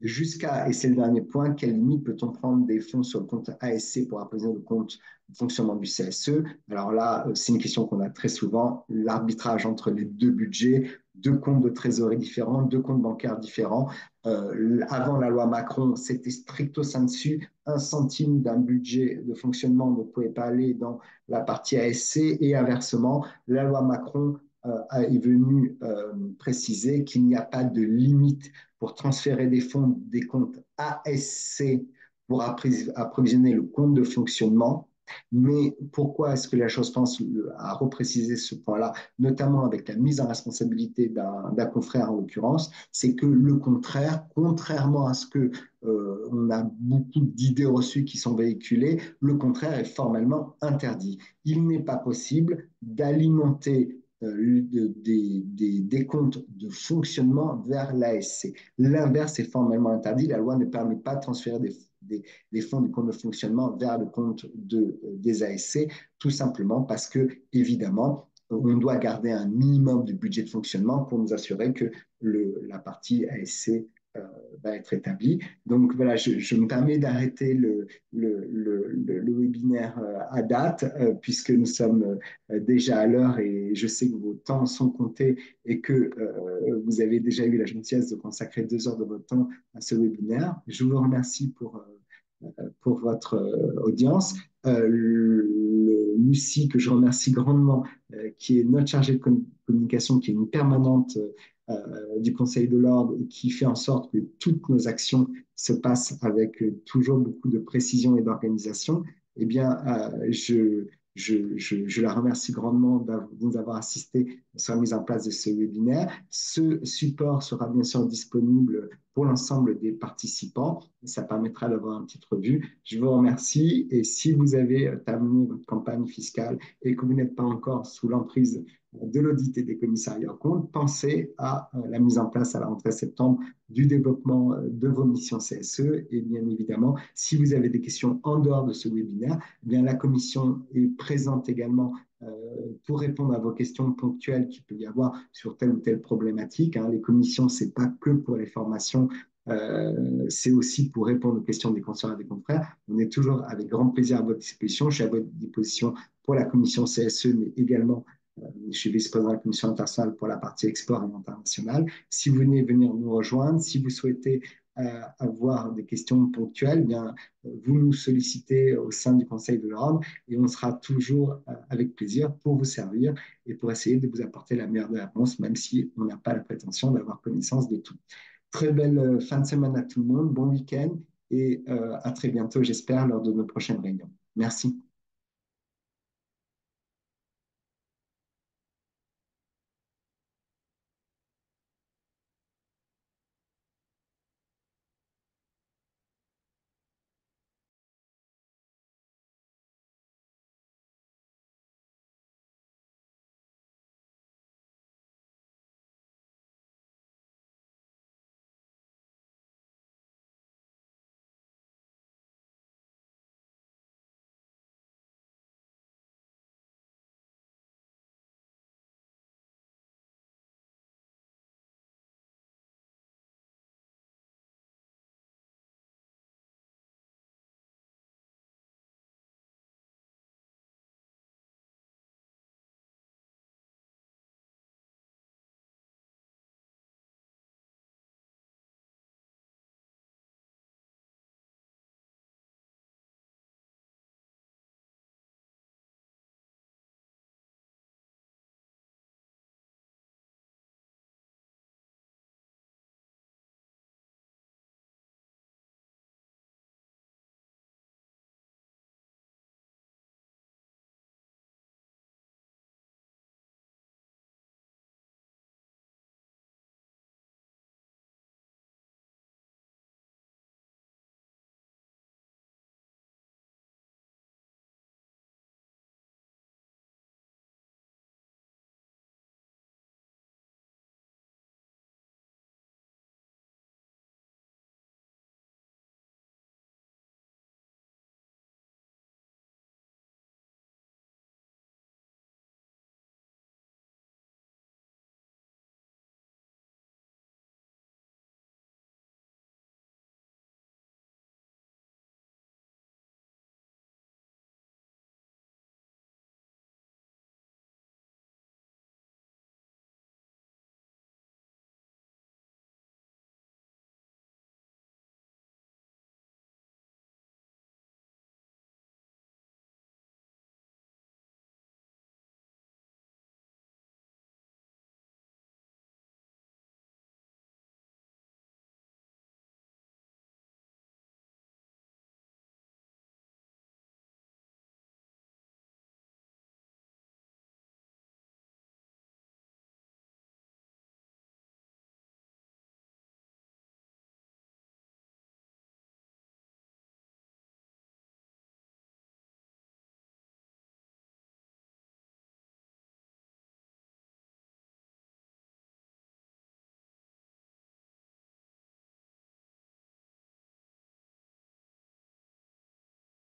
Jusqu'à, et c'est le dernier point, quelle limite peut-on prendre des fonds sur le compte ASC pour apaiser le compte fonctionnement du CSE Alors là, euh, c'est une question qu'on a très souvent, l'arbitrage entre les deux budgets, deux comptes de trésorerie différents, deux comptes bancaires différents. Euh, avant la loi Macron, c'était stricto sensu, un centime d'un budget de fonctionnement ne pouvait pas aller dans la partie ASC et inversement, la loi Macron euh, est venue euh, préciser qu'il n'y a pas de limite pour transférer des fonds des comptes ASC pour approvisionner le compte de fonctionnement mais pourquoi est-ce que la chose pense à repréciser ce point-là, notamment avec la mise en responsabilité d'un confrère en l'occurrence, c'est que le contraire, contrairement à ce que euh, on a beaucoup d'idées reçues qui sont véhiculées, le contraire est formellement interdit. Il n'est pas possible d'alimenter euh, des, des, comptes de fonctionnement vers l'ASC. L'inverse est formellement interdit. La loi ne permet pas de transférer des des, fonds du compte de fonctionnement vers le compte de, euh, des ASC, tout simplement parce que, évidemment, on doit garder un minimum de budget de fonctionnement pour nous assurer que le, la partie ASC euh, va être établie. Donc voilà, je, me permets d'arrêter le, le, le, webinaire euh, à date, puisque nous sommes déjà à l'heure et je sais que vos temps sont comptés et que vous avez déjà eu la gentillesse de consacrer deux heures de votre temps à ce webinaire. Je vous remercie pour pour votre euh, audience. Euh, Lucie, que je remercie grandement, euh, qui est notre chargée de communication, qui est une permanente du Conseil de l'ordre et qui fait en sorte que toutes nos actions se passent avec toujours beaucoup de précision et d'organisation, eh bien, je, je, la remercie grandement de nous avoir assisté sur la mise en place de ce webinaire. Ce support sera bien sûr disponible pour l'ensemble des participants. Ça permettra d'avoir une petite revue. Je vous remercie et si vous avez terminé votre campagne fiscale et que vous n'êtes pas encore sous l'emprise de l'audit et des commissariats compte, pensez à euh, la mise en place à la rentrée septembre du développement euh, de vos missions CSE. Et bien évidemment, si vous avez des questions en dehors de ce webinaire, eh bien la commission est présente également euh, pour répondre à vos questions ponctuelles qu'il peut y avoir sur telle ou telle problématique. Hein. Les commissions, ce n'est pas que pour les formations, euh, c'est aussi pour répondre aux questions des consoeurs et des confrères. On est toujours avec grand plaisir à votre disposition. Je suis à votre disposition pour la commission CSE, mais également euh, je suis vice-président de la commission internationale pour la partie export et internationale. Si vous venez venir nous rejoindre, si vous souhaitez euh, avoir des questions ponctuelles, eh bien, euh, vous nous sollicitez au sein du Conseil de l'Europe et on sera toujours avec plaisir pour vous servir et pour essayer de vous apporter la meilleure réponse, même si on n'a pas la prétention d'avoir connaissance de tout. Très belle fin de semaine à tout le monde, bon week-end et à très bientôt, j'espère, lors de nos prochaines réunions. Merci.